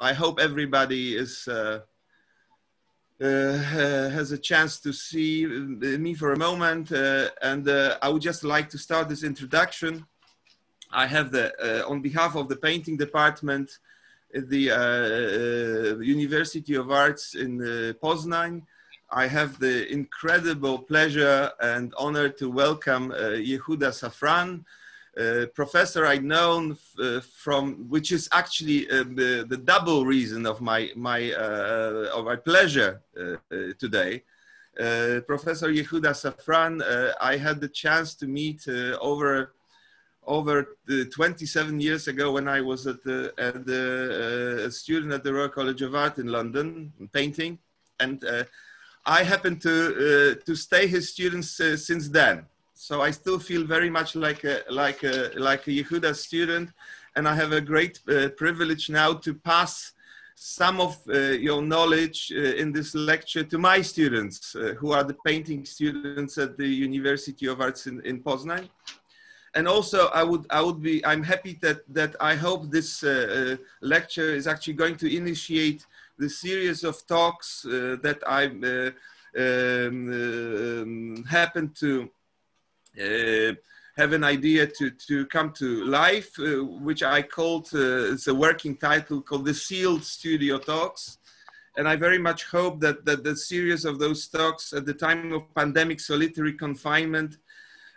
I hope everybody is uh, uh, has a chance to see me for a moment. Uh, and uh, I would just like to start this introduction. I have the, on behalf of the painting department the University of Arts in Poznań, I have the incredible pleasure and honor to welcome Yehuda Safran, uh, professor I'd known uh, from, which is actually uh, the, the double reason of my, my, uh, of my pleasure today. professor Yehuda Safran, I had the chance to meet over over 27 years ago when I was at the, at the uh, student at the Royal College of Art in London, painting, and I happened to to stay his students since then. So I still feel very much like a, like a, like a Yehuda student. And I have a great uh, privilege now to pass some of uh, your knowledge uh, in this lecture to my students, uh, who are the painting students at the University of Arts in, in Poznań. And also, I would, I would be, I'm happy that, that I hope this uh, uh, lecture is actually going to initiate the series of talks that I um, um, happen to uh, have an idea to, to come to life, uh, which I called, uh, it's a working title called the Sealed Studio Talks. And I very much hope that, that the series of those talks at the time of pandemic solitary confinement,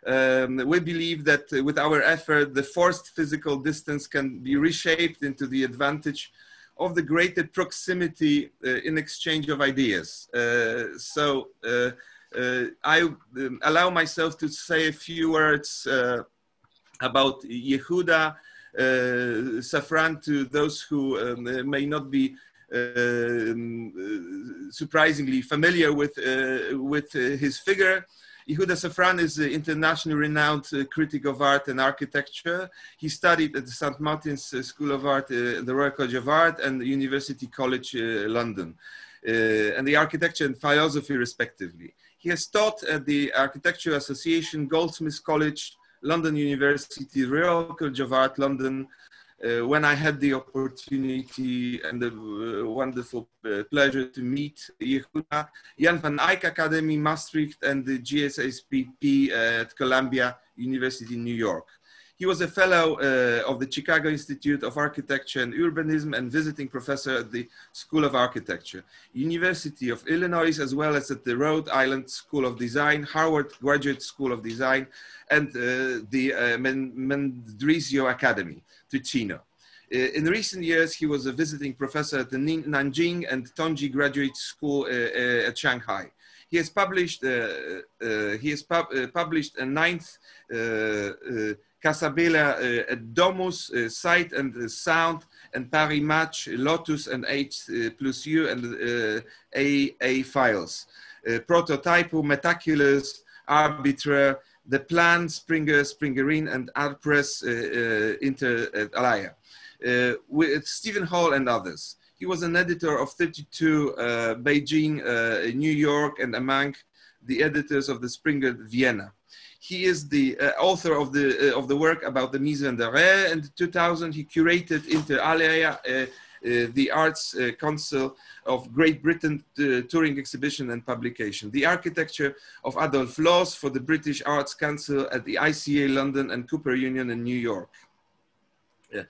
um, we believe that with our effort, the forced physical distance can be reshaped into the advantage of the greater proximity uh, in exchange of ideas. Uh, so uh, uh, I um, allow myself to say a few words uh, about Yehuda uh, Safran to those who um, may not be um, surprisingly familiar with, with his figure. Yehuda Safran is an internationally renowned uh, critic of art and architecture. He studied at the St. Martin's uh, School of Art, uh, the Royal College of Art, and the University College London, and the architecture and philosophy, respectively. He has taught at the Architecture Association, Goldsmiths College, London University, Royal College of Art, London, uh, when I had the opportunity and the uh, wonderful uh, pleasure to meet Yehuda, Jan van Eyck Academy, Maastricht, and the GSASPP at Columbia University New York. He was a fellow uh, of the Chicago Institute of Architecture and Urbanism and visiting professor at the School of Architecture, University of Illinois, as well as at the Rhode Island School of Design, Harvard Graduate School of Design, and uh, the uh, Mendrisio Academy, Ticino. Uh, in recent years, he was a visiting professor at the Nanjing and Tongji Graduate School uh, uh, at Shanghai. He has published, he has pub published a ninth Casabella uh, Domus, uh, Sight and Sound, and Paris Match, Lotus and H plus U and AA files. Prototypo, Metalocus, Abitare, The Plan, Springer, Springerin, and Artpress Inter Alia. with Steven Holl and others. He was an editor of 32 uh, Beijing, New York, and among the editors of the Springer Vienna. He is the uh, author of the uh, of the work about the mise en danger. In 2000, he curated inter alia uh, uh, the Arts uh, Council of Great Britain touring exhibition and publication. The architecture of Adolf Loos for the British Arts Council at the ICA London and Cooper Union in New York. Uh,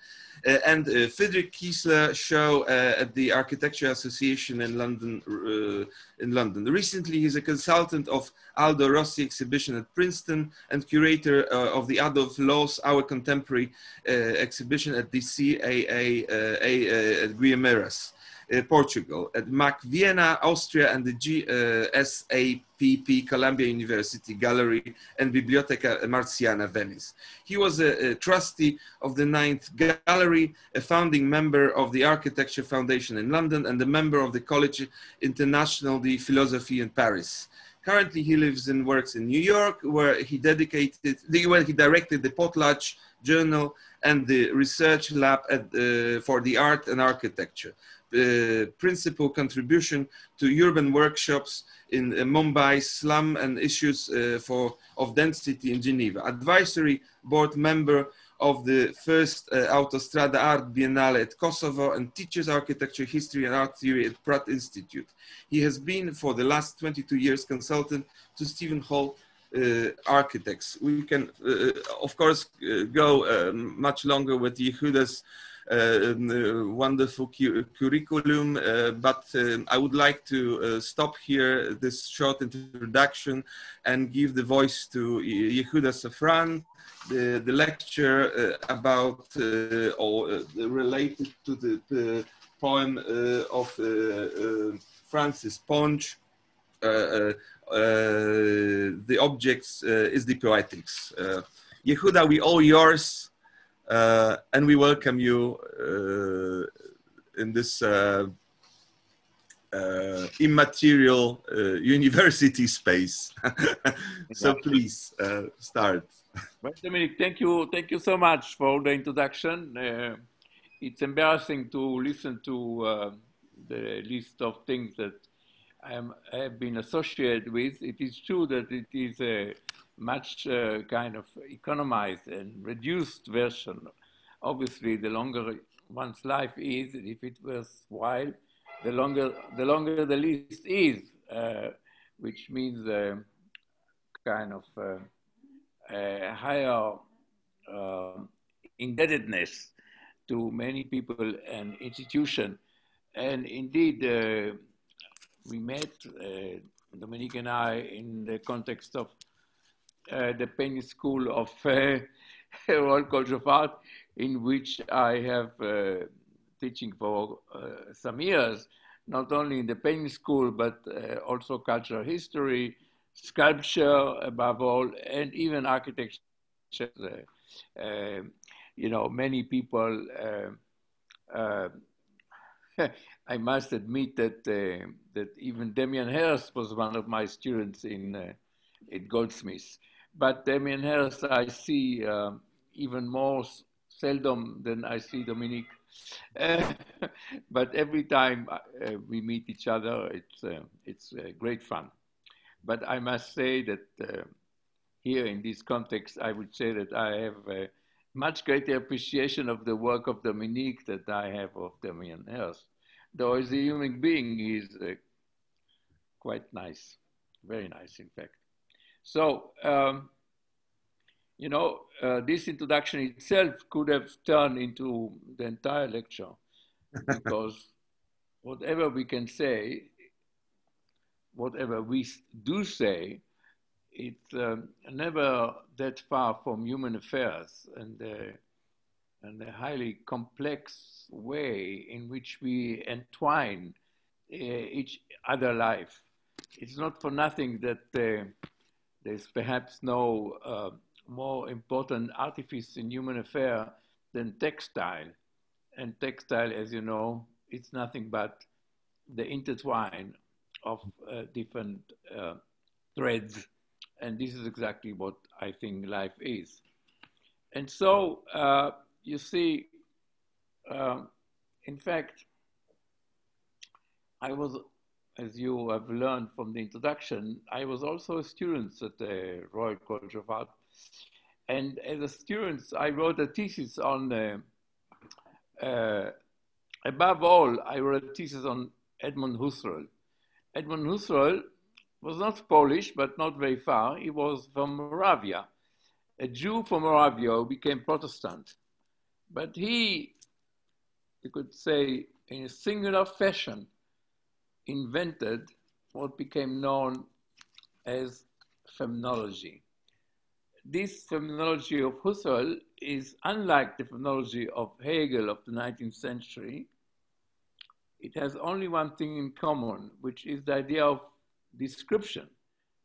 and uh, Friedrich Kiesler show uh, at the Architecture Association in London. in London. Recently, he's a consultant of Aldo Rossi exhibition at Princeton and curator of the Adolf Loos Our Contemporary exhibition at the CAA at Guimarães. Uh, Portugal, at MAK Vienna, Austria, and the GSAPP Columbia University Gallery and Biblioteca Marciana, Venice. He was a, a, trustee of the Ninth Gallery, a founding member of the Architecture Foundation in London, and a member of the Collège International de Philosophie in Paris. Currently, he lives and works in New York, where he dedicated, where he directed the Potlatch Journal and the research lab at, uh, for the art and architecture. Uh, principal contribution to urban workshops in uh, Mumbai, slum and issues uh, for, of density in Geneva. Advisory board member of the first uh, Autostrada Art Biennale at Kosovo and teaches architecture, history, and art theory at Pratt Institute. He has been for the last 22 years consultant to Steven Holl uh, architects. We can, uh, of course, uh, go um, much longer with Yehuda's uh, wonderful cu curriculum, uh, but um, I would like to uh, stop here this short introduction and give the voice to Yehuda Safran, the, the lecture about or related to the, the poem of Francis Ponge, uh, uh, the objects uh, is the poetics. Yehuda, we all yours, and we welcome you in this uh, immaterial uh, university space. so please uh, start. Well, Dominik, thank you, thank you so much for the introduction. it's embarrassing to listen to the list of things that I, am, I, have been associated with, it is true that it is a much uh, kind of economized and reduced version. Obviously, the longer one's life is, if it was while, the longer the longer the list is, uh, which means uh, kind of uh, higher um, indebtedness to many people and institutions. And indeed, uh, we met, uh, Dominique and I, in the context of uh, the Penny School of uh, Royal College of Art, in which I have uh, teaching for uh, some years, not only in the Penny School, but uh, also cultural history, sculpture above all, and even architecture. Uh, you know, many people I must admit that uh, that even Damien Hirst was one of my students in uh, at Goldsmiths. But Damien Hirst, I see uh, even more seldom than I see Dominique. but every time uh, we meet each other, it's uh, it's uh, great fun. But I must say that here in this context, I would say that I have a much greater appreciation of the work of Dominique that I have of Damien Hirst though as a human being, he's uh, quite nice, very nice, in fact. So, um, you know, uh, this introduction itself could have turned into the entire lecture because whatever we can say, whatever we do say, it's um, never that far from human affairs and uh, and the highly complex way in which we entwine uh, each other life. It's not for nothing that uh, there's perhaps no uh, more important artifice in human affair than textile. And textile, as you know, it's nothing but the intertwine of uh, different uh, threads. And this is exactly what I think life is. And so uh, you see, uh, in fact, I was, as you have learned from the introduction, I was also a student at the Royal College of Art. And as a student, I wrote a thesis on, uh, uh, above all, I wrote a thesis on Edmund Husserl. Edmund Husserl was not Polish, but not very far. He was from Moravia, a Jew from Moravia who became Protestant. But he, you could say, in a singular fashion, invented what became known as phenomenology. This phenomenology of Husserl is unlike the phenomenology of Hegel of the 19th century. It has only one thing in common, which is the idea of description,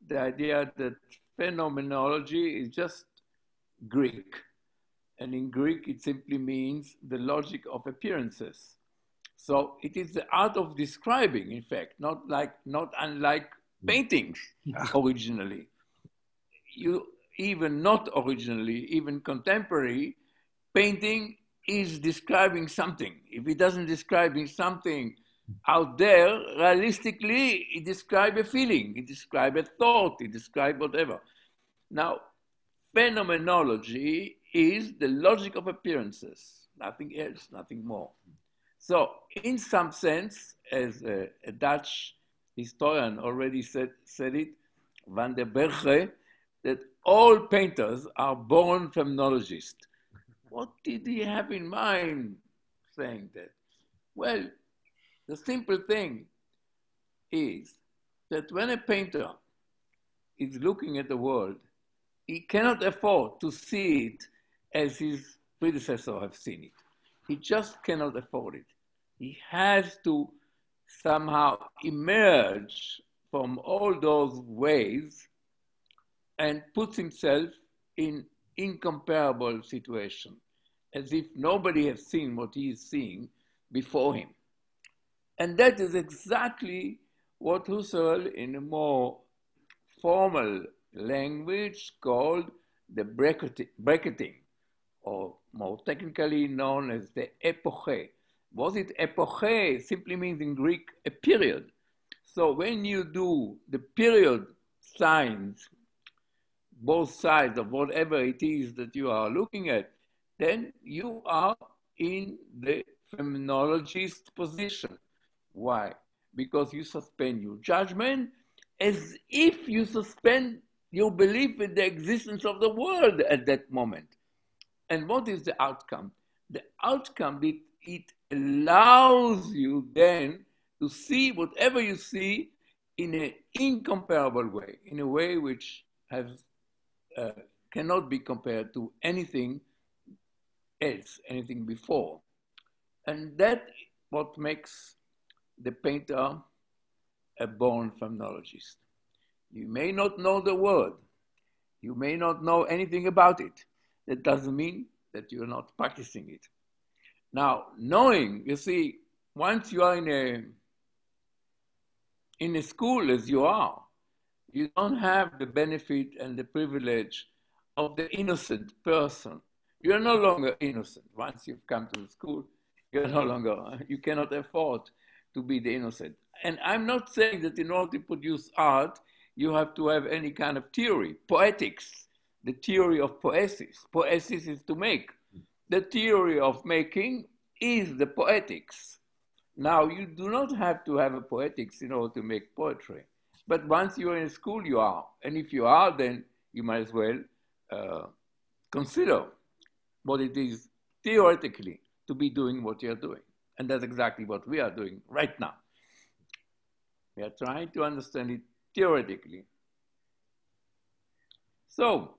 the idea that phenomenology is just Greek and in Greek it simply means the logic of appearances. So it is the art of describing, in fact, not like not unlike hmm. paintings originally. You even not originally, even contemporary, painting is describing something. If it doesn't describe something out there, realistically, it describes a feeling, it describes a thought, it describes whatever. Now, phenomenology is the logic of appearances, nothing else, nothing more. So, in some sense, as a, a Dutch historian already said, said it, Van der Berghe, that all painters are born phenomenologists. What did he have in mind saying that? Well, the simple thing is that when a painter is looking at the world, he cannot afford to see it as his predecessor have seen it. He just cannot afford it. He has to somehow emerge from all those ways and puts himself in incomparable situation, as if nobody has seen what he is seeing before him. And that is exactly what Husserl, in a more formal language, called the bracketing, or more technically known as the epoche. Was it epoche? Simply means in Greek a period. So when you do the period signs, both sides of whatever it is that you are looking at, then you are in the phenomenologist position. Why? Because you suspend your judgment as if you suspend your belief in the existence of the world at that moment. And what is the outcome? The outcome, it, it allows you then to see whatever you see in an incomparable way, in a way which has, uh, cannot be compared to anything else, anything before. And that what makes the painter a born phenomenologist. You may not know the word. You may not know anything about it. That doesn't mean that you're not practicing it. Now, knowing, you see, once you are in a in a school as you are, you don't have the benefit and the privilege of the innocent person. You're no longer innocent. Once you've come to the school, you're no longer, you cannot afford to be the innocent. And I'm not saying that in order to produce art, you have to have any kind of theory. Poetics, the theory of poesis. Poesis is to make. The theory of making is the poetics. Now, you do not have to have a poetics in order to make poetry. But once you're in school, you are. And if you are, then you might as well uh, consider what it is theoretically to be doing what you're doing. And that's exactly what we are doing right now. We are trying to understand it theoretically. So,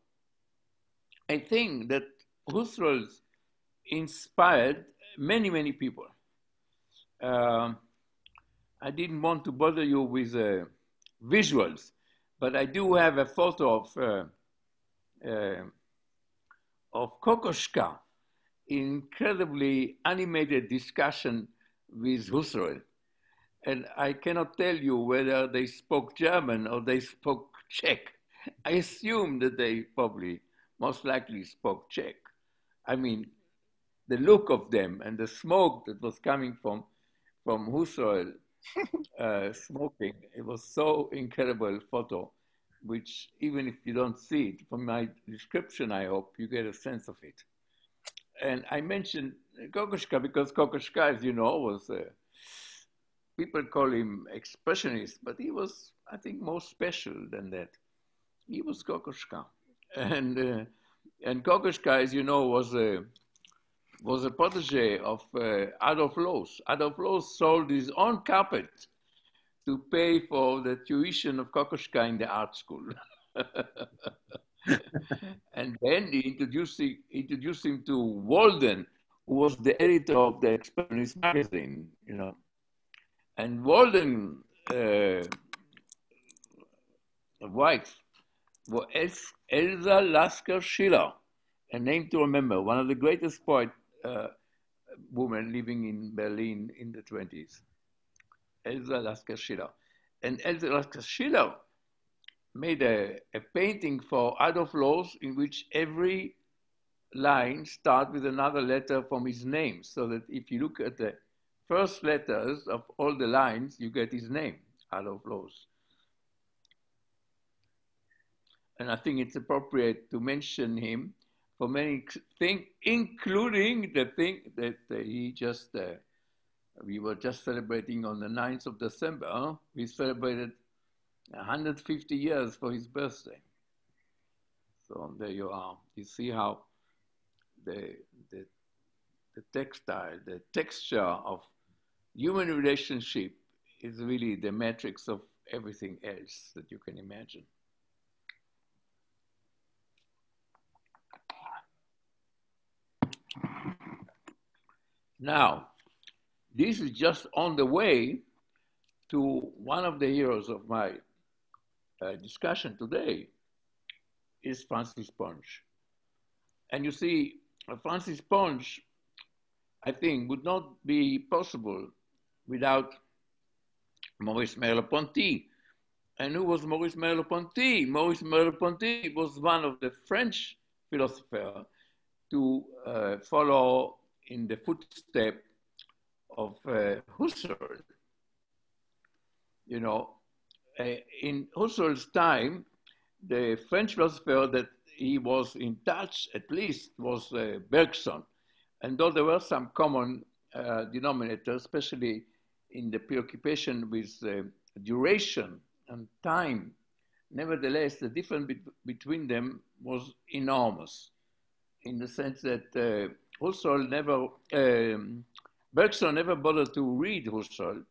I think that Husserl's inspired many, many people. Uh, I didn't want to bother you with uh, visuals, but I do have a photo of, uh, uh of Kokoschka incredibly animated discussion with Husserl. And I cannot tell you whether they spoke German or they spoke Czech. I assume that they probably most likely spoke Czech. I mean, the look of them and the smoke that was coming from, from Husserl uh, smoking, it was so incredible photo, which even if you don't see it, from my description, I hope you get a sense of it. And I mentioned Kokoschka because Kokoschka, as you know, was uh, people call him expressionist, but he was, I think, more special than that. He was Kokoschka, and uh, and Kokoschka, as you know, was a was a protege of uh, Adolf Loos. Adolf Loos sold his own carpet to pay for the tuition of Kokoschka in the art school. and then he introduced, introduced him to Walden, who was the editor of the Expressionist magazine, you know. And Walden, uh, wife, was Elsa Lasker-Schüler, a name to remember, one of the greatest poet uh, woman living in Berlin in the 20s. Elsa Lasker-Schüler. And Elsa Lasker-Schüler made a, a painting for Adolf Loos in which every line starts with another letter from his name, so that if you look at the first letters of all the lines, you get his name, Adolf Loos. And I think it's appropriate to mention him for many things, including the thing that he just, uh, we were just celebrating on the 9th of December. Huh? We celebrated 150 years for his birthday. So there you are. You see how the, the, the textile, the texture of human relationship is really the matrix of everything else that you can imagine. Now, this is just on the way to one of the heroes of my uh, discussion today is Francis Ponge. And you see, Francis Ponge, I think, would not be possible without Maurice Merleau-Ponty. And who was Maurice Merleau-Ponty? Maurice Merleau-Ponty was one of the French philosophers to uh, follow in the footstep of uh, Husserl. You know, uh, in Husserl's time, the French philosopher that he was in touch at least was uh, Bergson. And though there were some common uh, denominators, especially in the preoccupation with uh, duration and time, nevertheless, the difference be between them was enormous in the sense that uh, Husserl never, um, Bergson never bothered to read Husserl,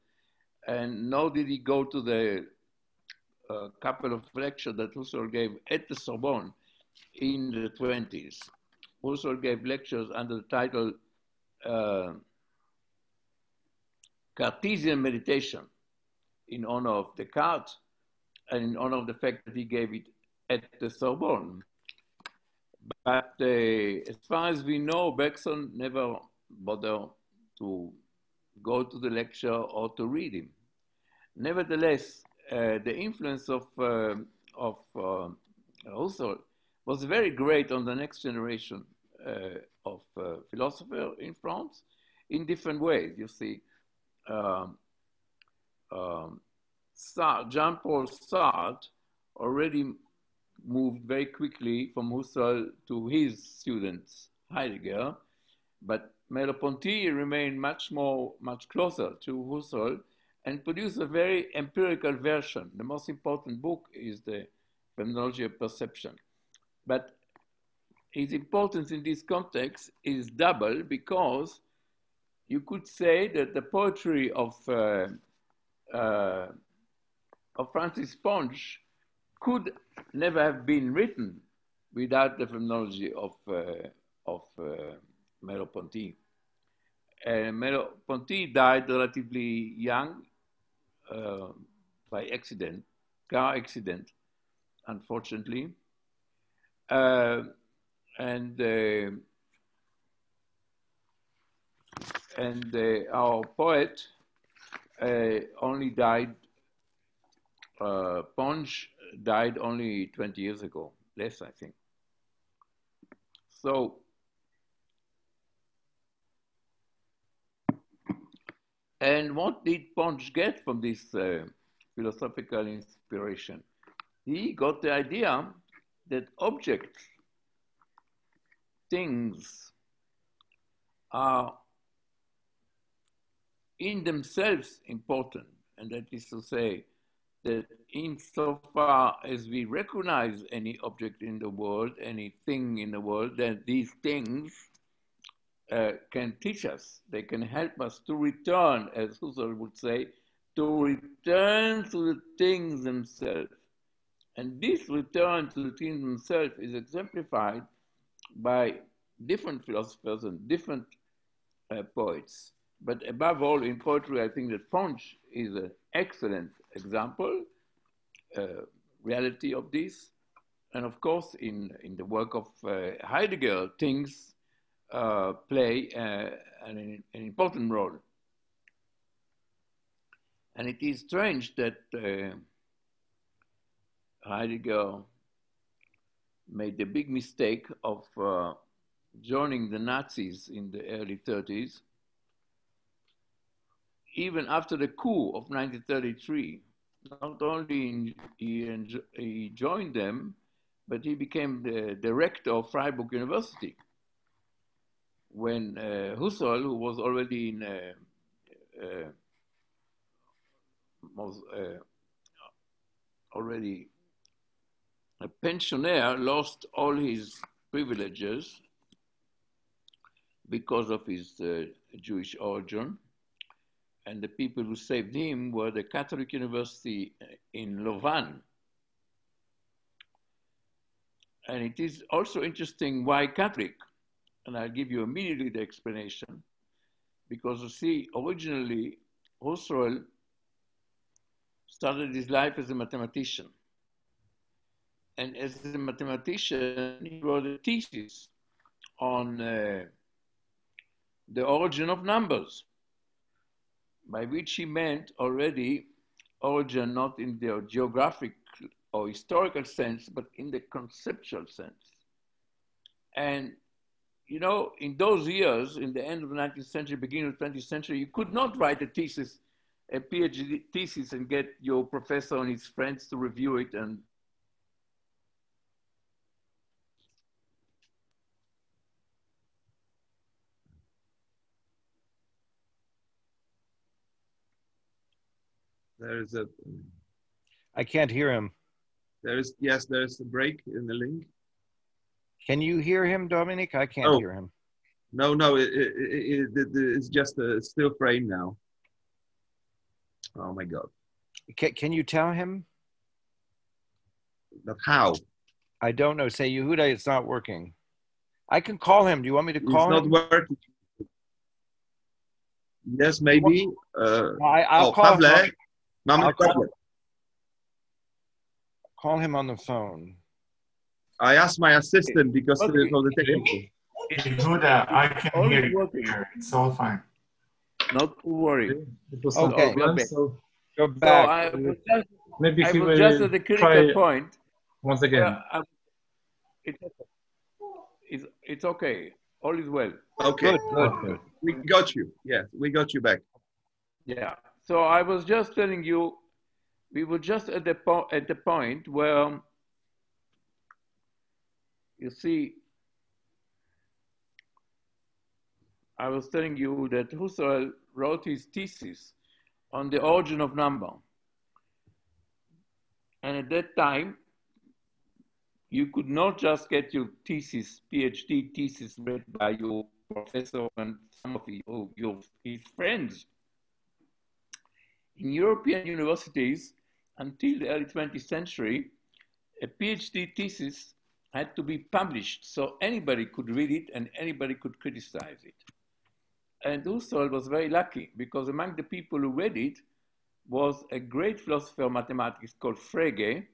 and nor did he go to the uh, couple of lectures that Husserl gave at the Sorbonne in the 20s. Husserl gave lectures under the title uh, Cartesian Meditation in honor of Descartes and in honor of the fact that he gave it at the Sorbonne. But uh, as far as we know, Bergson never bothered to go to the lecture or to read him. Nevertheless, uh, the influence of, uh, of uh, Husserl was very great on the next generation uh, of uh, philosophers in France in different ways. You see, um, um, Jean-Paul Sartre already moved very quickly from Husserl to his students, Heidegger, but Merleau-Ponty remained much more, much closer to Husserl and produced a very empirical version. The most important book is the Phenomenology of Perception. But his importance in this context is double because you could say that the poetry of, uh, uh, of Francis Ponge could never have been written without the phenomenology of, uh, of uh, Merleau-Ponty. Uh, Merleau-Ponty died relatively young uh, by accident, car accident, unfortunately. Uh, and uh, and uh, our poet only died. Uh, Ponge died only 20 years ago, less, I think. So, and what did Ponge get from this uh, philosophical inspiration? He got the idea that objects, things, are in themselves important, and that is to say, that insofar as we recognize any object in the world, anything in the world, that these things uh, can teach us. They can help us to return, as Husserl would say, to return to the things themselves. And this return to the things themselves is exemplified by different philosophers and different uh, poets. But above all, in poetry, I think that Ponge is an excellent example, uh, reality of this. And of course, in, in the work of uh, Heidegger, things uh, play uh, an, an, important role. And it is strange that uh, Heidegger made the big mistake of uh, joining the Nazis in the early 30s even after the coup of 1933, not only he, he joined them, but he became the director of Freiburg University when uh, Husserl, who was already in uh, uh, was uh, already a pensioner, lost all his privileges because of his uh, Jewish origin. And the people who saved him were the Catholic University in Louvain. And it is also interesting why Catholic, and I'll give you immediately the explanation, because you see, originally, Husserl started his life as a mathematician. And as a mathematician, he wrote a thesis on uh, the origin of numbers, by which he meant already origin not in the geographic or historical sense, but in the conceptual sense. And, you know, in those years, in the end of the 19th century, beginning of the 20th century, you could not write a thesis, a PhD thesis and get your professor and his friends to review it and There is a. I can't hear him. There is yes. There is a break in the link. Can you hear him, Dominik? I can't Oh. hear him. No, no. It, it, it, it, it's just a still frame now. Oh my god. Can, can you tell him? But how? I don't know. Say Yehuda, it's not working. I can call him. Do you want me to call It's call not him? working. Yes, maybe. Uh, I, I'll oh, call him. Pavle. Mama I'll call- Call him on the phone. I asked my assistant because Okay. of the technical. Yehuda, I can All hear you working. It's all fine. not to worry. It Okay. some problem, so Go So back. I was just, maybe I he was just will at the critical try point. once again. where I- it's, it's, it's okay. All is well. Okay, Good, good. Okay. we got you. Yes, we got you back. Yeah. So I was just telling you, we were just at the po- at the point where you see, I was telling you that Husserl wrote his thesis on the origin of number, and at that time, you could not just get your thesis, PhD thesis, read by your professor and some of your, your his friends in European universities until the early 20th century, a PhD thesis had to be published so anybody could read it and anybody could criticize it. And Husserl was very lucky because among the people who read it was a great philosopher of mathematics called Frege.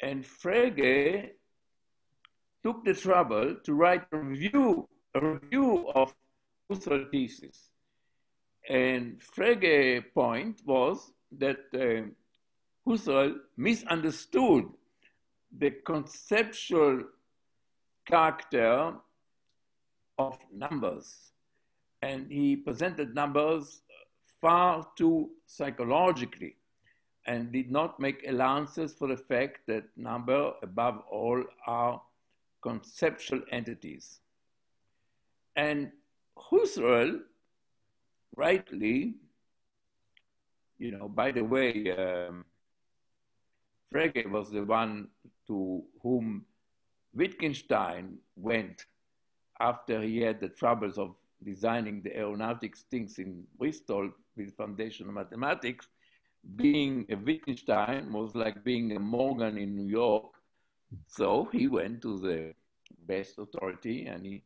And Frege took the trouble to write a review, a review of Husserl's thesis. And Frege's point was that uh, Husserl misunderstood the conceptual character of numbers. And he presented numbers far too psychologically and did not make allowances for the fact that number, above all, are conceptual entities. And Husserl rightly, you know, by the way, um, Frege was the one to whom Wittgenstein went after he had the troubles of designing the aeronautics things in Bristol with Foundation of Mathematics. Being a Wittgenstein was like being a Morgan in New York. So he went to the best authority and he,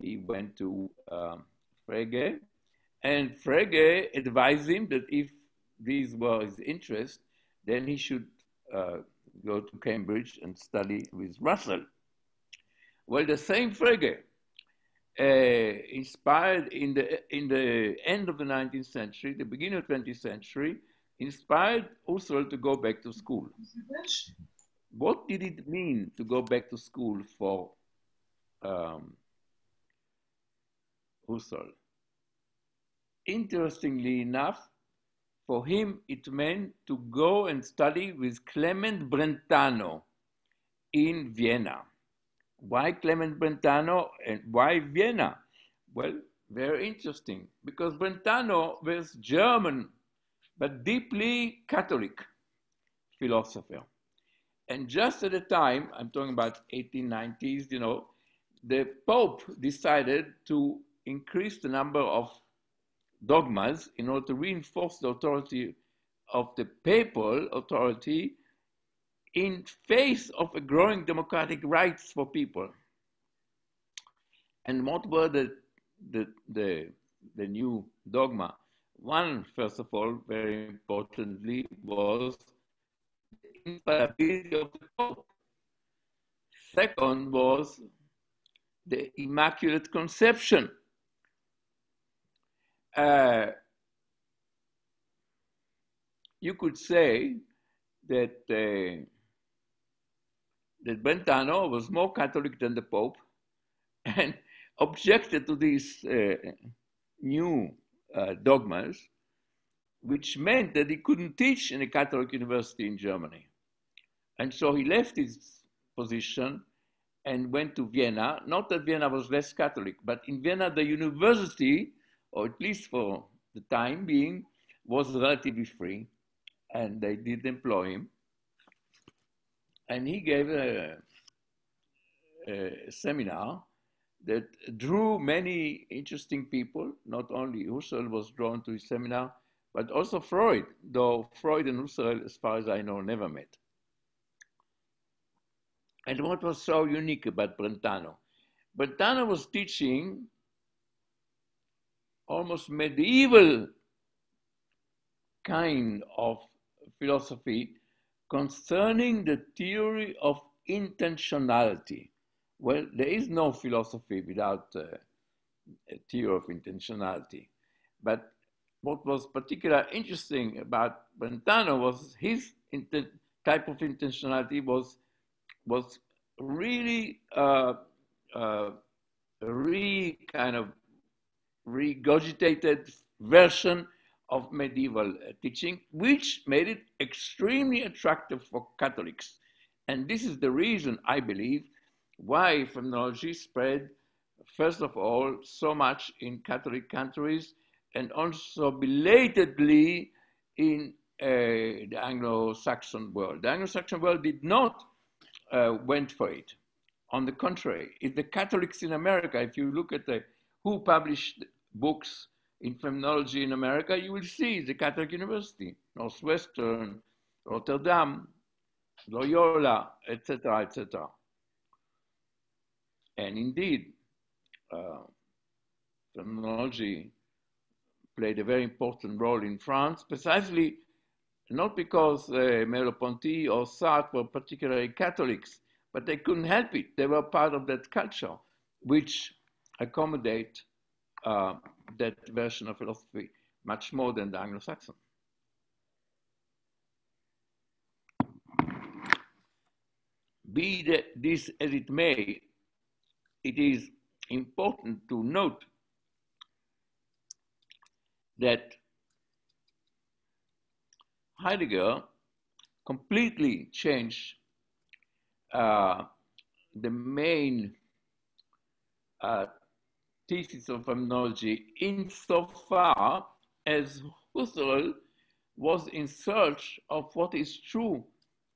he went to um, Frege and Frege advised him that if these were his interests, then he should uh, go to Cambridge and study with Russell. Well, the same Frege, uh, inspired in the, in the end of the 19th century, the beginning of the 20th century, inspired Husserl to go back to school. What did it mean to go back to school for um, Husserl? Interestingly enough, for him, it meant to go and study with Clement Brentano, in Vienna. Why Clement Brentano and why Vienna? Well, very interesting because Brentano was German, but deeply Catholic philosopher. And just at the time, I'm talking about 1890s, you know, the Pope decided to increase the number of dogmas in order to reinforce the authority of the papal authority in face of a growing democratic rights for people. And what were the, the, the, the new dogma? One, first of all, very importantly, was the infallibility of the Pope. Second was the Immaculate Conception. Uh, you could say that uh, that Brentano was more Catholic than the Pope and objected to these uh, new uh, dogmas, which meant that he couldn't teach in a Catholic university in Germany. And so he left his position and went to Vienna. Not that Vienna was less Catholic, but in Vienna, the university, or at least for the time being, was relatively free, and they did employ him. And he gave a, a seminar that drew many interesting people. Not only Husserl was drawn to his seminar, but also Freud, though Freud and Husserl, as far as I know, never met. And what was so unique about Brentano? Brentano was teaching almost medieval kind of philosophy concerning the theory of intentionality. Well, there is no philosophy without uh, a theory of intentionality. But what was particularly interesting about Brentano was his type of intentionality was was really uh, uh, re kind of regurgitated version of medieval uh, teaching, which made it extremely attractive for Catholics. And this is the reason, I believe, why phenomenology spread, first of all, so much in Catholic countries and also belatedly in uh, the Anglo-Saxon world. The Anglo-Saxon world did not uh, went for it. On the contrary, if the Catholics in America, if you look at the, who published books in phenomenology in America, you will see the Catholic University, Northwestern, Rotterdam, Loyola, etc., etc. And indeed, uh, phenomenology played a very important role in France, precisely not because uh, Merleau-Ponty or Sartre were particularly Catholics, but they couldn't help it. They were part of that culture, which accommodate uh, that version of philosophy much more than the Anglo-Saxon. Be that this as it may, it is important to note that Heidegger completely changed uh, the main uh, thesis of phenomenology insofar as Husserl was in search of what is true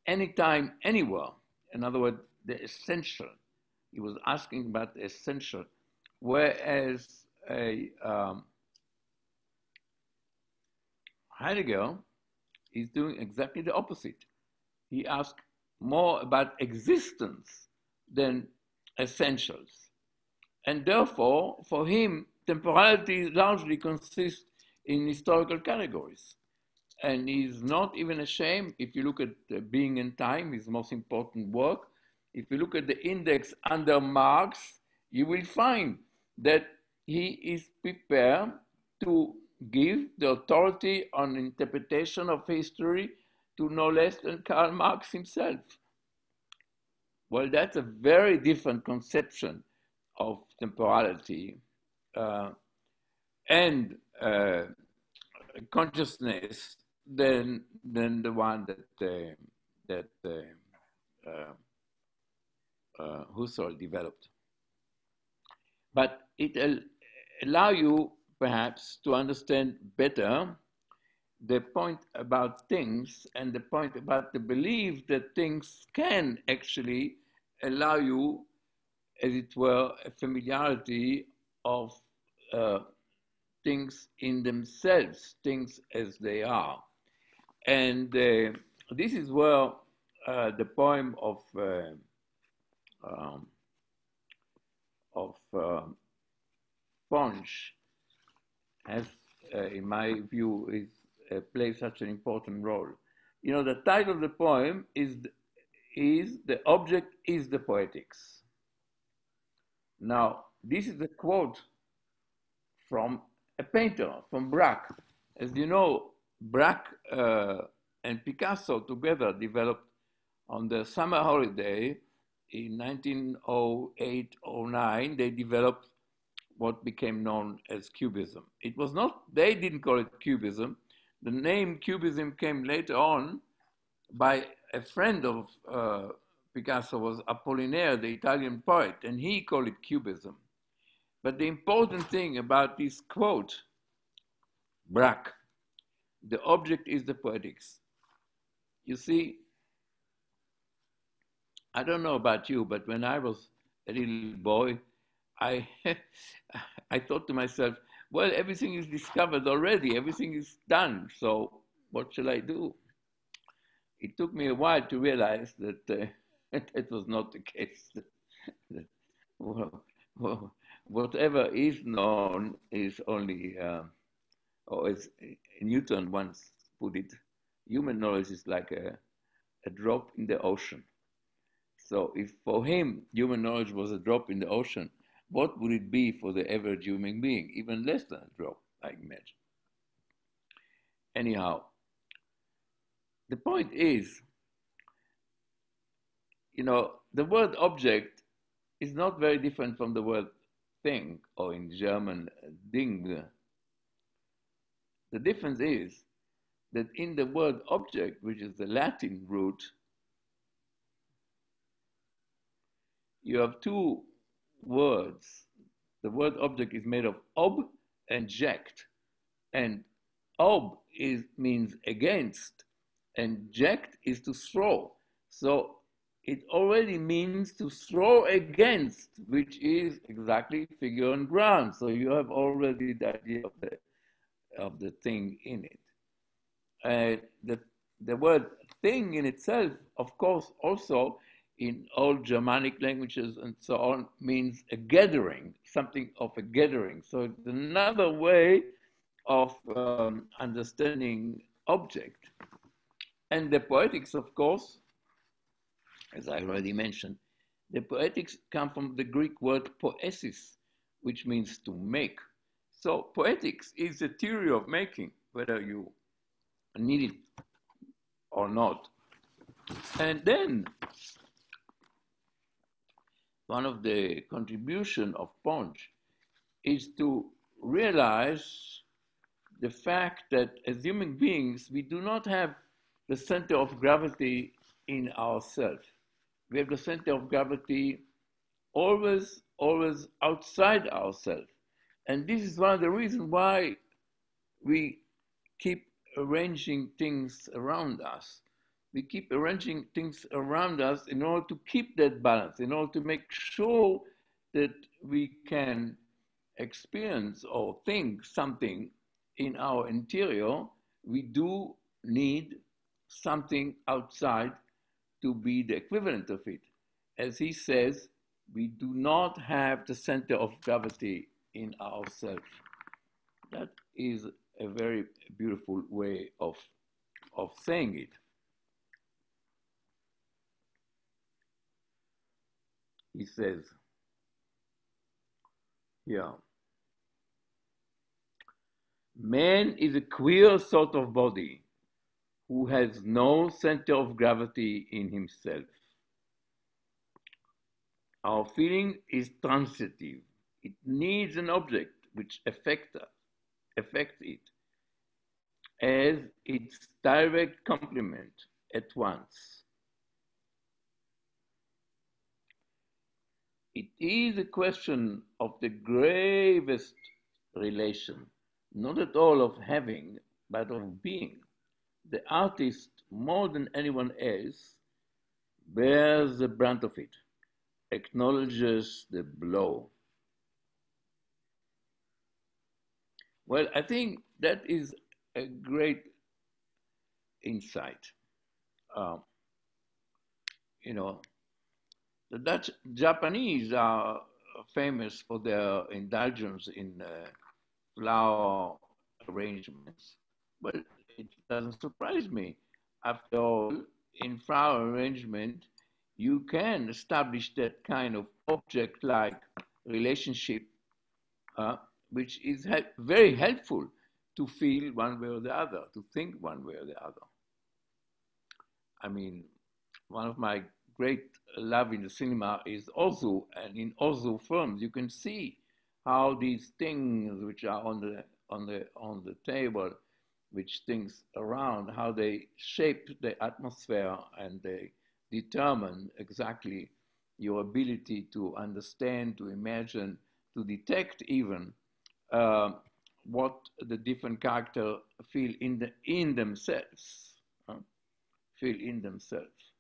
anytime, anywhere. In other words, the essential. He was asking about the essential, whereas a um, Heidegger he's doing exactly the opposite. He asks more about existence than essentials. And therefore, for him, temporality largely consists in historical categories. And he's not even ashamed, if you look at uh, Being and Time, his most important work, if you look at the index under Marx, you will find that he is prepared to give the authority on interpretation of history to no less than Karl Marx himself. Well, that's a very different conception of temporality uh, and uh, consciousness than, than the one that, uh, that uh, uh, uh, Husserl developed. But it will allow you perhaps to understand better the point about things and the point about the belief that things can actually allow you, as it were, a familiarity of uh, things in themselves, things as they are. And uh, this is where uh, the poem of uh, um, of uh, Ponge has, uh, in my view, is plays such an important role. You know, the title of the poem is is the object is the poetics. Now, this is a quote from a painter, from Braque. As you know, Braque uh, and Picasso together developed on the summer holiday in 1908-09, they developed what became known as Cubism. It was not, they didn't call it Cubism. The name Cubism came later on by a friend of uh, Picasso was Apollinaire, the Italian poet, and he called it Cubism. But the important thing about this quote, Braque, the object is the poetics. You see, I don't know about you, but when I was a little boy, I, I thought to myself, well, everything is discovered already, everything is done, so what shall I do? It took me a while to realize that uh, that was not the case. well, well, whatever is known is only, uh, or as Newton once put it, human knowledge is like a, a drop in the ocean. So if for him human knowledge was a drop in the ocean, what would it be for the average human being? Even less than a drop, I imagine. Anyhow, the point is, you know, the word object is not very different from the word thing, or in German, Ding. The difference is that in the word object, which is the Latin root, you have two words. The word object is made of ob and ject. And ob is, means against, and ject is to throw. So it already means to throw against, which is exactly figure on ground. So you have already the idea of the, of the thing in it. Uh, the, the word thing in itself, of course, also in all Germanic languages and so on means a gathering, something of a gathering. So it's another way of um, understanding object. And the poetics, of course, as I mm-hmm. already mentioned, the poetics come from the Greek word poesis, which means to make. So poetics is the theory of making, whether you need it or not. And then one of the contribution of Ponge is to realize the fact that as human beings, we do not have the center of gravity in ourselves. We have the center of gravity always, always outside ourselves. And this is one of the reasons why we keep arranging things around us we keep arranging things around us in order to keep that balance, in order to make sure that we can experience or think something in our interior, we do need something outside to be the equivalent of it. As he says, we do not have the center of gravity in ourselves. That is a very beautiful way of, of saying it. he says, yeah, man is a queer sort of body who has no center of gravity in himself. Our feeling is transitive. It needs an object which affects us, affects it as its direct complement at once. it is a question of the gravest relation, not at all of having, but of being. The artist, more than anyone else, bears the brunt of it, acknowledges the blow. Well, I think that is a great insight. Uh, you know, the Dutch Japanese are famous for their indulgence in uh, flower arrangements. But it doesn't surprise me. After all, in flower arrangement, you can establish that kind of object-like relationship, uh, which is he very helpful to feel one way or the other, to think one way or the other. I mean, one of my great love in the cinema is Ozu, and in Ozu films, you can see how these things which are on the on the on the table, which things around, how they shape the atmosphere and they determine exactly your ability to understand, to imagine, to detect even uh, what the different characters feel in the in themselves, uh, feel in themselves.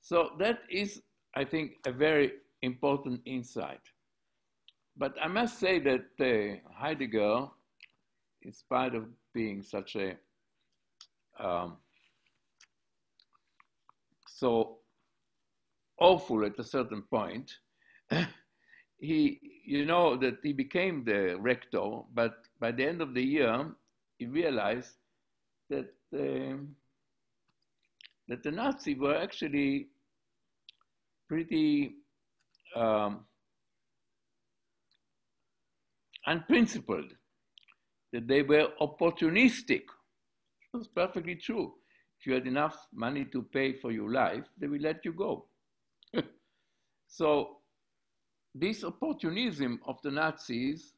So that is, I think, a very important insight. But I must say that uh, Heidegger, in spite of being such a um, so awful at a certain point, he, you know, that he became the rector, but by the end of the year, he realized that uh, that the Nazis were actually pretty um, unprincipled, that they were opportunistic. It was perfectly true. If you had enough money to pay for your life, they will let you go. so this opportunism of the Nazis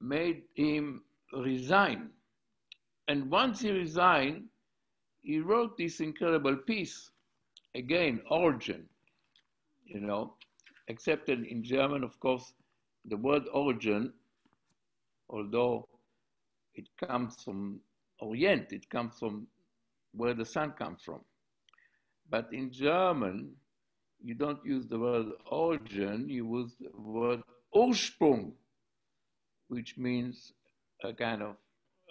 made him resign. And once he resigned, he wrote this incredible piece, again, Origin, you know, except in German, of course, the word origin, although it comes from Orient, it comes from where the sun comes from. But in German, you don't use the word origin, you use the word Ursprung, which means a kind of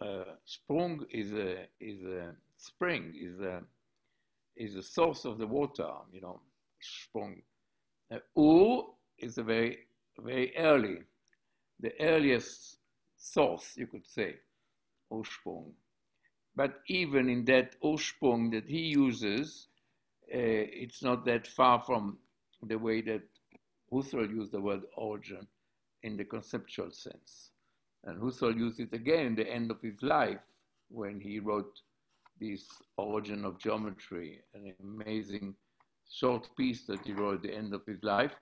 uh, sprung is a, is a spring, is a, is a source of the water, you know, sprung. Uh, is a very, very early, the earliest source, you could say, Ursprung. But even in that Ursprung that he uses, uh, it's not that far from the way that Husserl used the word origin in the conceptual sense. And Husserl used it again in the end of his life when he wrote this Origin of Geometry, an amazing short piece that he wrote at the end of his life,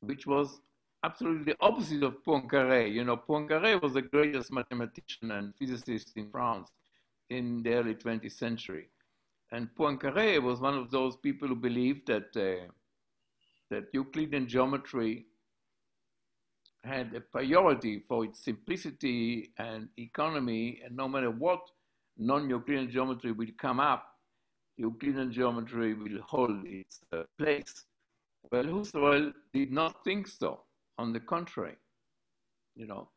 which was absolutely the opposite of Poincaré. You know, Poincaré was the greatest mathematician and physicist in France in the early 20th century. And Poincaré was one of those people who believed that, uh, that Euclidean geometry had a priority for its simplicity and economy, and no matter what non-Euclidean geometry will come up, Euclidean geometry will hold its uh, place. Well, Husserl did not think so. On the contrary, you know,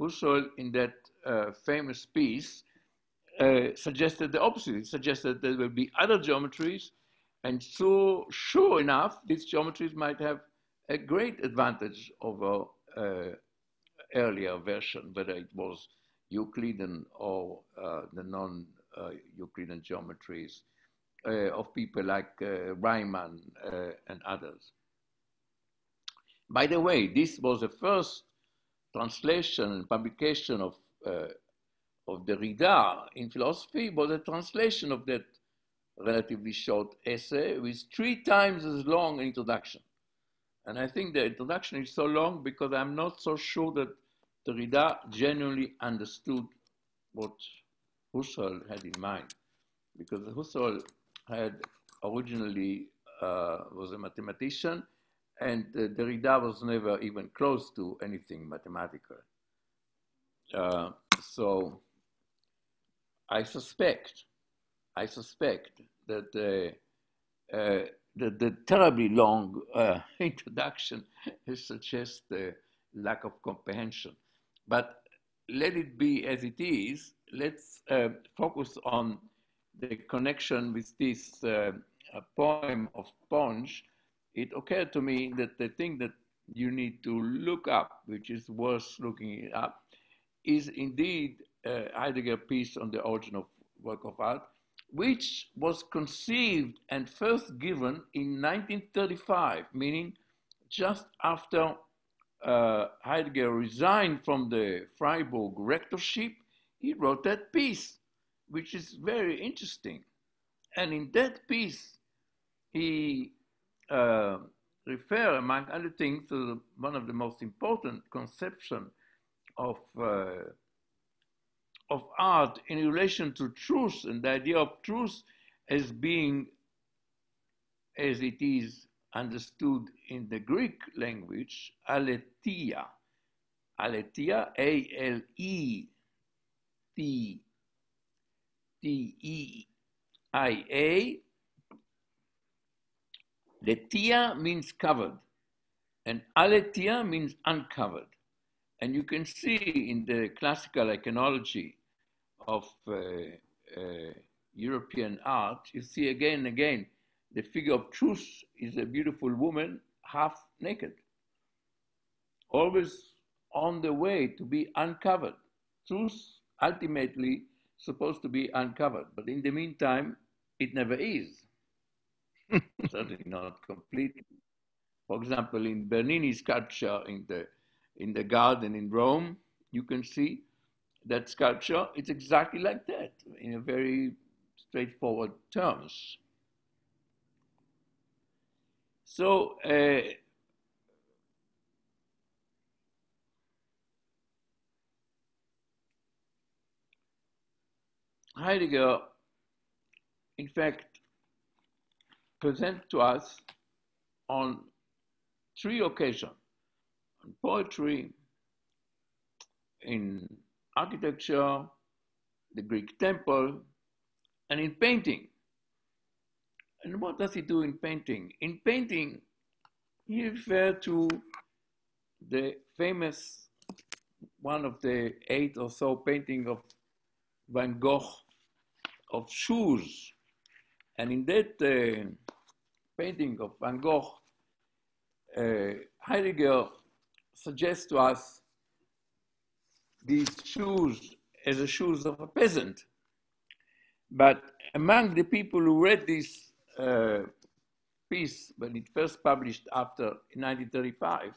Husserl in that uh, famous piece uh, suggested the opposite. He suggested there will be other geometries, and so sure enough, these geometries might have a great advantage over uh, earlier version, whether it was Euclidean or uh, the non-Euclidean uh, geometries uh, of people like Riemann and others. By the way, this was the first translation and publication of, of Derrida in philosophy, was a translation of that relatively short essay with three times as long introduction. And I think the introduction is so long because I'm not so sure that Derrida genuinely understood what Husserl had in mind. Because Husserl had originally uh, was a mathematician and uh, Derrida was never even close to anything mathematical. Uh, so I suspect, I suspect that uh, uh the, the, terribly long uh, introduction suggests the lack of comprehension. But let it be as it is. Let's uh, focus on the connection with this poem of Ponge it occurred to me that the thing that you need to look up, which is worth looking up, is indeed uh, Heidegger piece on the origin of work of art, which was conceived and first given in 1935, meaning just after uh, Heidegger resigned from the Freiburg rectorship, he wrote that piece, which is very interesting. And in that piece, he uh, refer, among other things, to the, one of the most important conception of uh, of art in relation to truth and the idea of truth as being, as it is understood in the Greek language, aletheia. Aletheia, A-L-E-T-T-E-I-A, Letia means covered, and aletheia means uncovered. And you can see in the classical iconology of uh, uh, European art, you see again and again the figure of truth is a beautiful woman half naked, always on the way to be uncovered. Truth ultimately supposed to be uncovered, but in the meantime, it never is. Certainly not completely. For example, in Bernini's sculpture in the, in the garden in Rome, you can see that sculpture is exactly like that in a very straightforward terms. So, uh, Heidegger, in fact, present to us on three occasions in poetry, in architecture, the Greek temple, and in painting. And what does he do in painting? In painting, he refers to the famous one of the eight or so painting of Van Gogh of shoes. And in that uh, painting of Van Gogh, uh, Heidegger suggests to us these shoes as the shoes of a peasant. But among the people who read this uh, piece when it first published after 1935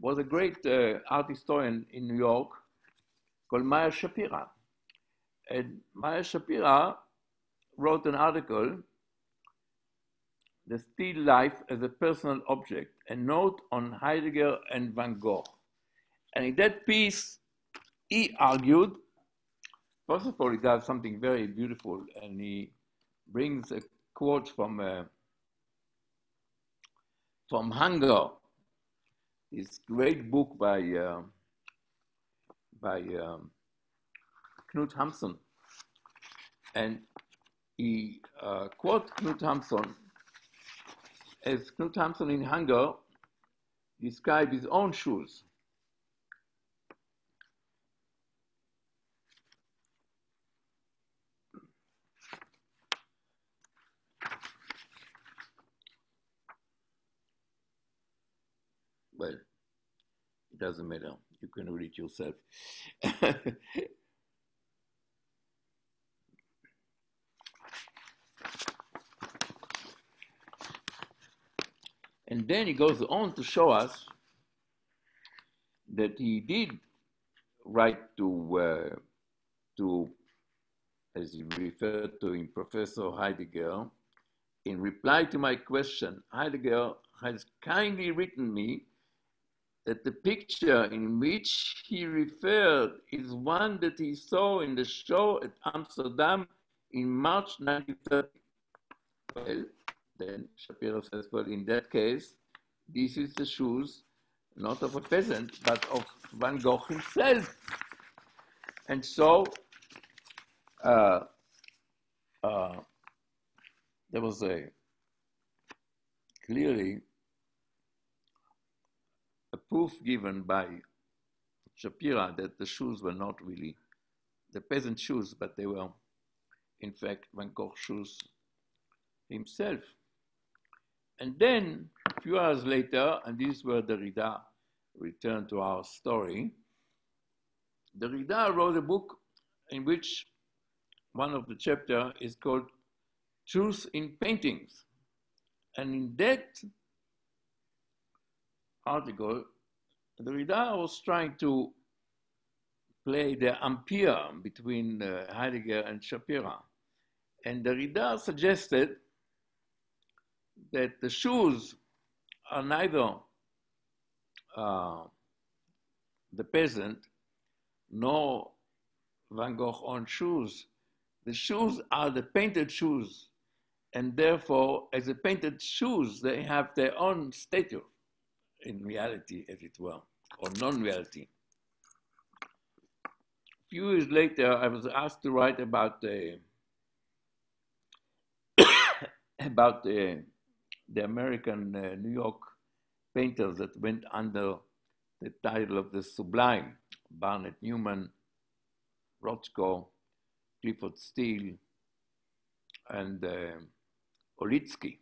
was a great uh, art historian in New York called Meyer Shapira. And Meyer Shapira wrote an article the still life as a personal object, a note on Heidegger and Van Gogh. And in that piece, he argued, first of all, he does something very beautiful, and he brings a quote from, uh, from Hunger, his great book by, uh, by um, Knut Hamsun. And he uh, quotes Knut Hamsun as Knut Hamsun in Hunger described his own shoes. Well, it doesn't matter. You can read it yourself. And then he goes on to show us that he did write to, uh, to as he referred to in Professor Heidegger, in reply to my question, Heidegger has kindly written me that the picture in which he referred is one that he saw in the show at Amsterdam in March 1930. Well, then Schapiro says, well, in that case, this is the shoes not of a peasant, but of Van Gogh himself. And so uh, uh, there was a clearly a proof given by Shapira that the shoes were not really the peasant shoes, but they were, in fact, Van Gogh shoes himself. And then, a few hours later, and this is where Derrida returned to our story, Derrida wrote a book in which one of the chapter is called Truth in Paintings. And in that article, Derrida was trying to play the ampere between uh, Heidegger and Shapira. And Derrida suggested that the shoes are neither uh, the peasant nor Van Gogh own shoes. The shoes are the painted shoes, and therefore, as the painted shoes, they have their own stature in reality, as it were, or non-reality. A few years later, I was asked to write about the about the, the American uh, New York painters that went under the title of the Sublime, Barnett Newman, Rothko, Clyfford Still, and uh, Olitski.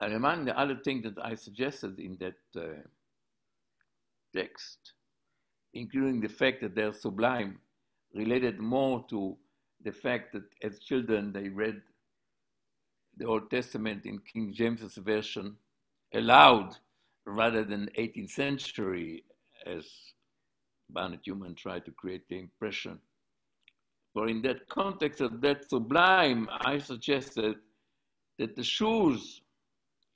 And among the other things that I suggested in that uh, text, including the fact that they're sublime, related more to the fact that as children they read the Old Testament in King James's version allowed rather than 18th century as Barnett Newman tried to create the impression. For in that context of that sublime, I suggested that the shoes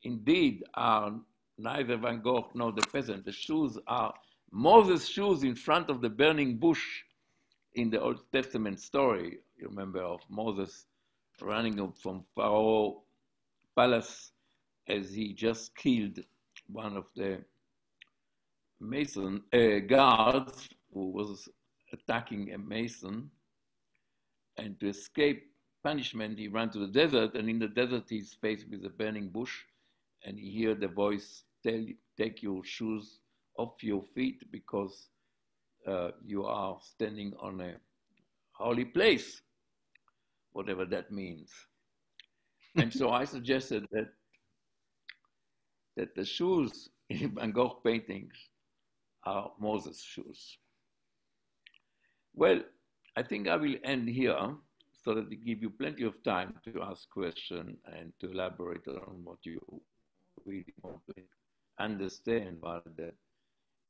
indeed are neither Van Gogh nor the peasant. The shoes are Moses' shoes in front of the burning bush in the Old Testament story. You remember of Moses running from Pharaoh palace as he just killed one of the Mason uh, guards who was attacking a Mason. And to escape punishment, he ran to the desert, and in the desert, he's faced with a burning bush, and he heard the voice tell, Take your shoes off your feet because uh, you are standing on a holy place, whatever that means. and so I suggested that that the shoes in Van Gogh paintings are Moses' shoes. Well, I think I will end here so that we give you plenty of time to ask questions and to elaborate on what you really want to understand rather than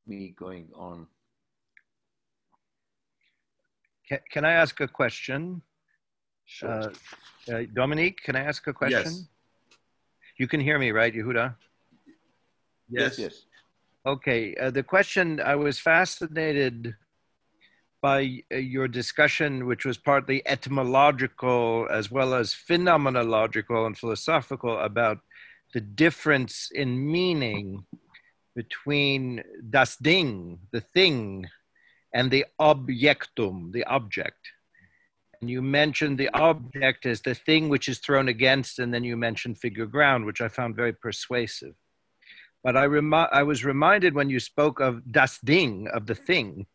me going on. Can, can I ask a question? Sure. Uh, uh, Dominik, can I ask a question? Yes. You can hear me, right, Yehuda? yes, yes. Okay. Uh, the question I was fascinated by uh, your discussion, which was partly etymological as well as phenomenological and philosophical, about the difference in meaning between das Ding, the thing, and the objectum, the object. And you mentioned the object as the thing which is thrown against, and then you mentioned figure ground, which I found very persuasive. But I, remi- I was reminded when you spoke of das Ding, of the thing,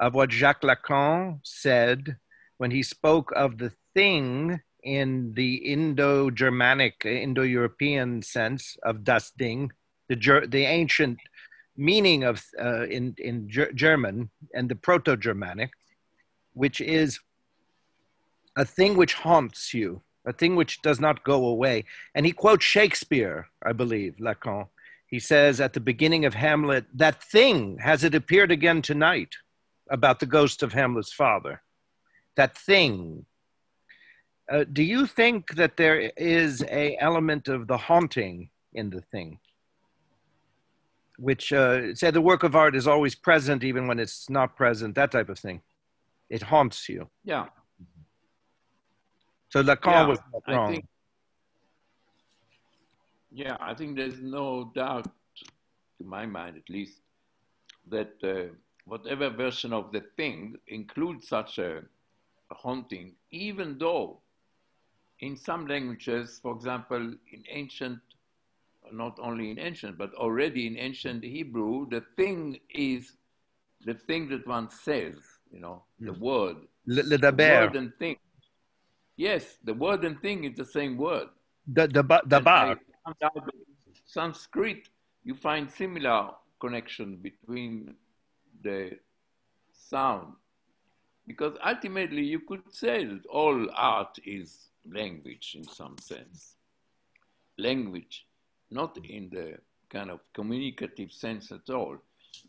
of what Jacques Lacan said when he spoke of the thing in the Indo Germanic, Indo European sense of das Ding, the, ger- the ancient meaning of uh, in, in ger- German and the Proto Germanic, which is a thing which haunts you, a thing which does not go away. And he quotes Shakespeare, I believe, Lacan. He says at the beginning of Hamlet, that thing, has it appeared again tonight about the ghost of Hamlet's father? That thing. Uh, do you think that there is a element of the haunting in the thing? Which uh, said the work of art is always present even when it's not present, that type of thing. It haunts you. Yeah, So Lacan Yeah, was wrong. think Yeah, I think there's no doubt, to my mind at least, that uh, whatever version of the thing includes such a, a haunting, even though in some languages, for example, in ancient, not only in ancient, but already in ancient Hebrew, the thing is the thing that one says, you know, the word. Le- The word and thing. Yes, the word and thing is the same word. the the ba- And dabar. I found out that Sanskrit, you find similar connection between the sound. Because ultimately, you could say that all art is language in some sense. Language, not in the kind of communicative sense at all,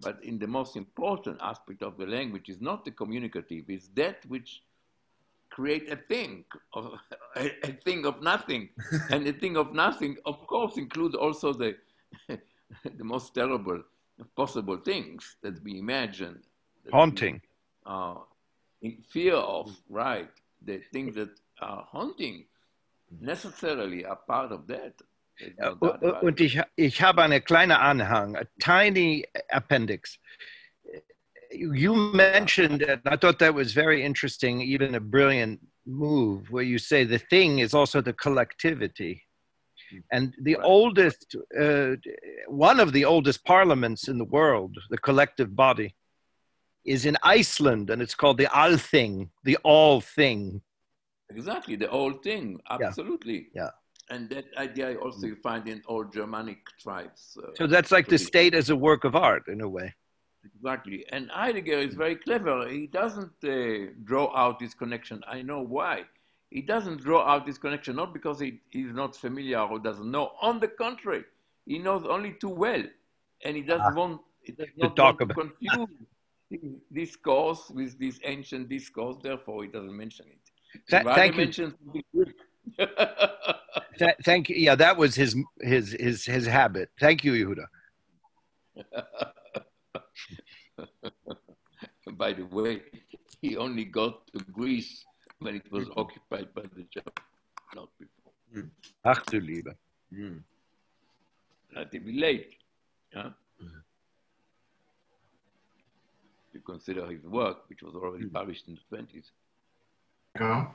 but in the most important aspect of the language is not the communicative, it's that which create a thing of a, a thing of nothing. And the thing of nothing of course includes also the the most terrible possible things that we imagine. That we Haunting. are in fear of right. The things that are haunting necessarily are part of that. Uh, Und ich, ich habe eine kleine Anhang, a tiny appendix. You mentioned, and I thought that was very interesting, even a brilliant move, where you say the thing is also the collectivity. And the oldest, uh, one of the oldest parliaments in the world, the collective body, is in Iceland, and it's called the Althing, the All Thing. Exactly, the whole thing, absolutely. Yeah. And that idea also you find in all Germanic tribes. uh, So that's like the state as a work of art, in a way. Exactly. And Heidegger is very clever. He doesn't uh, draw out this connection. I know why. He doesn't draw out this connection, not because he is not familiar or doesn't know. On the contrary, he knows only too well. And he doesn't want, he does not talk want to about- confuse this discourse with this ancient discourse. Therefore, he doesn't mention it. Th- thank you. Th- thank you. Yeah, that was his his his his habit. Thank you, Yehuda. By the way, he only got to Greece when it was occupied by the Germans, not before. Ach du Liebe. Mm. Relatively late. Yeah? You consider his work, which was already published in the 20s. go.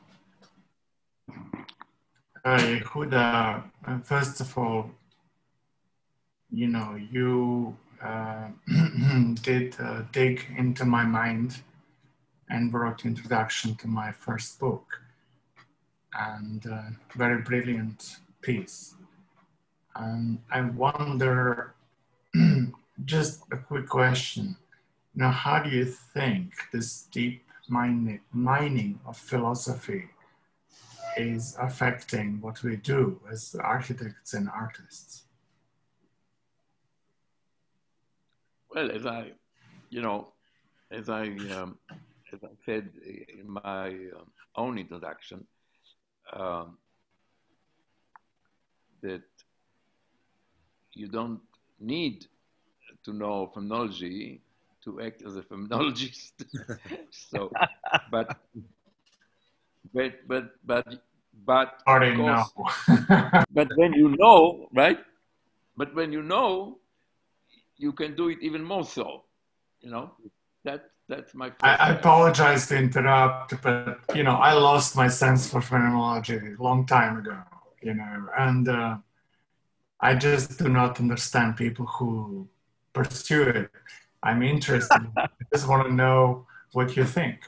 Uh, Yehuda, uh, first of all, you know, you did uh, dig into my mind and wrote introduction to my first book, and uh, very brilliant piece. And I wonder, just a quick question. Now, how do you think this deep mining of philosophy is affecting what we do as architects and artists? Well, as I, you know, as I, um, as I said in my um, own introduction, um, that you don't need to know phenomenology to act as a phenomenologist. so, but, but, but, but, but, of course, but when you know, right? But when you know, you can do it even more so. You know, that that's my. I, I apologize to interrupt, but you know, I lost my sense for phenomenology a long time ago, you know, and uh, I just do not understand people who pursue it. I'm interested. I just want to know what you think.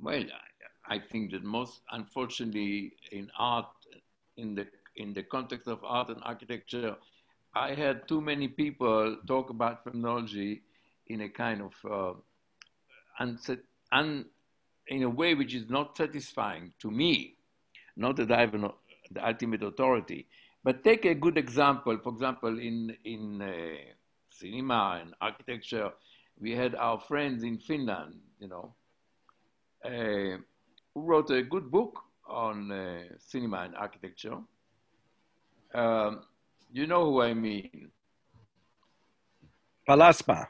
Well, I, I think that most, unfortunately, in art, in the in the context of art and architecture, I had too many people talk about phenomenology in a kind of uh, unset, un, in a way which is not satisfying to me. Not that I have an, the ultimate authority, but take a good example. For example, in in uh, cinema and architecture, we had our friends in Finland. You know, uh, who wrote a good book on uh, cinema and architecture. Um, you know who I mean? Pallasmaa.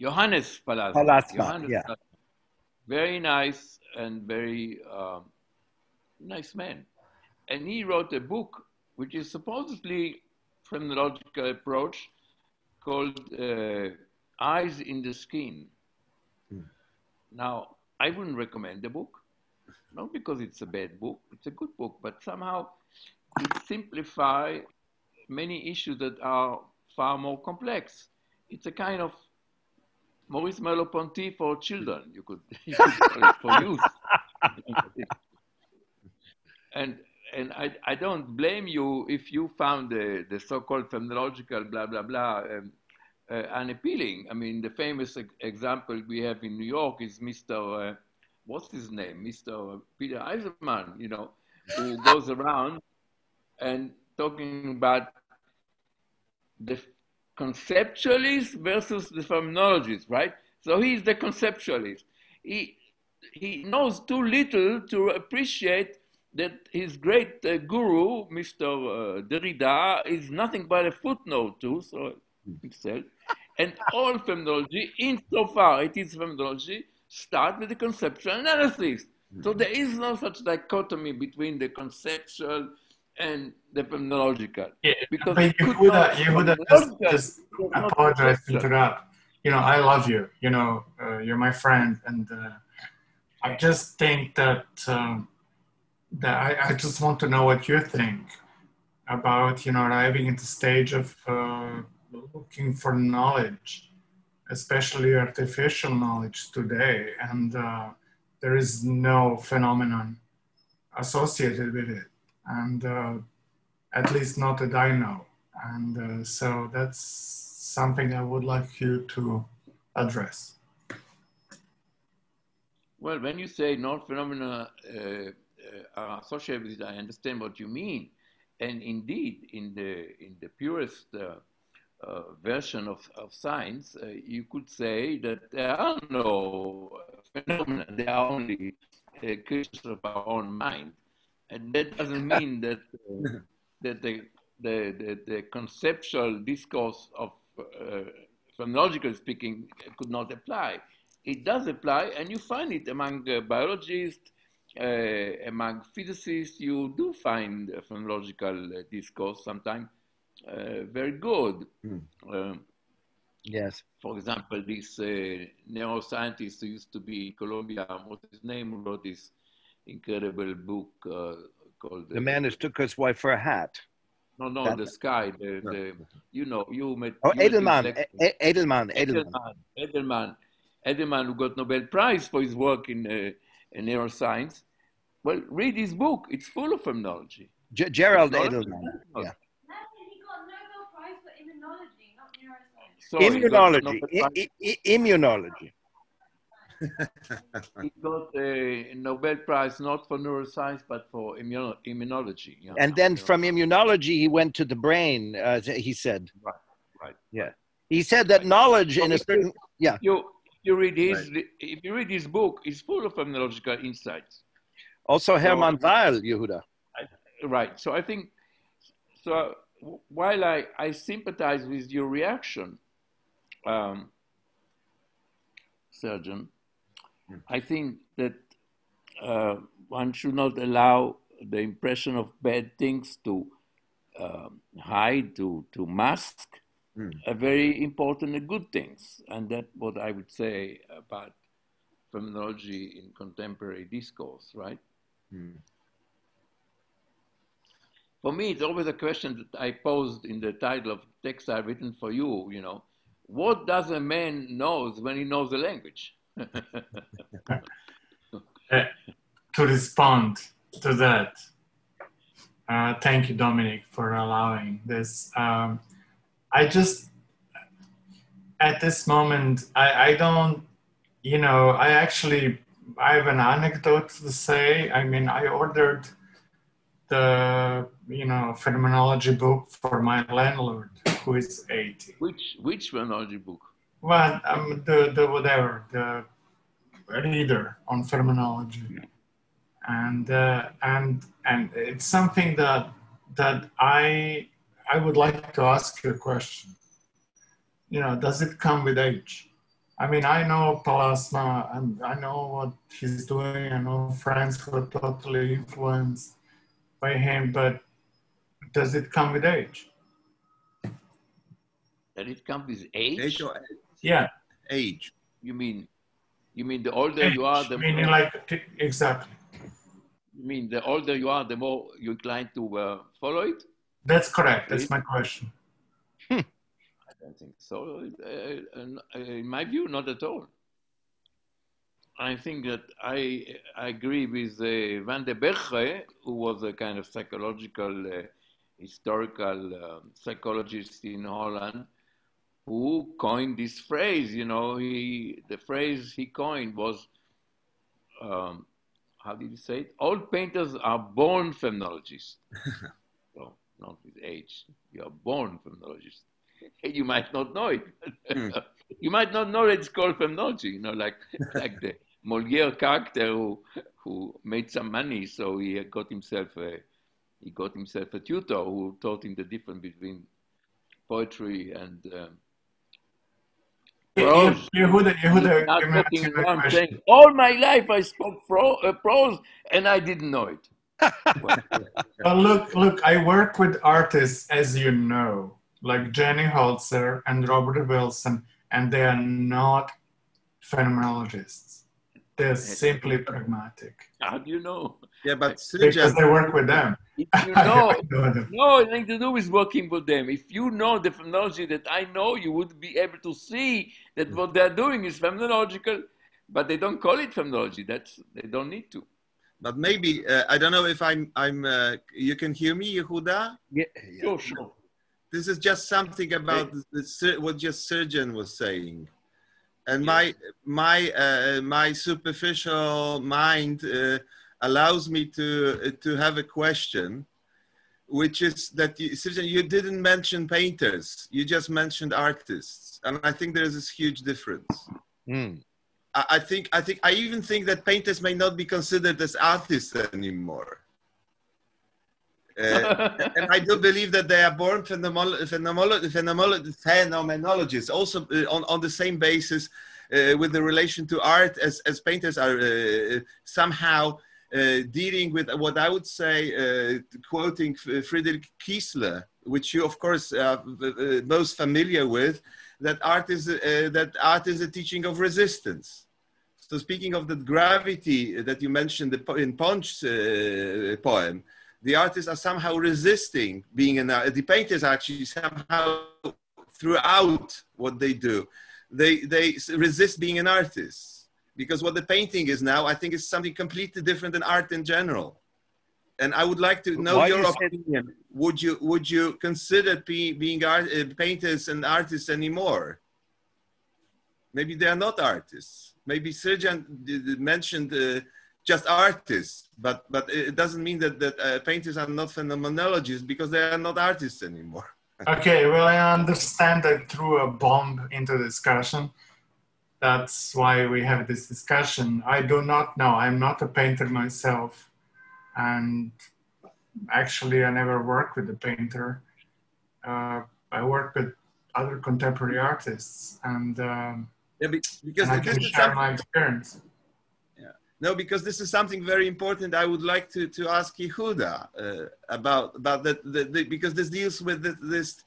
Johannes Pallasmaa. Pallasmaa, Johannes yeah. Pallasmaa. Very nice and very um, nice man. And he wrote a book which is supposedly from the logical approach called uh, Eyes in the Skin. Hmm. Now, I wouldn't recommend the book, not because it's a bad book, it's a good book, but somehow it simplifies many issues that are far more complex. It's a kind of Maurice Merleau-Ponty for children, you could, you could for youth. and and I, I don't blame you if you found the, the so-called phenomenological blah, blah, blah um, uh, unappealing. I mean, the famous example we have in New York is Mr. Uh, what's his name? Mr. Peter Eisenman, you know, who goes around and talking about the conceptualist versus the phenomenologist, right? So he's the conceptualist. He, he knows too little to appreciate that his great uh, guru, Mr. Uh, Derrida, is nothing but a footnote to so himself. And all phenomenology, insofar it is phenomenology, start with the conceptual analysis. So there is no such dichotomy between the conceptual and the phenomenological. Yeah, because but Yehuda, Yehuda just, just apologize to interrupt. You know, I love you. You know, uh, you're my friend, and uh, I just think that um, that I, I, just want to know what you think about you know arriving at the stage of uh, looking for knowledge, especially artificial knowledge today, and uh, there is no phenomenon associated with it and uh, at least not that I know. And uh, so that's something I would like you to address. Well, when you say non phenomena uh, uh, are associated with it, I understand what you mean. And indeed, in the, in the purest uh, uh, version of, of science, you could say that there are no phenomena, they are only creatures of our own mind and that doesn't mean that uh, that the, the, the, the, conceptual discourse of uh, phenomenological speaking could not apply. It does apply, and you find it among uh, biologists, uh, among physicists. You do find phenomenological uh, discourse sometimes uh, very good. Mm. yes. For example, this neuroscientist who used to be in Columbia, what's his name, wrote this incredible book uh, called The Man Who Took His Wife for a Hat. No, no, that, the sky. The, no. the, you know, you met. Oh, you Edelman, met Edelman, Edelman, Edelman, Edelman, who got Nobel Prize for his work in, uh, in neuroscience. Well, read his book. It's full of phenomenology. G- Gerald Edelman. Yeah. Sorry, immunology. I- I- immunology he got a Nobel Prize not for neuroscience but for immuno- immunology. Yeah. And then from immunology, he went to the brain. Uh, he said, right, right. Yeah, he said that knowledge in a certain yeah. You you read his right. if you read his book, it's full of immunological insights. Also, Hermann so, Weyl, Yehuda. Right. So I think so. While I I sympathize with your reaction, um, surgeon. I think that uh, one should not allow the impression of bad things to uh, hide, to, to mask mm. a very important and good things. And that's what I would say about phenomenology in contemporary discourse, right? Mm. For me, it's always a question that I posed in the title of the text I've written for you, you know, what does a man knows when he knows a language? Uh, to respond to that, uh, thank you, Dominik, for allowing this. Um, I just, at this moment, I, I don't, you know, I actually, I have an anecdote to say. I mean, I ordered the, you know, phenomenology book for my landlord who is 80. Which, which phenomenology book? Well, um, the, the whatever, the reader on phenomenology. And, uh, and, and it's something that, that I, I would like to ask you a question. You know, does it come with age? I mean, I know Pallasmaa and I know what he's doing. I know friends who are totally influenced by him, but does it come with age? Does it come with age. Age or Yeah, age. You mean, you mean the older you are, age, the meaning more, like exactly. you mean the older you are, the more you're inclined to uh, follow it? That's correct. That's my question. I don't think so. Uh, uh, in my view, not at all. I think that I, I agree with uh, Van den Berg, who was a kind of psychological, uh, historical uh, psychologist in Holland, who coined this phrase. You know, he the phrase he coined was, um, how did he say it? All painters are born phenomenologists. so not with age. You are born phenomenologists. You might not know it. Hmm. you might not know it's called phenomenology. You know, like like the Molière character who who made some money, so he got himself a he got himself a tutor who taught him the difference between poetry and um, Yehuda, Yehuda, Not let me ask walking you a around question. saying, all my life I spoke fro- uh, prose and I didn't know it. Well, look, look, I work with artists, as you know, like Jenny Holzer and Robert Wilson, and they are not phenomenologists. They're simply pragmatic how do you know? Yeah, but because Sirjan, I work with them. If you know, I know them. no, nothing to do with working with them. If you know the phenomenology that I know, you would be able to see that what they're doing is phenomenological, but they don't call it phenomenology. That's they don't need to. but maybe uh, I don't know if I'm I'm. Uh, you can hear me, Yehuda. Yeah, Sure, sure. This is just something about the, the, what just surgeon was saying, and my my uh, my superficial mind uh, allows me to uh, to have a question, which is that you, you didn't mention painters, you just mentioned artists, and I think there is this huge difference. Hmm. I, I think I think I even think that painters may not be considered as artists anymore. Uh, and I do believe that they are born phenomenolo- phenomenolo- phenomenolo- phenomenologists, also uh, on, on the same basis uh, with the relation to art as, as painters are uh, somehow dealing with what I would say, uh, quoting F- Friedrich Kiesler, which you of course are uh, most familiar with, that art is uh, that art is a teaching of resistance. So speaking of the gravity that you mentioned in Ponge's uh, poem, the artists are somehow resisting being an art. The painters actually somehow throughout what they do, they they resist being an artist because what the painting is now, I think, is something completely different than art in general. And I would like to know Why your you opinion. Would you would you consider be, being art, uh, painters and artists anymore? Maybe they are not artists. Maybe Serjan d- d- mentioned uh, just artists, but but it doesn't mean that that uh, painters are not phenomenologists because they are not artists anymore. Okay, well, I understand that threw a bomb into the discussion. That's why we have this discussion. I do not know. I'm not a painter myself. And actually, I never work with a painter. Uh, I work with other contemporary artists, and, um, Yeah, because and I this can is share something, my experience. no, because this is something very important. I would like to to ask Yehuda uh, about about that because this deals with the, this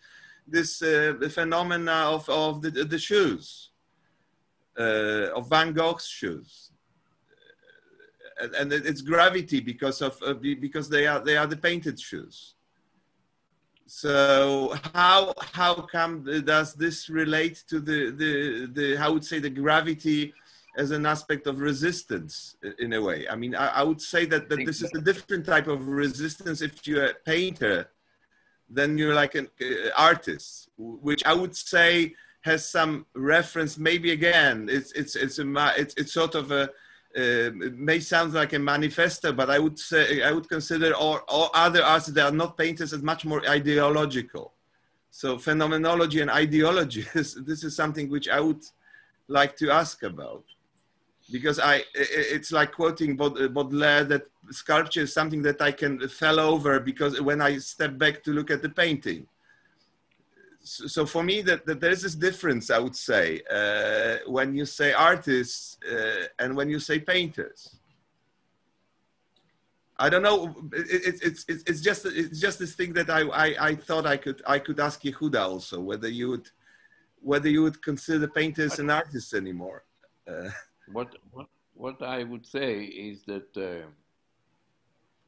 this uh, the phenomena of of the the shoes uh, of Van Gogh's shoes. And, and it's gravity because of uh, because they are they are the painted shoes. So how how come does this relate to the the the how would say the gravity as an aspect of resistance in a way? I mean, I, I would say that, that this is a different type of resistance if you're a painter than you're like an uh, artist, which I would say has some reference. Maybe again, it's it's it's a it's it's sort of a uh, it may sound like a manifesto, but I would say I would consider all, all other artists that are not painters as much more ideological. So phenomenology and ideology is this is something which I would like to ask about because I it's like quoting Baud- Baudelaire that sculpture is something that I can fell over because when I step back to look at the painting. So, so for me, that, that there's this difference, I would say, uh, when you say artists uh, and when you say painters. I don't know. It's it, it's it's just it's just this thing that I, I I thought I could I could ask Yehuda also whether you would whether you would consider painters and artists anymore. Uh, what what what I would say is that uh,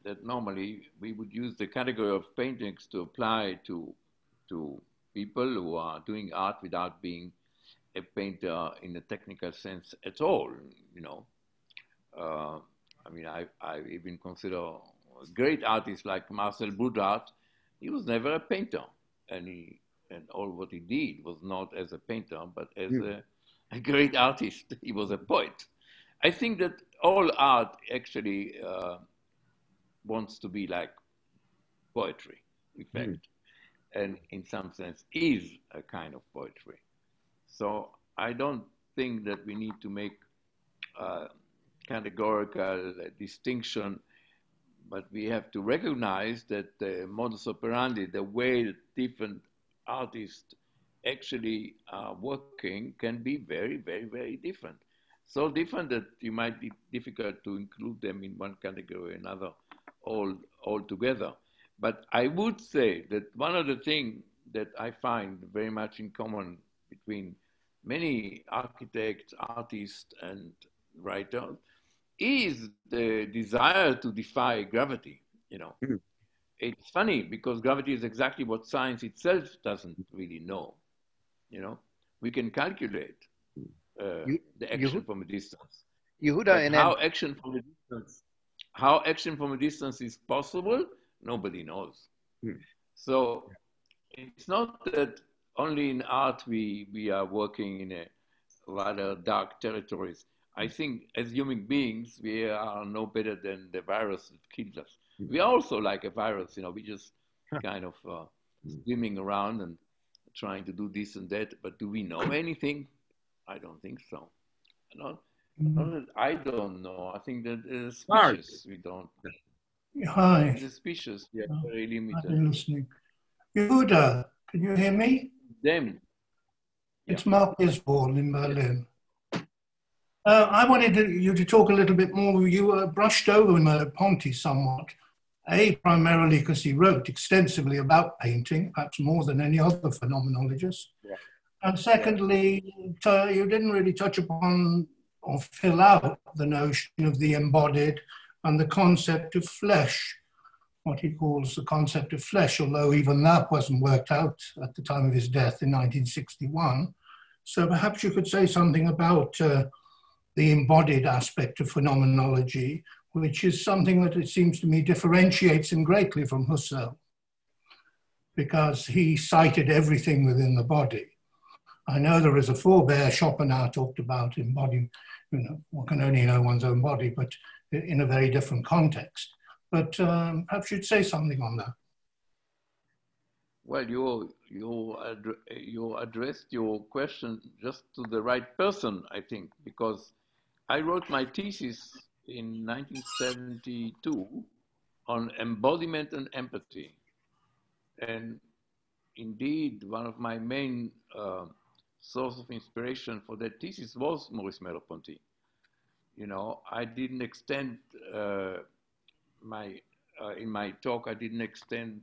that normally we would use the category of paintings to apply to to people who are doing art without being a painter in a technical sense at all. You know, uh, I mean, I, I even consider great artists like Marcel Broodthaers. He was never a painter, and he and all what he did was not as a painter, but as yeah. a, a, great artist. He was a poet. I think that all art actually uh, wants to be like poetry, in fact, mm. And in some sense is a kind of poetry. So I don't think that we need to make a categorical distinction, but we have to recognize that the modus operandi, the way that different artists actually are working, can be very, very, very different. So different that you might be difficult to include them in one category or another all, all together. But I would say that one of the things that I find very much in common between many architects, artists, and writers is the desire to defy gravity. You know, mm-hmm. it's funny because gravity is exactly what science itself doesn't really know. You know, we can calculate uh, you, the action you, from a distance. Yehuda, and how action from a distance, how action from a distance is possible, nobody knows. Hmm. So it's not that only in art we, we are working in a rather dark territories. I hmm. think as human beings, we are no better than the virus that kills us. Hmm. We are also like a virus, you know, we just kind of uh, hmm. swimming around and trying to do this and that. But do we know anything? I don't think so. Not, not I don't know. I think that uh, as species, we don't. Hi. A species, we are very limited. I've been listening. Yehuda, can you hear me? them. It's yeah. Mark Isborn in Berlin. Uh, I wanted to, you to talk a little bit more. You were brushed over Merleau-Ponty somewhat. A, primarily because he wrote extensively about painting, perhaps more than any other phenomenologist. Yeah. And secondly, you didn't really touch upon or fill out the notion of the embodied and the concept of flesh what he calls the concept of flesh, although even that wasn't worked out at the time of his death in 1961. So perhaps you could say something about uh, the embodied aspect of phenomenology, which is something that it seems to me differentiates him greatly from Husserl, because he cited everything within the body. I know there is a forebear Schopenhauer talked about embodying, you know, one can only know one's own body, but in a very different context. But um, perhaps you'd say something on that. Well, you you you addressed your question just to the right person, I think, because I wrote my thesis in 1972 on embodiment and empathy, and indeed, one of my main uh, source of inspiration for that thesis was Maurice Merleau-Ponty. You know, I didn't extend uh, my uh, in my talk I didn't extend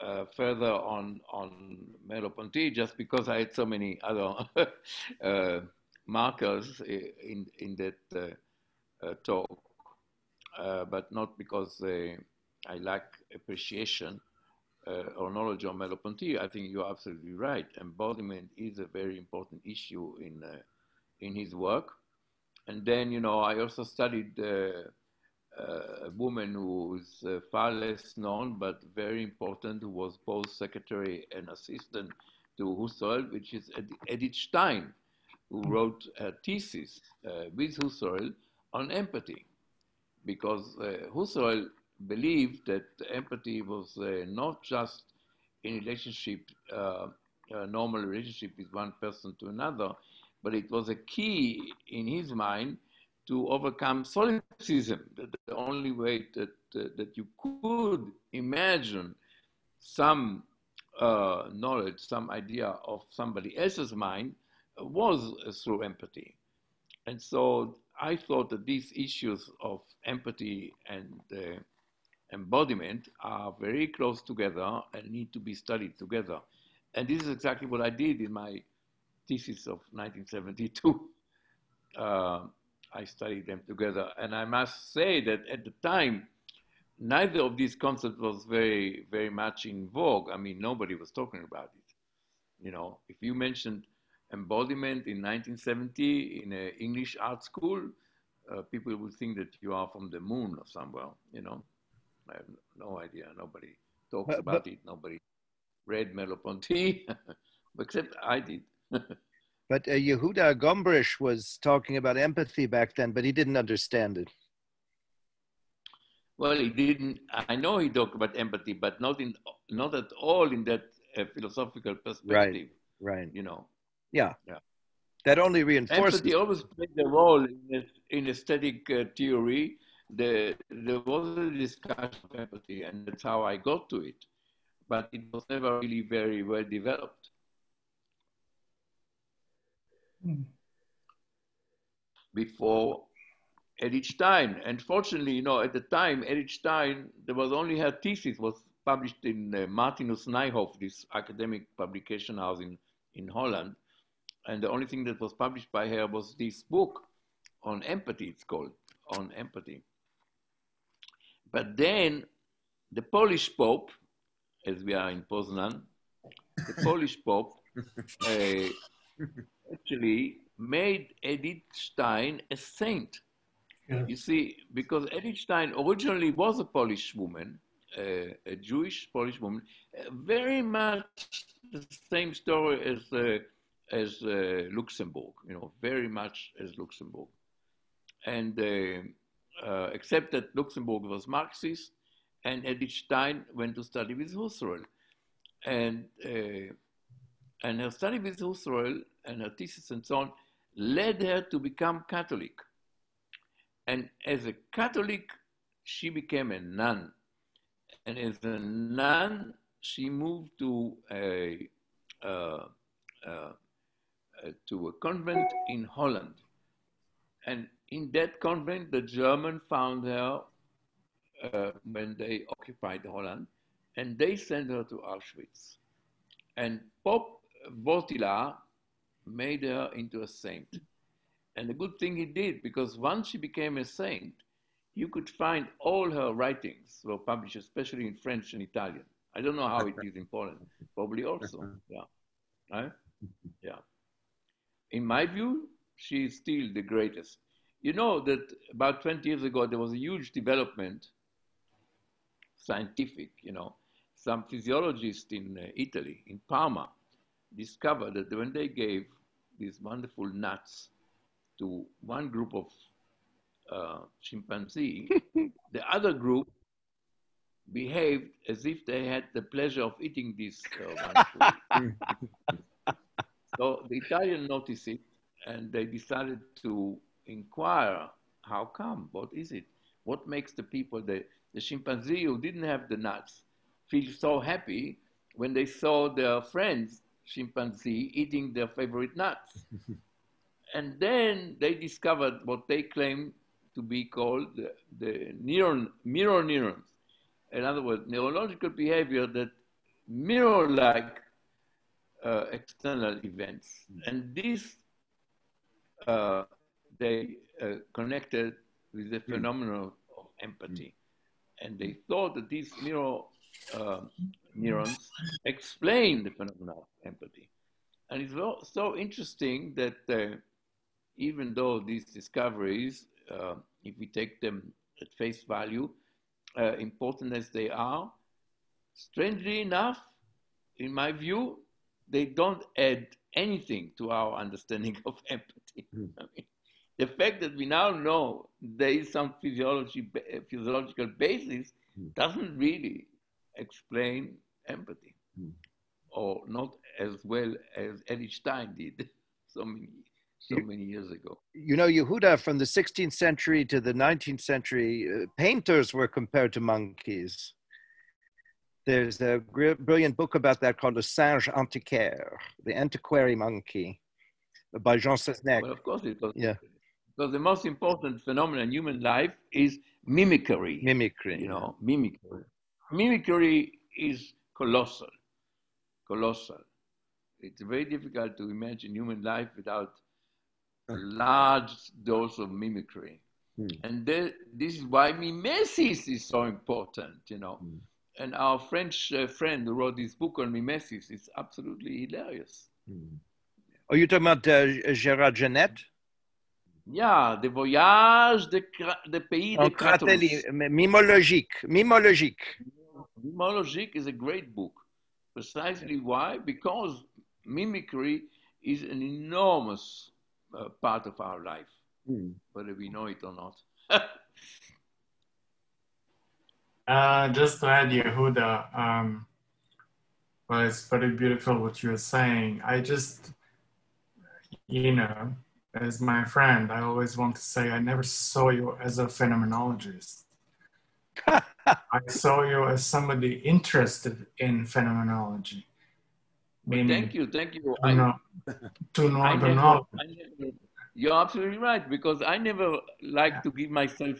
uh, further on on Merleau-Ponty just because I had so many other uh, markers in in that uh, uh, talk, uh, but not because I lack appreciation or knowledge on Merleau-Ponty. I think you're absolutely right. Embodiment is a very important issue in in his work. And then, you know, I also studied a woman who is uh, far less known but very important, who was both secretary and assistant to Husserl, which is Edith Stein, who wrote a thesis uh, with Husserl on empathy. Because uh, Husserl believed that empathy was uh, not just in relationship, uh, a normal relationship with one person to another, but it was a key in his mind to overcome solipsism. The only way that, uh, that you could imagine some uh, knowledge, some idea of somebody else's mind was through empathy. And so I thought that these issues of empathy and uh, embodiment are very close together and need to be studied together. And this is exactly what I did in my thesis of 1972. Uh, I studied them together. And I must say that at the time, neither of these concepts was very, very much in vogue. I mean, nobody was talking about it. You know, if you mentioned embodiment in 1970 in an English art school, uh, people would think that you are from the moon or somewhere, you know. I have no idea. Nobody talks but, about but, it. Nobody read Merleau-Ponty, except I did. but uh, Yehuda Gombrich was talking about empathy back then, but he didn't understand it. Well, he didn't. I know he talked about empathy, but not in, not at all in that uh, philosophical perspective. Right. Right. You know. Yeah. Yeah. That only reinforces. Empathy always played a role in, in aesthetic uh, theory. The, there was a discussion of empathy, and that's how I got to it. But it was never really very well developed. Before Edith Stein. And fortunately, you know, at the time, Edith Stein, there was only her thesis was published in uh, Martinus Nijhoff, this academic publication house in, in Holland. And the only thing that was published by her was this book on empathy, it's called, on empathy. But then the Polish Pope, as we are in Poznan, the Polish Pope uh, actually made Edith Stein a saint. Yeah. You see, because Edith Stein originally was a Polish woman, uh, a Jewish Polish woman, uh, very much the same story as uh, as uh, Luxemburg, you know, very much as Luxemburg, and uh, uh, except that Luxemburg was Marxist, and Edith Stein went to study with Husserl, and and her study with Husserl and her thesis and so on led her to become Catholic and as a Catholic, she became a nun. And as a nun, she moved to a, uh, uh, to a convent in Holland. And in that convent, the German found her uh, when they occupied Holland, and they sent her to Auschwitz. And Pope Wojtyla made her into a saint. And the good thing he did, because once she became a saint, you could find all her writings were published, especially in French and Italian. I don't know how it is in Poland, probably also. Yeah. Right? Yeah. In my view, she is still the greatest. You know that about 20 years ago, there was a huge development, scientific, you know. Some physiologists in uh, Italy, in Parma, discovered that when they gave these wonderful nuts to one group of uh, chimpanzee, the other group behaved as if they had the pleasure of eating this uh, so the Italian noticed it and they decided to inquire how come, what is it? What makes the people, the, the chimpanzee who didn't have the nuts, feel so happy when they saw their friends, chimpanzee, eating their favorite nuts? And then they discovered what they claim to be called the, the neuron, mirror neurons. In other words, neurological behavior that mirror like uh, external events. Mm. And this uh, they uh, connected with the mm. phenomenon of empathy. Mm. And they thought that these mirror uh, neurons explain the phenomenon of empathy. And it's so interesting that uh, even though these discoveries, uh, if we take them at face value, uh, important as they are, strangely enough, in my view, they don't add anything to our understanding of empathy. Mm. I mean, the fact that we now know there is some physiology, physiological basis mm. doesn't really explain empathy, mm. or not as well as Edith Stein did so many so many years ago. You know, Yehuda, from the 16th century to the 19th century, uh, painters were compared to monkeys. There's a brilliant book about that called Le Singe Antiquaire, the antiquary monkey, by Jean Seznec. Well, of course it was. Yeah. Because the most important phenomenon in human life is mimicry. Mimicry. You know, mimicry. Mimicry is colossal, colossal. It's very difficult to imagine human life without a large dose of mimicry. Hmm. And th- this is why mimesis is so important, you know. Hmm. And our French uh, friend who wrote this book on mimesis is absolutely hilarious. Hmm. Are you talking about uh, Gérard Genette? Yeah, the voyage de, de pays de Kratos. Mimologique. Mimologique. Mimologique is a great book. Precisely why? Because mimicry is an enormous uh, part of our life, mm. whether we know it or not. uh, just to add, Yehuda, um, well, it's very beautiful what you're saying. I just, you know, as my friend, I always want to say I never saw you as a phenomenologist. I saw you as somebody interested in phenomenology. Meaning, thank you, thank you. To know, to know the knowledge. You're absolutely right because I never like to give myself,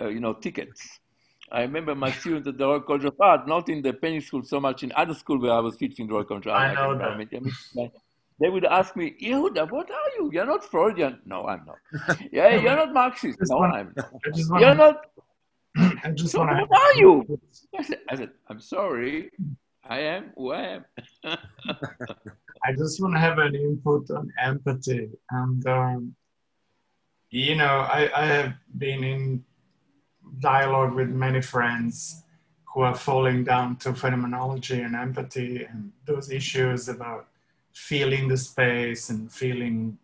uh, you know, tickets. I remember my students at the Royal College of Art, not in the penny school so much in other school where I was teaching the Royal College of Art. I know that they would ask me, Yehuda, what are you? You're not Freudian. No, I'm not. Yeah, you're not Marxist. No, I'm not. You're not. I just so what are you? I said, I said, I'm sorry. I am who I am. I just want to have an input on empathy. And, um, you know, I, I have been in dialogue with many friends who are falling down to phenomenology and empathy and those issues about feeling the space and feeling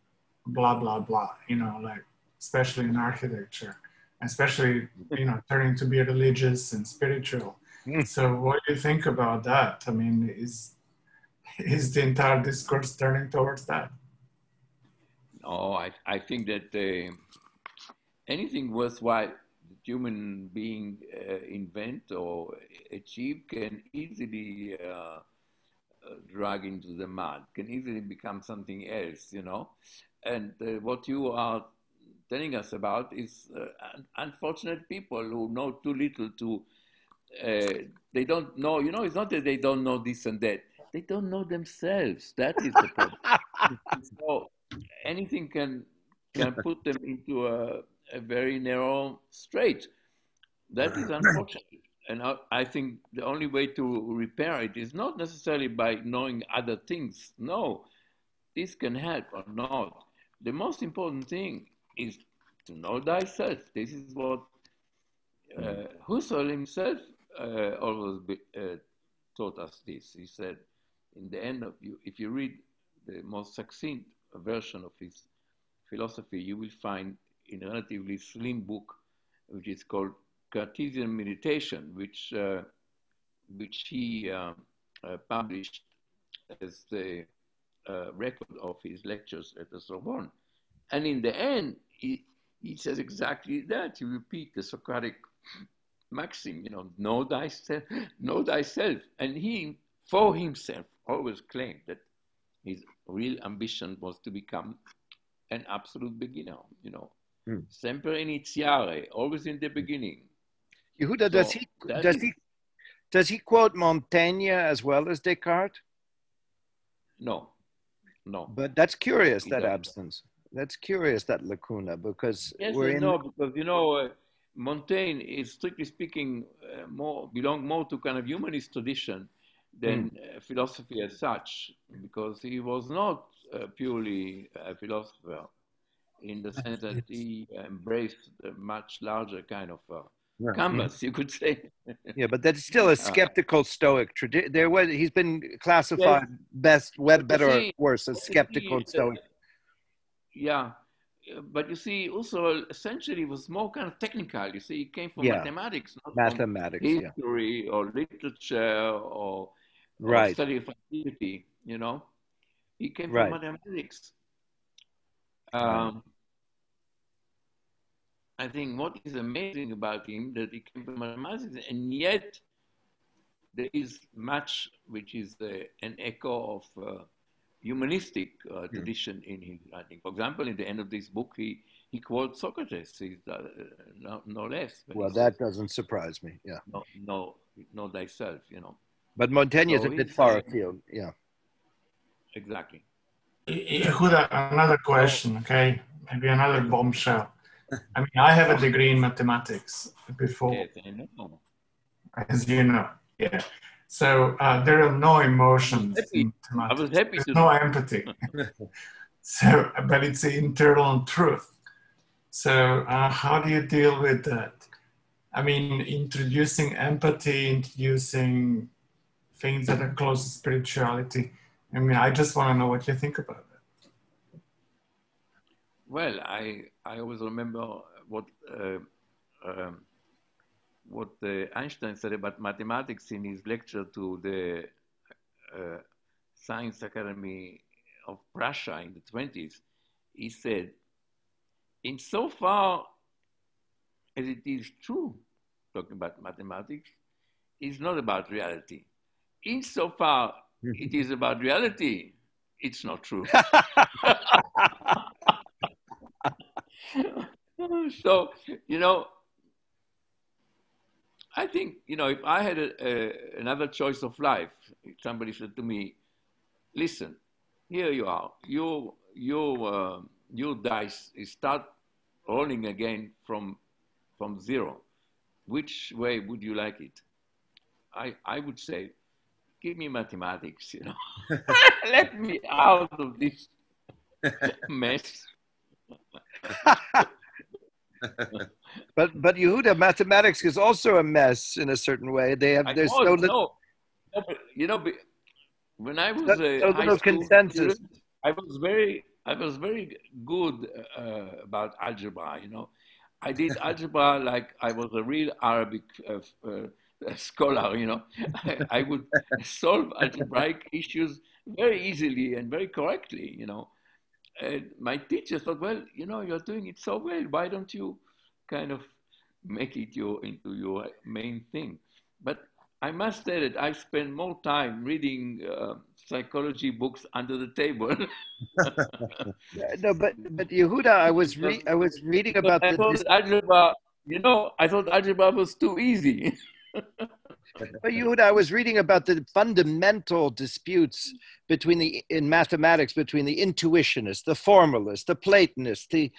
blah blah blah you know like especially in architecture especially you know turning to be religious and spiritual mm. so what do you think about that i mean is is the entire discourse turning towards that oh i, I think that uh, anything worthwhile human being uh, invent or achieve can easily uh, drag into the mud, can easily become something else, you know. And uh, what you are telling us about is uh, unfortunate people who know too little to, uh, they don't know, you know, it's not that they don't know this and that, they don't know themselves. That is the problem. so anything can, can put them into a, a very narrow strait. That is unfortunate and I, I think the only way to repair it is not necessarily by knowing other things. No, this can help or not. The most important thing is to know thyself. This is what uh, mm. Husserl himself uh, always be, uh, taught us this. He said, in the end of you, if you read the most succinct version of his philosophy, you will find in a relatively slim book, which is called Cartesian meditation, which, uh, which he uh, uh, published as the uh, record of his lectures at the Sorbonne. And in the end, he, he says exactly that. He repeats the Socratic maxim, you know, know thyself, know thyself. And he, for himself, always claimed that his real ambition was to become an absolute beginner, you know. Mm. Semper iniziare, always in the beginning. Yehuda, so does he does he does he quote Montaigne as well as Descartes? No, no. But that's curious he that absence. That's curious that lacuna because yes we're in... no because you know uh, Montaigne is strictly speaking uh, more belong more to kind of humanist tradition than mm. uh, philosophy as such because he was not uh, purely a philosopher in the sense that he embraced a much larger kind of uh, right. canvas, you could say. yeah, but that's still a uh, skeptical Stoic tradition. There was he's been classified yeah, best, better see, or worse as skeptical see, Stoic. Yeah, but you see, also essentially was more kind of technical. You see, he came from yeah. mathematics, not mathematics, history yeah. or literature or, right. or study of activity. You know, he came from right. mathematics. Um, I think what is amazing about him that he came from mathematics, and yet there is much which is uh, an echo of uh, humanistic uh, tradition in his writing. For example, in the end of this book, he he quotes Socrates, he's, uh, no, no, less. Well, that says, doesn't surprise me. Yeah. No, no, know thyself. You know. But Montaigne so is a bit far afield. Yeah. Exactly. Yehuda, another question. Okay, maybe another bombshell. I mean, I have a degree in mathematics before, yes, as you know. Yeah. So uh, there are no emotions. I was happy There's no empathy. so, but it's the internal truth. So, uh, how do you deal with that? I mean, introducing empathy, introducing things that are close to spirituality. I mean, I just want to know what you think about it. Well, I I always remember what uh, um, what uh, Einstein said about mathematics in his lecture to the uh, Science Academy of Prussia in the 20s. He said, insofar as it is true, talking about mathematics, is not about reality. Insofar it is about reality, it's not true. so, you know, I think, you know, if I had a, a, another choice of life, somebody said to me, listen, here you are, your, your, uh, your dice start rolling again from, from zero. Which way would you like it? I, I would say, give me mathematics, you know. Let me out of this mess. but but Yehuda, mathematics is also a mess in a certain way. They have there's no, no, no you know when I was a no, high consensus. Student, I was very I was very good uh, about algebra. You know, I did algebra like I was a real Arabic uh, uh, scholar. You know, I, I would solve algebraic issues very easily and very correctly. You know, and my teacher thought, well, you know, you're doing it so well. Why don't you kind of make it your into your main thing? But I must say that I spend more time reading uh, psychology books under the table. no, but but Yehuda, I was re- I was reading about I the, thought this... algebra. You know, I thought algebra was too easy. but Yehuda, I was reading about the fundamental disputes between the in mathematics between the intuitionists, the formalists, the Platonists. The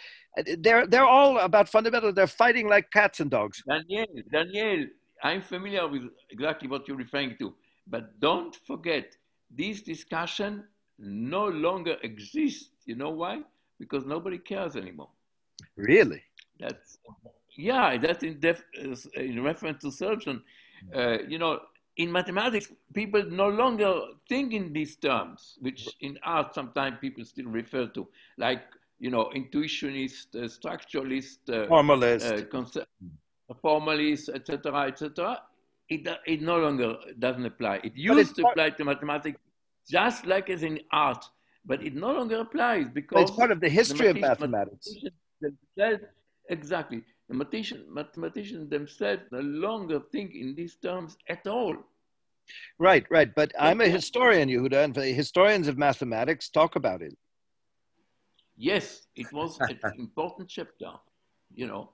they're they're all about fundamental. They're fighting like cats and dogs. Daniel, Daniel, I'm familiar with exactly what you're referring to, but don't forget this discussion no longer exists. You know why? Because nobody cares anymore. Really? That's yeah. That's in, def, in reference to surgeon uh, you know, in mathematics, people no longer think in these terms, which in art sometimes people still refer to, like you know, intuitionist, uh, structuralist, uh, formalist, uh, concept, formalist, etc., etc. It, it no longer doesn't apply. It used to apply to mathematics, just like as in art, but it no longer applies because it's part of the history the of mathematics. Exactly. The mathematician, mathematicians themselves no longer think in these terms at all. Right, right. But I'm a historian, Yehuda, and the historians of mathematics talk about it. Yes, it was an important chapter, you know.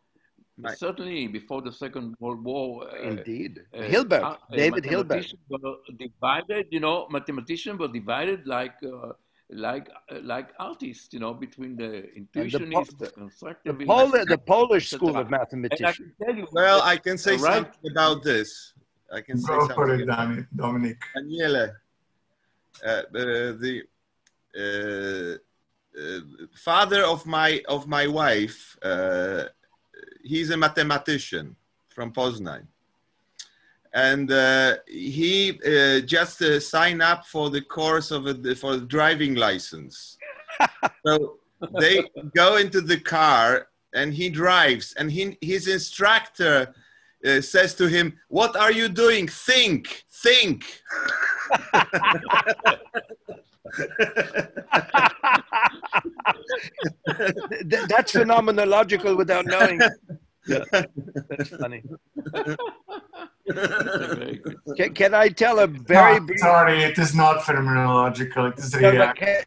Right. Certainly before the Second World War. Uh, Indeed. Uh, Hilbert, uh, David Hilbert. Were divided, you know, mathematicians were divided like uh, like like artists, you know, between the intuitionists, the, the, the, Pol- the Polish school of mathematicians. well, I can say right. something about this. I can say Go something. for it, Dominik. Daniele, uh, the uh, uh, father of my of my wife, uh, he's a mathematician from Poznan and uh, he uh, just uh, signed up for the course of a, for the driving license. so they go into the car and he drives, and he, his instructor uh, says to him, "What are you doing? Think, think." That's phenomenological without knowing. Yeah, that's funny. can, can, I tell a very no, brief... Sorry, it is not phenomenological. It is no, can,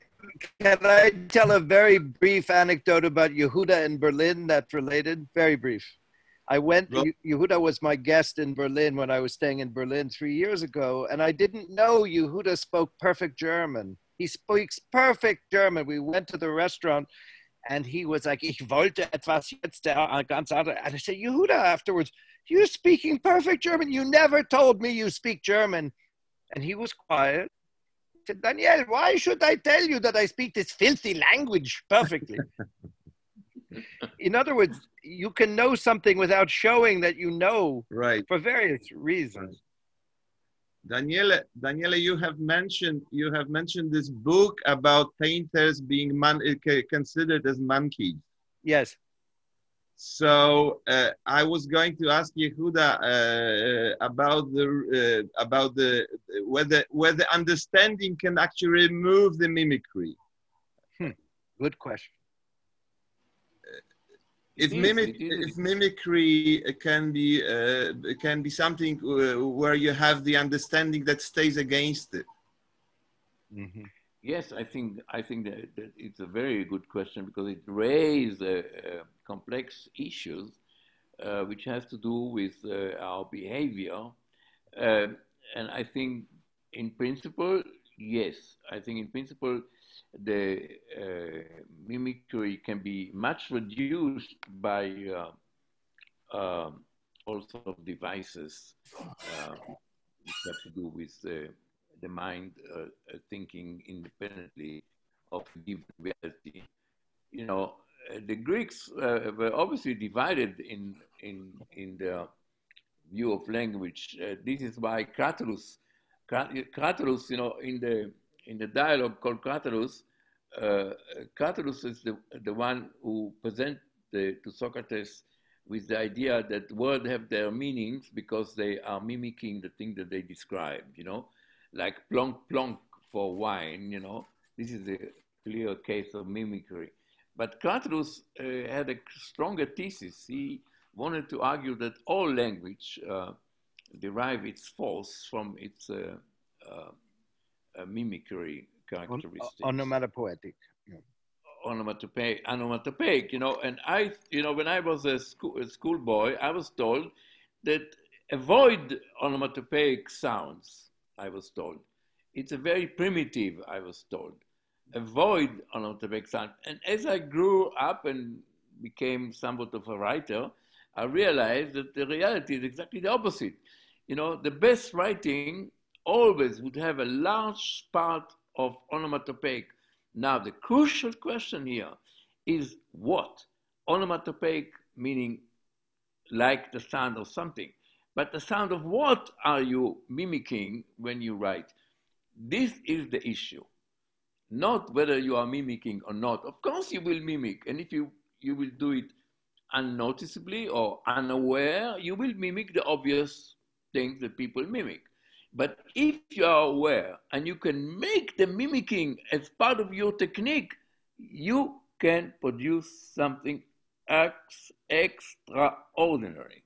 can I tell a very brief anecdote about Yehuda in Berlin that's related? Very brief. I went, Well- Yehuda was my guest in Berlin when I was staying in Berlin three years ago, and I didn't know Yehuda spoke perfect German. He speaks perfect German. We went to the restaurant and he was like, Ich wollte etwas jetzt ganz andere. And I said, Yehuda, afterwards, you're speaking perfect German. You never told me you speak German. And he was quiet. He said, Daniel, why should I tell you that I speak this filthy language perfectly? In other words, you can know something without showing that you know Right. for various reasons. Daniele, Daniele, you have mentioned you have mentioned this book about painters being man, uh, considered as monkeys. Yes. So uh, I was going to ask Yehuda uh, about the uh, about the whether whether understanding can actually remove the mimicry. Good question. If It is, mimic it is. if mimicry can be uh, can be something uh, where you have the understanding that stays against it. Mhm. Yes, I think I think that, that it's a very good question because it raises uh, uh, complex issues uh, which has to do with uh, our behavior, Uh, and I think in principle, yes, I think in principle the uh, mimicry can be much reduced by uh, um, all of devices uh, which have to do with uh, the mind uh, uh, thinking independently of given reality. You know, uh, the Greeks uh, were obviously divided in in in their view of language. Uh, this is why Cratylus, Cratylus, you know, in the in the dialogue called Cratylus, uh, is the the one who present the, to Socrates with the idea that words have their meanings because they are mimicking the thing that they describe. You know, like plonk plonk for wine. You know, this is a clear case of mimicry. But Cratylus uh, had a stronger thesis. He wanted to argue that all language uh, derive its force from its uh, uh, mimicry On, characteristics onomatopoetic. onomatopoeic, onomatopoeic, you know, and I, you know, when I was a school a schoolboy, I was told that avoid onomatopoeic sounds. I was told it's a very primitive. I was told avoid onomatopoeic sound. And as I grew up and became somewhat of a writer, I realized that the reality is exactly the opposite. You know, the best writing always would have a large part of onomatopoeic. Now, the crucial question here is what? Onomatopoeic meaning like the sound of something. But the sound of what are you mimicking when you write? This is the issue. Not whether you are mimicking or not. Of course, you will mimic. And if you, you will do it unnoticeably or unaware, you will mimic the obvious things that people mimic. But if you are aware and you can make the mimicking as part of your technique, you can produce something ex- extraordinary.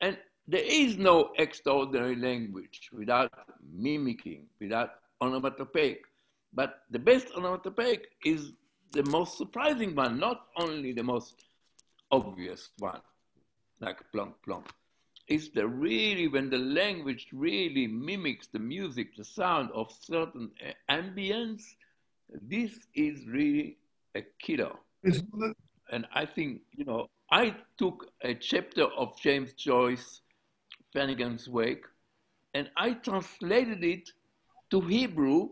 And there is no extraordinary language without mimicking, without onomatopoeic. But the best onomatopoeic is the most surprising one, not only the most obvious one, like plonk plonk. It's the really when the language really mimics the music, the sound of certain uh, ambience. This is really a killer. And I think, you know, I took a chapter of James Joyce, Finnegans Wake, and I translated it to Hebrew,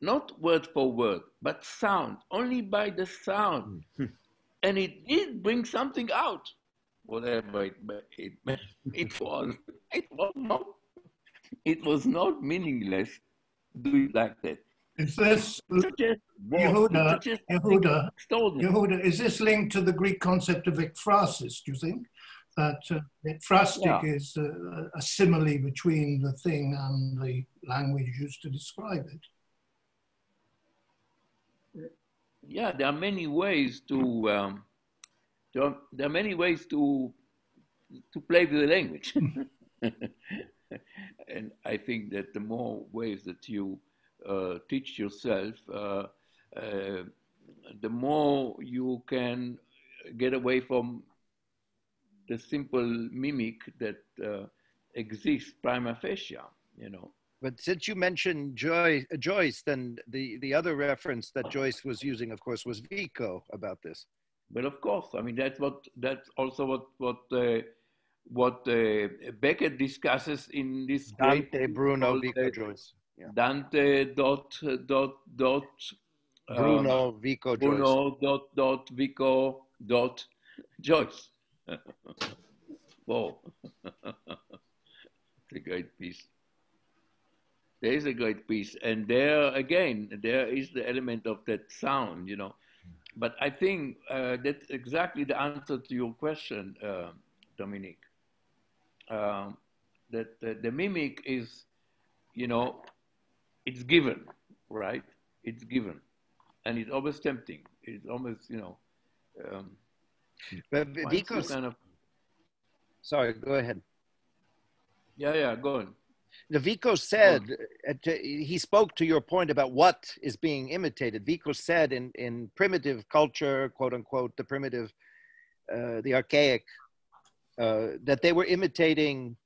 not word for word, but sound, only by the sound. and it did bring something out, whatever it, it, it was. It was not, it was not meaningless. Do it like that. is this, Yehuda, such a something Yehuda. Yehuda, is this linked to the Greek concept of ekphrasis, do you think? That uh, ekphrastic Yeah. is uh, a simile between the thing and the language used to describe it. yeah, there are many ways to um, there, are, there are many ways to to play with the language, and I think that the more ways that you uh, teach yourself, uh, uh, the more you can get away from the simple mimic that uh, exists prima facie, you know. But since you mentioned Joyce, Joyce, then the, the other reference that Joyce was using, of course, was Vico about this. Well, of course. I mean, that's what that's also what what uh, what uh, Beckett discusses in this Dante, great Bruno, Vico, uh, Joyce. Yeah. Dante dot dot dot um, Bruno, Vico, Joyce. Dot dot Vico dot Joyce. Whoa, it's a great piece. There is a great piece, and there again, there is the element of that sound, you know. But I think uh, that's exactly the answer to your question, uh, Dominique. Um, that the, the mimic is, you know, it's given, right? It's given, and it's always tempting. It's almost, you know, um, But Vico's, kind of, sorry, go ahead. yeah, yeah, go on. Vico said, uh, he spoke to your point about what is being imitated. Vico said in, in primitive culture, quote unquote, the primitive, uh, the archaic, uh, that they were imitating,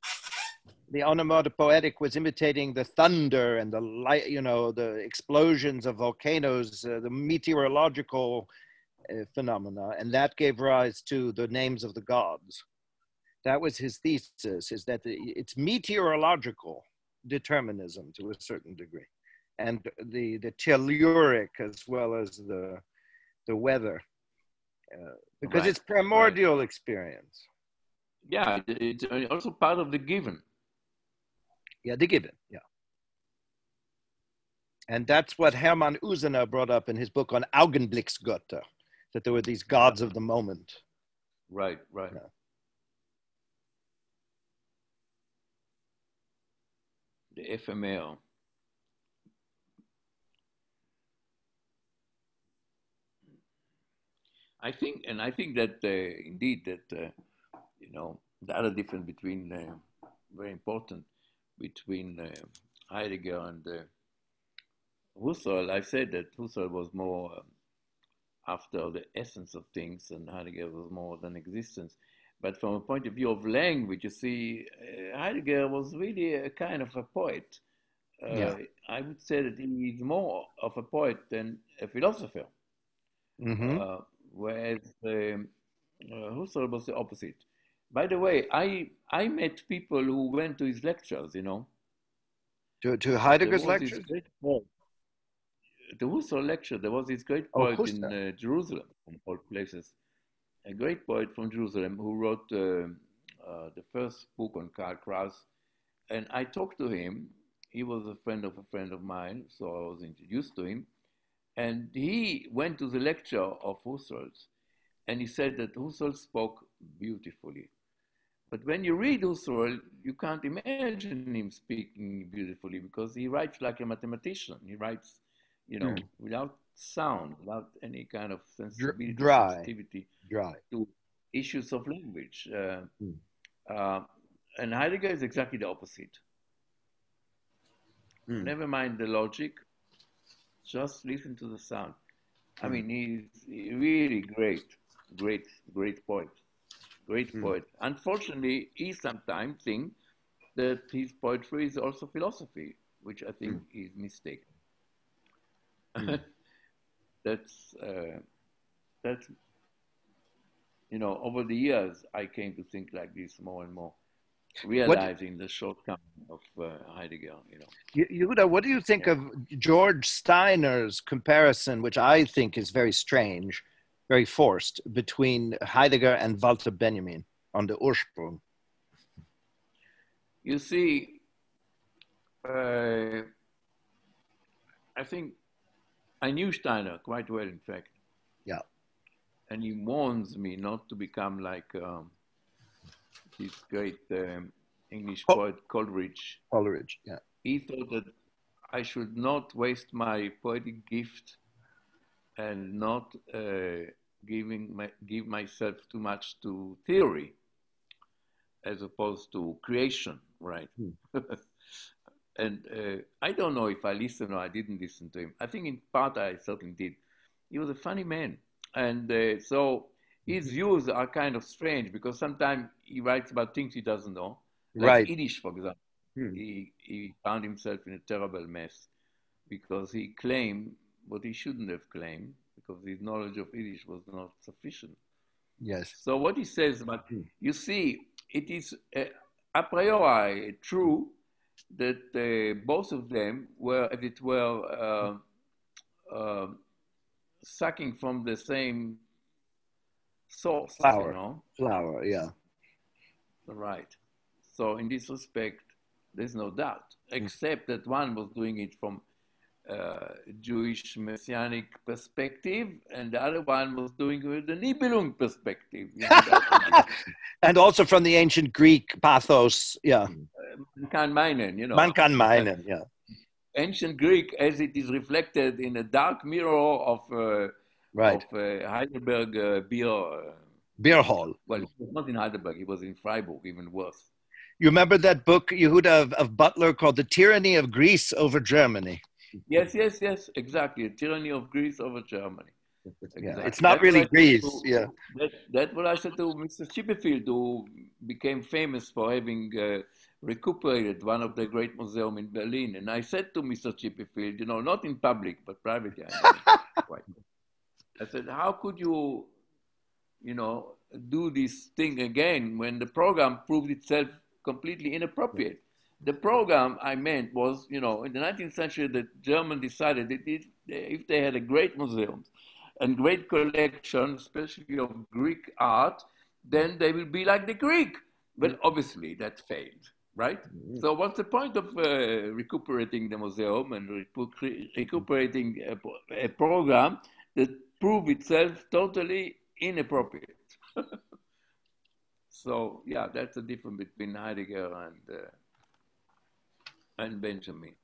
the onomatopoetic was imitating the thunder and the light, you know, the explosions of volcanoes, uh, the meteorological uh, phenomena, and that gave rise to the names of the gods that was his thesis is that the- it's meteorological determinism to a certain degree and the the telluric as well as the the weather uh, because Right, it's primordial experience Yeah, it's also part of the given. yeah the given yeah and that's what hermann usener brought up in his book on augenblicksgötter that there were these gods of the moment Right, right. Yeah. The FML. I think, and I think that uh, indeed that uh, you know the other difference between uh, very important between uh, Heidegger and uh, Husserl. I said that Husserl was more um, after the essence of things, and Heidegger was more than existence. But from a point of view of language, you see, uh, Heidegger was really a kind of a poet. Uh, Yeah. I would say that he is more of a poet than a philosopher, Mhm. uh, whereas um, uh, Husserl was the opposite. By the way, I I met people who went to his lectures. You know, to, to heidegger's lectures. The Husserl lecture. There was this great Oh, poet in uh, Jerusalem, all places, a great poet from Jerusalem who wrote uh, uh, the first book on Karl Kraus. And I talked to him. He was a friend of a friend of mine, so I was introduced to him. And he went to the lecture of Husserl's, and he said that Husserl spoke beautifully. But when you read Husserl, you can't imagine him speaking beautifully because he writes like a mathematician. He writes, you know, without sound, without any kind of sensibility, dry. sensitivity dry to issues of language. Uh, Hmm. uh, and Heidegger is exactly the opposite. Hmm. Never mind the logic, just listen to the sound. I mean, he's really great, great, great poet, great Hmm. poet. Unfortunately, he sometimes thinks that his poetry is also philosophy, which I think is mistaken. that's uh, that's you know over the years I came to think like this more and more, realizing the shortcoming of uh, Heidegger. You know. Yehuda, what do you think Yeah. of George Steiner's comparison, which I think is very strange, very forced, between Heidegger and Walter Benjamin on the Ursprung? You see, uh, I think I knew Steiner quite well, in fact. Yeah. And he warns me not to become like um, this great um, English poet Coleridge. Coleridge, yeah. He thought that I should not waste my poetic gift and not uh, giving my, give myself too much to theory as opposed to creation, right? And uh, I don't know if I listened or I didn't listen to him. I think in part I certainly did. He was a funny man. And uh, so his views are kind of strange because sometimes he writes about things he doesn't know. Like Right. Yiddish, for example. Hmm. He, he found himself in a terrible mess because he claimed what he shouldn't have claimed because his knowledge of Yiddish was not sufficient. Yes. So what he says, but you see, it is uh, a priori true that uh, both of them were, as it were, uh, uh, sucking from the same source. Flower. You know? Flower. Yeah. Right. So in this respect, there's no doubt, except that one was doing it from uh, Jewish messianic perspective, and the other one was doing it with the Nibelung perspective. You know, And also from the ancient Greek pathos. Yeah. Man kann meinen, you know. Man kann meinen. Yeah. Ancient Greek, as it is reflected in a dark mirror of, uh, Right. of uh, Heidelberg uh, beer. Uh, Beer hall. well, it was not in Heidelberg, it was in Freiburg, even worse. You remember that book, Yehuda, of, of Butler called The Tyranny of Greece Over Germany? Yes, yes, yes, exactly. A tyranny of Greece over Germany. Yeah. It's not That's really what I said Greece. to- Yeah. That, that's what I said to Mr. Chipperfield, who became famous for having uh, recuperated one of the great museums in Berlin. And I said to Mr. Chipperfield, you know, not in public, but privately, I. I said, how could you, you know, do this thing again when the program proved itself completely inappropriate? The program I meant was, you know, in the 19th century, the Germans decided that if, if they had a great museum and great collection, especially of Greek art, then they will be like the Greek. But obviously that failed, right? So what's the point of uh, recuperating the museum and recu- recuperating a, a program that proved itself totally inappropriate? so yeah, that's the difference between Heidegger and uh, and Benjamin.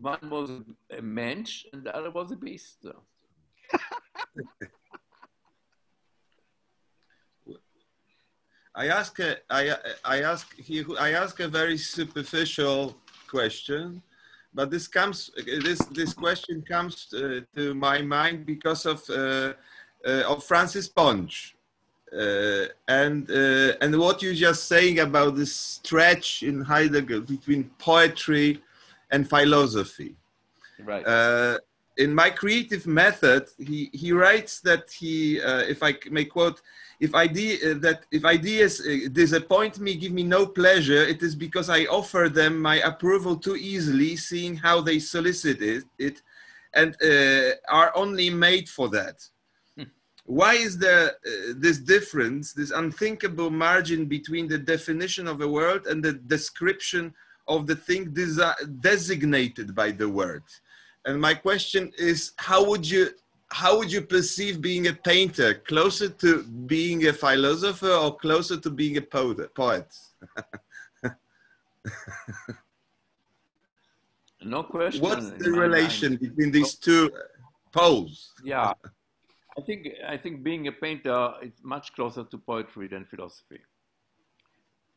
One was a mensch and the other was a beast. I ask a, I, I ask he, I ask a very superficial question, but this comes this this question comes uh, to my mind because of uh, uh, of Francis Ponge. Uh, and uh, and what you're just saying about this stretch in Heidegger between poetry and philosophy. Right. Uh, in my creative method, he, he writes that he, uh, if I may quote, if idea uh, that if ideas uh, disappoint me, give me no pleasure, it is because I offer them my approval too easily, seeing how they solicit it, it and uh, are only made for that. Why is there uh, this difference, this unthinkable margin between the definition of a word and the description of the thing desi- designated by the word? And my question is, how would you how would you perceive being a painter? Closer to being a philosopher or closer to being a poet? poet? no question. What's the relation between these two poles? Yeah, I think I think being a painter is much closer to poetry than philosophy.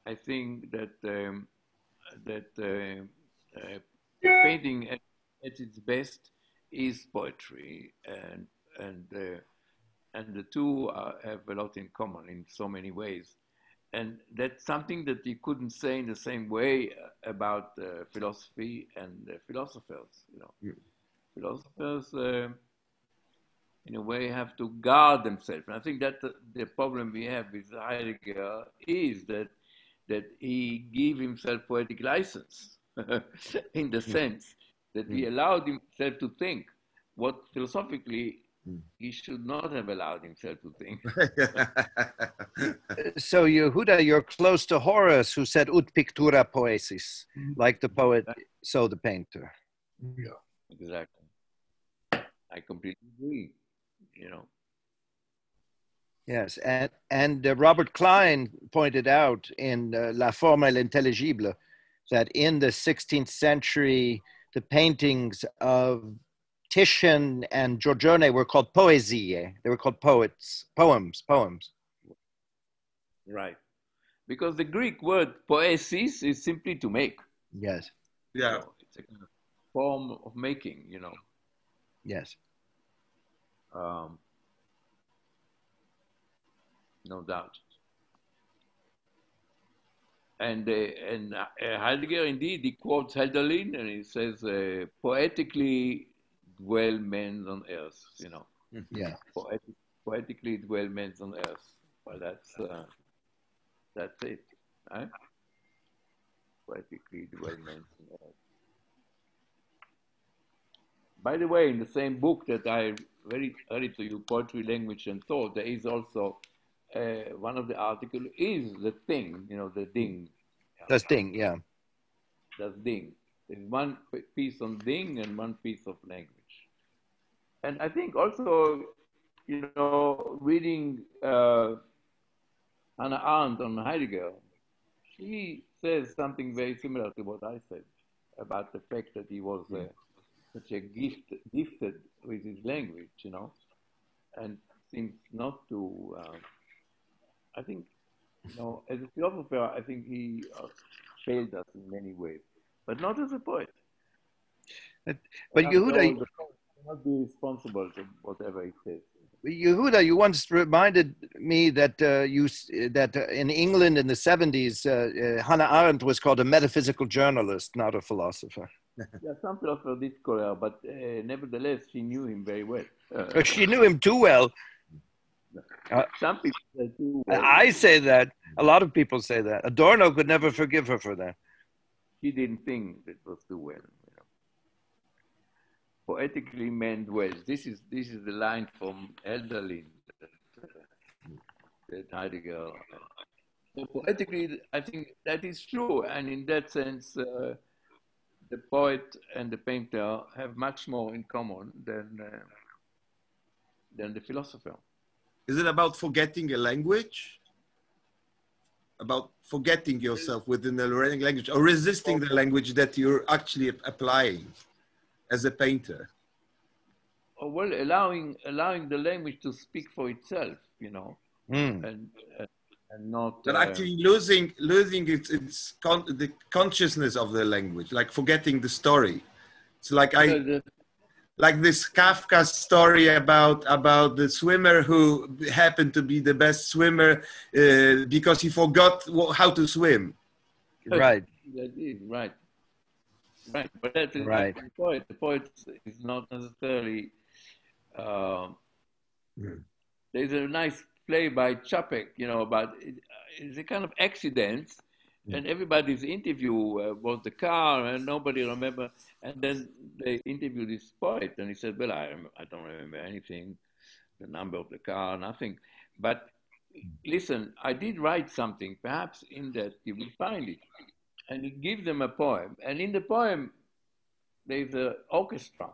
I think that um, that uh, uh, painting at, at its best is poetry, and and uh, and the two are, have a lot in common in so many ways. And that's something that you couldn't say in the same way about uh, philosophy and uh, philosophers. You know, Yeah. philosophers, uh, in a way, have to guard themselves. And I think that the, the problem we have with Heidegger is that that he gave himself poetic license, in the sense that he mm. allowed himself to think what philosophically mm. he should not have allowed himself to think. So, Yehuda, you're close to Horace, who said ut pictura poesis, mm-hmm. like the poet, so the painter. Yeah. Exactly. I completely agree. You know. Yes, and and uh, Robert Klein pointed out in uh, La Forme et l'intelligible that in the 16th century, the paintings of Titian and Giorgione were called poesie. They were called poets, poems, poems. Right. Because the Greek word poesis is simply to make. Yes. Yeah. You know, it's a form of making, you know. Yes. Um, no doubt. And, uh, and uh, Heidegger, indeed, he quotes Hölderlin and he says, uh, poetically dwell men on earth, you know. Yeah. Poetic, poetically dwell men on earth. Well, that's, uh, that's it. Right? Poetically dwell men on earth. By the way, in the same book that I read, early to you, Poetry, Language, and Thought, there is also uh, one of the articles is the thing, you know, the ding. Das Ding, yeah. Das Ding. There's one piece on ding and one piece of language. And I think also, you know, reading uh, Hannah Arendt on Heidegger, she says something very similar to what I said about the fact that he was uh, such a gift, gifted with his language, you know, and seems not to. Uh, I think, you know, as a philosopher, I think he uh, failed us in many ways, but not as a poet. But after Yehuda, poet cannot be responsible to whatever he says. Yehuda, you once reminded me that uh, you that uh, in England in the seventies, uh, uh, Hannah Arendt was called a metaphysical journalist, not a philosopher. Yeah, some philosophers did call her, but uh, nevertheless, she knew him very well. Uh, Uh, She knew him too well. some people say too well. I say that. A lot of people say that. Adorno could never forgive her for that. She didn't think it was too well. You know. Poetically men dwell. This is this is the line from Hölderlin that, uh, that Heidegger. uh, So poetically, I think that is true, and in that sense, uh, the poet and the painter have much more in common than uh, than the philosopher. Is it about forgetting a language? About forgetting yourself within the language or resisting the language that you're actually applying as a painter? Or well, allowing allowing the language to speak for itself, you know, Hmm. and uh, and not. But uh, actually losing losing its, its con- the consciousness of the language, like forgetting the story. It's like I the- the- like this Kafka story about about the swimmer who happened to be the best swimmer uh, because he forgot wh- how to swim. Right. That is right. Right, but that is Right. the poet. The poet is not necessarily. Uh, Mm. There's a nice play by Čapek, you know, about it, it's a kind of accident, and everybody's interview uh, was the car, and nobody remember. And then they interviewed this poet, and he said, "Well, I I don't remember anything, the number of the car, nothing, but." Listen, I did write something. Perhaps in that you will find it and he gives them a poem. And in the poem, there's an orchestra.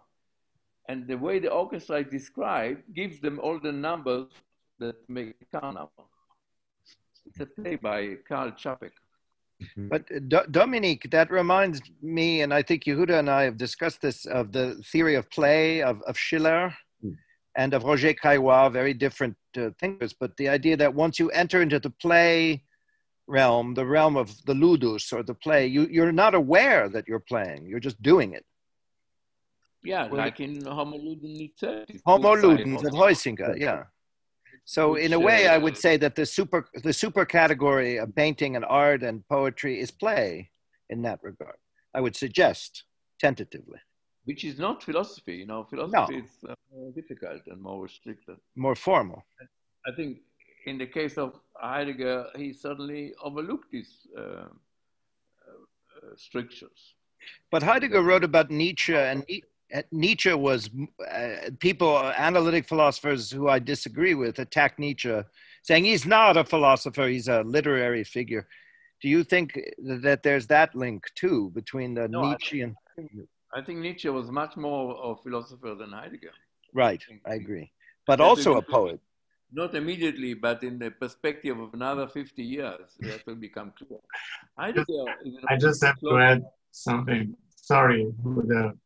And the way the orchestra is described gives them all the numbers that make a. It's a play by Karl Čapek. But uh, Do- Dominique, that reminds me, and I think Yehuda and I have discussed this of the theory of play of, of Schiller and of Roger Caillois, very different uh, thinkers. But the idea that once you enter into the play realm, the realm of the ludus or the play, you, you're not aware that you're playing. You're just doing it. Yeah, Well, like in Homo Ludens Homo ludens of Huizinga, yeah. So in a way, I would say that the super the super category of painting and art and poetry is play in that regard. I would suggest tentatively. Which is not philosophy, you know. Philosophy is uh, more difficult and more restricted. more formal. I think in the case of Heidegger, he suddenly overlooked these uh, uh, uh, strictures. But Heidegger wrote about Nietzsche, and uh, Nietzsche was uh, people, analytic philosophers who I disagree with, attack Nietzsche, saying he's not a philosopher; he's a literary figure. Do you think that there's that link too between the No, I- Nietzschean? I think Nietzsche was much more of a philosopher than Heidegger. Right, I agree, but That's also a poet. Not immediately, but in the perspective of another 50 years, that will become clear. Heidegger is an I just have to add something. Sorry, Huda.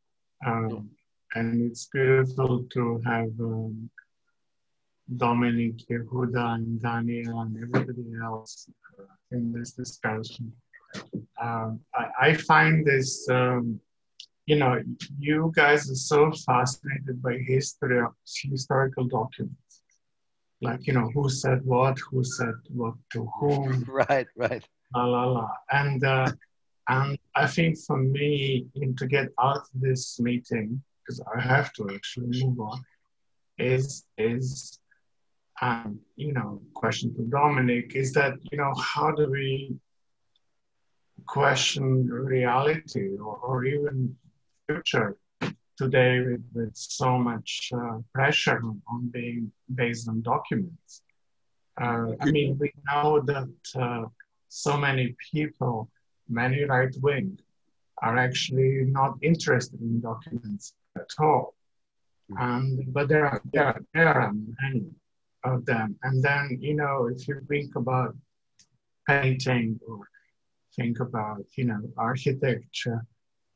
Um, and it's beautiful to have um, Dominik, Yehuda, and Daniel, and everybody else in this discussion. um, I, I, find this, um, you know, you guys are so fascinated by history, historical documents. Like, you know, who said what, who said what to whom. Right, right. La, la, la. And, uh, and I think for me, to get out of this meeting, because I have to actually move on, is, is um, you know, question to Dominik, is that, you know, how do we question reality or, or even future today with, with so much uh, pressure on, on, being based on documents. Uh, I mean, we know that uh, so many people, many right wing, are actually not interested in documents at all. And, but there are, there, are, there are many of them. And then, you know, if you think about painting or think about, you know, architecture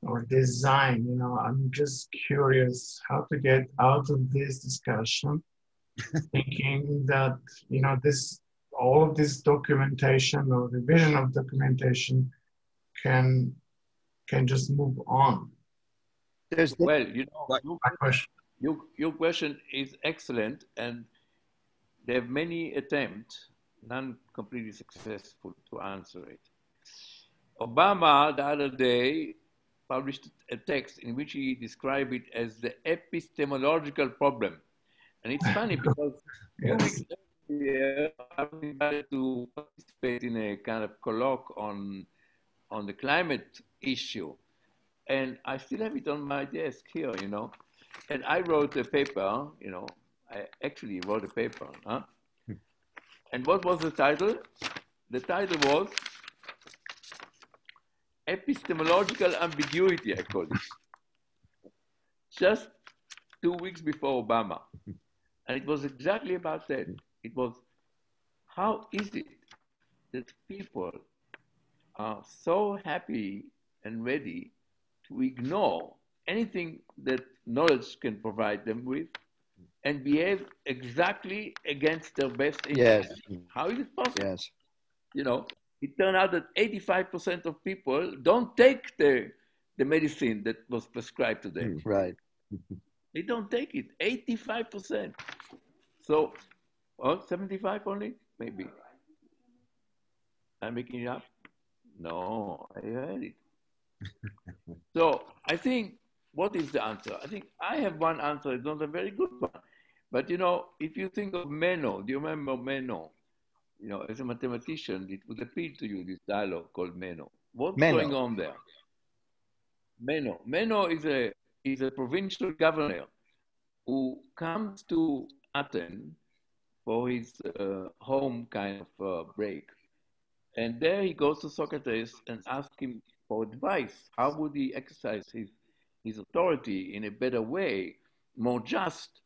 or design, you know, I'm just curious how to get out of this discussion, thinking that, you know, this, all of this documentation or the vision of documentation can, can just move on. There's well, you know, your, question. Your, your question is excellent. And there are many attempts, none completely successful to answer it. Obama, the other day, published a text in which he described it as the epistemological problem. And it's funny because yes. earlier, I invited to participate in a kind of colloque on, on the climate issue. And I still have it on my desk here, you know. And I wrote a paper, you know, I actually wrote a paper, huh? Hmm. And what was the title? The title was epistemological ambiguity, I call it. Just two weeks before Obama. And it was exactly about that. It was how is it that people are so happy and ready to ignore anything that knowledge can provide them with and behave exactly against their best interest? Yes. How is it possible? Yes. You know, it turned out that 85% of people don't take the, the medicine that was prescribed to them. Hmm, right. they don't take it. 85%. So, oh, 75 only? Maybe. I'm making it up? No, I heard it. so I think, what is the answer? I think I have one answer. It's not a very good one. But you know, if you think of Meno, do you remember Meno? you know, as a mathematician, it would appeal to you, this dialogue called Meno. What's Meno. going on there? Meno. Meno is a, is a provincial governor who comes to Athens for his uh, home kind of uh, break. And there he goes to Socrates and asks him for advice. How would he exercise his, his authority in a better way, more just?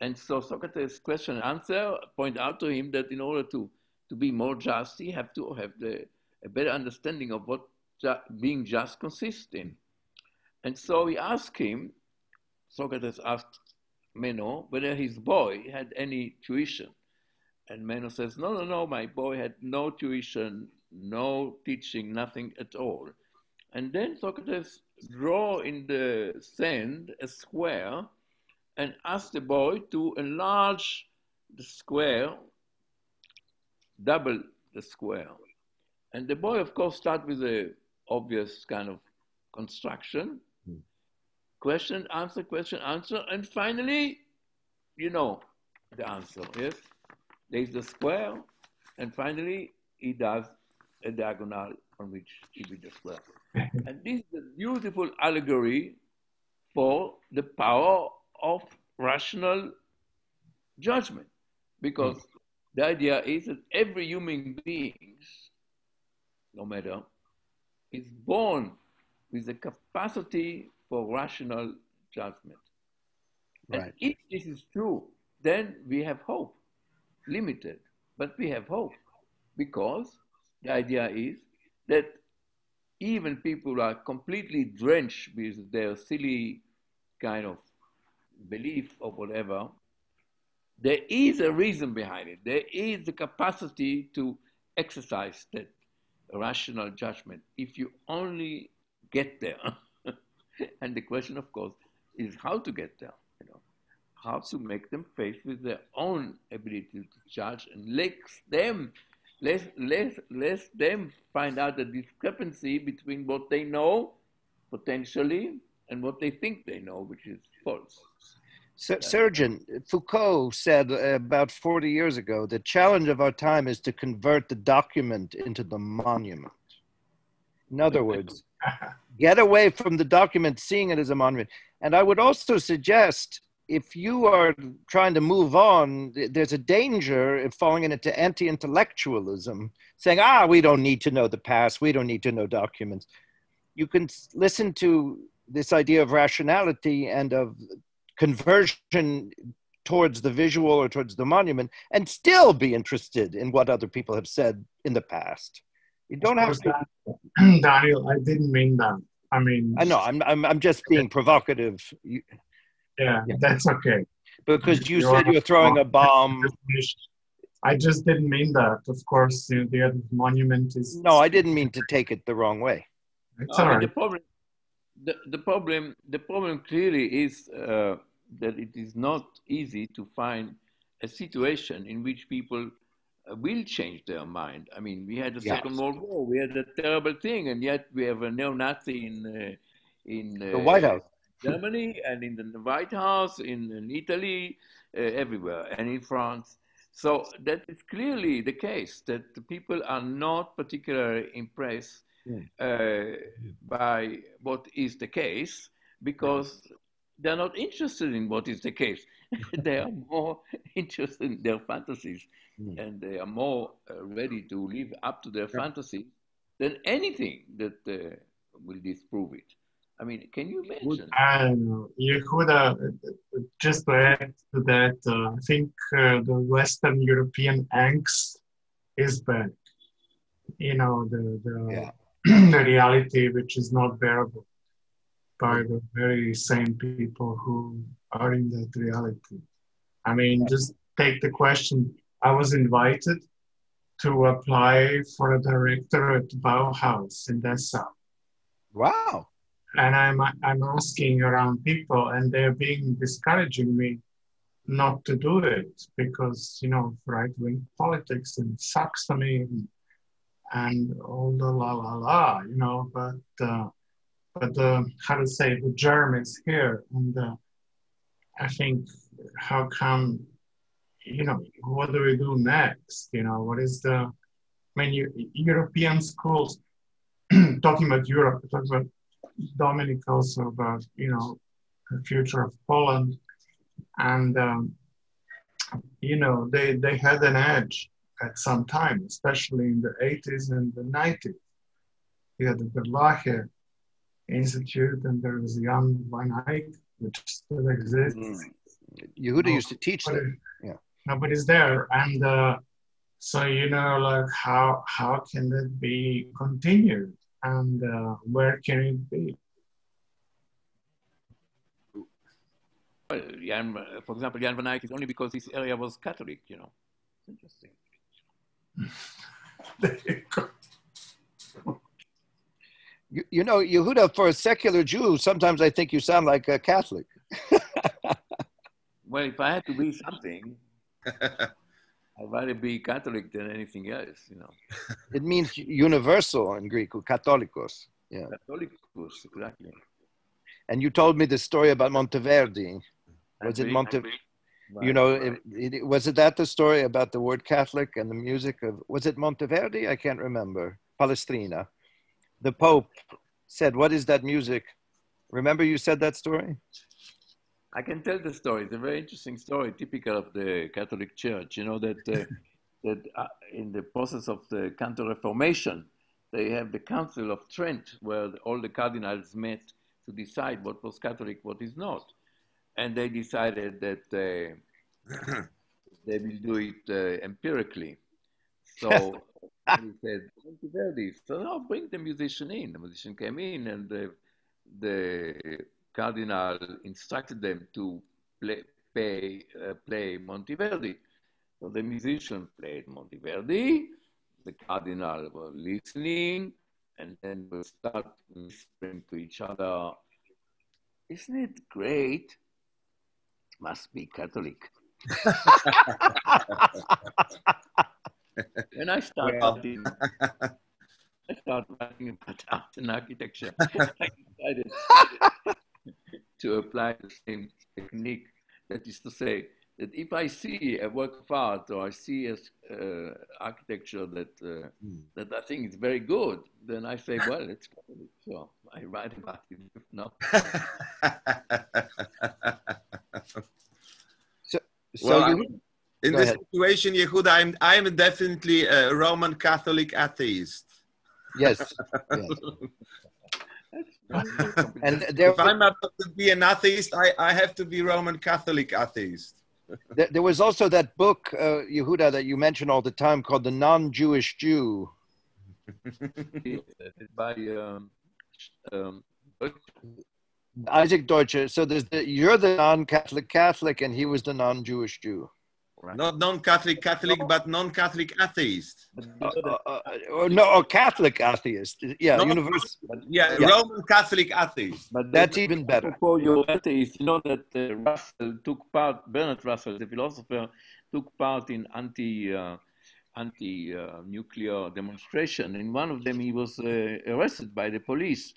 And so Socrates' question and answer point out to him that in order to to be more just, he have to have the, a better understanding of what ju- being just consists in. And so he asked him, Socrates asked Meno whether his boy had any tuition. And Meno says, No, no, no, my boy had no tuition, no teaching, nothing at all. And then Socrates draw in the sand a square and asked the boy to enlarge the square double the square. And the boy, of course, start with a obvious kind of construction. Hmm. Question, answer, question, answer. And finally, you know the answer, yes? There's the square. And finally, he does a diagonal on which he be the square. and this is a beautiful allegory for the power of rational judgment. Because mm. The idea is that every human being, no matter, is born with the capacity for rational judgment. Right. And if this is true, then we have hope, limited, but we have hope because the idea is that even people who are completely drenched with their silly kind of belief or whatever, there is a reason behind it. There is the capacity to exercise that rational judgment if you only get there. and the question, of course, is how to get there. How to make them face with their own ability to judge and let them let, let, let them find out the discrepancy between what they know potentially and what they think they know, which is false. So, Sirjan, Foucault said about 40 years ago the challenge of our time is to convert the document into the monument. In other words, get away from the document, seeing it as a monument. And I would also suggest if you are trying to move on, there's a danger of falling into anti intellectualism, saying, ah, we don't need to know the past, we don't need to know documents. You can listen to this idea of rationality and of conversion towards the visual or towards the monument and still be interested in what other people have said in the past. You don't have to. Daniel, I didn't mean that. I mean, I know, I'm, I'm, I'm just being provocative. You, yeah, yeah, that's okay. Because you you're said you're throwing a bomb. I just didn't mean that. Of course, you know, the monument is. No, I didn't mean to take it the wrong way. It's all right. The problem, the, the problem, the problem clearly is uh, that it is not easy to find a situation in which people uh, will change their mind. I mean, we had the yes. Second World War, we had a terrible thing, and yet we have a neo-Nazi in uh, in the White House. Germany and in the White House, in, in Italy, uh, everywhere, and in France. So that is clearly the case that the people are not particularly impressed hmm. uh, by what is the case because they're not interested in what is the case. they are more interested in their fantasies mm. and they are more uh, ready to live up to their yeah. fantasy than anything that uh, will disprove it. I mean, can you imagine? I don't know. Yehuda, just to add to that, uh, I think uh, the Western European angst is back. You know, the, the, yeah. the reality which is not bearable by the very same people who are in that reality. I mean, just take the question. I was invited to apply for a director at Bauhaus in Dessau. Wow and I'm I'm asking around people, and they're being discouraging me not to do it because you know right wing politics and sucks to me and, and all the la la la, you know. But uh, but how to say the germ is here, and uh, I think how come you know what do we do next? You know what is the I mean, you, European schools talking about Europe, talking about Dominik also about you know the future of Poland, and um, you know they they had an edge at some time, especially in the 80s and the 90s. You had the Berlage Institute, and there was Jan van Eyck, which still exists. Mm. Yehuda used to teach them. Yeah. Nobody's there, and uh, so you know, like how how can that be continued? And uh, where can it be? Well, Jan, for example, Jan van Eyck is only because this area was Catholic, you know. It's interesting. you, you know, Yehuda, for a secular Jew, sometimes I think you sound like a Catholic. well, if I had to be something, I'd rather be Catholic than anything else, you know. it means universal in Greek, or Catholicos. Yeah. Catholicos, exactly. And you told me the story about Monteverdi. Was it Monte? You know, it, it, was it that the story about the word Catholic and the music of? Was it Monteverdi? I can't remember. Palestrina. The Pope said, "What is that music?" Remember, you said that story. I can tell the story. It's a very interesting story, typical of the Catholic Church. You know that uh, that uh, in the process of the Counter Reformation, they have the Council of Trent, where all the cardinals met to decide what was Catholic, what is not, and they decided that uh, they will do it uh, empirically. So he said, "So now bring the musician in." The musician came in, and the the cardinal instructed them to play, pay, uh, play Monteverdi. So the musician played Monteverdi, the cardinal were listening and then we start whispering to each other, isn't it great? Must be Catholic. and I started, Yeah. I started writing about art and architecture. I decided to apply the same technique. That is to say, that if I see a work of art or I see a uh, architecture that uh, Hmm. that I think is very good, then I say, well, it's good. So I write about it. No. not, So Well, you, In Go this ahead. situation, Yehuda, I'm, I'm definitely a Roman Catholic atheist. yes, yes. and there, If I'm about to be an atheist, I, I have to be Roman Catholic atheist. there there was also that book, uh, Yehuda, that you mention all the time called The Non-Jewish Jew. by um, um, Isaac Deutscher. So there's the, you're the non-Catholic Catholic, and he was the non-Jewish Jew. Not non-Catholic Catholic, but non-Catholic atheist. Uh, uh, uh, no, or Catholic atheist. Yeah, No, universe. Yeah, Yeah. Roman Catholic atheist. But That's even better. For your atheist, you know that uh, Russell took part, Bertrand Russell, the philosopher, took part in anti uh, anti uh, nuclear demonstration. In one of them, he was uh, arrested by the police.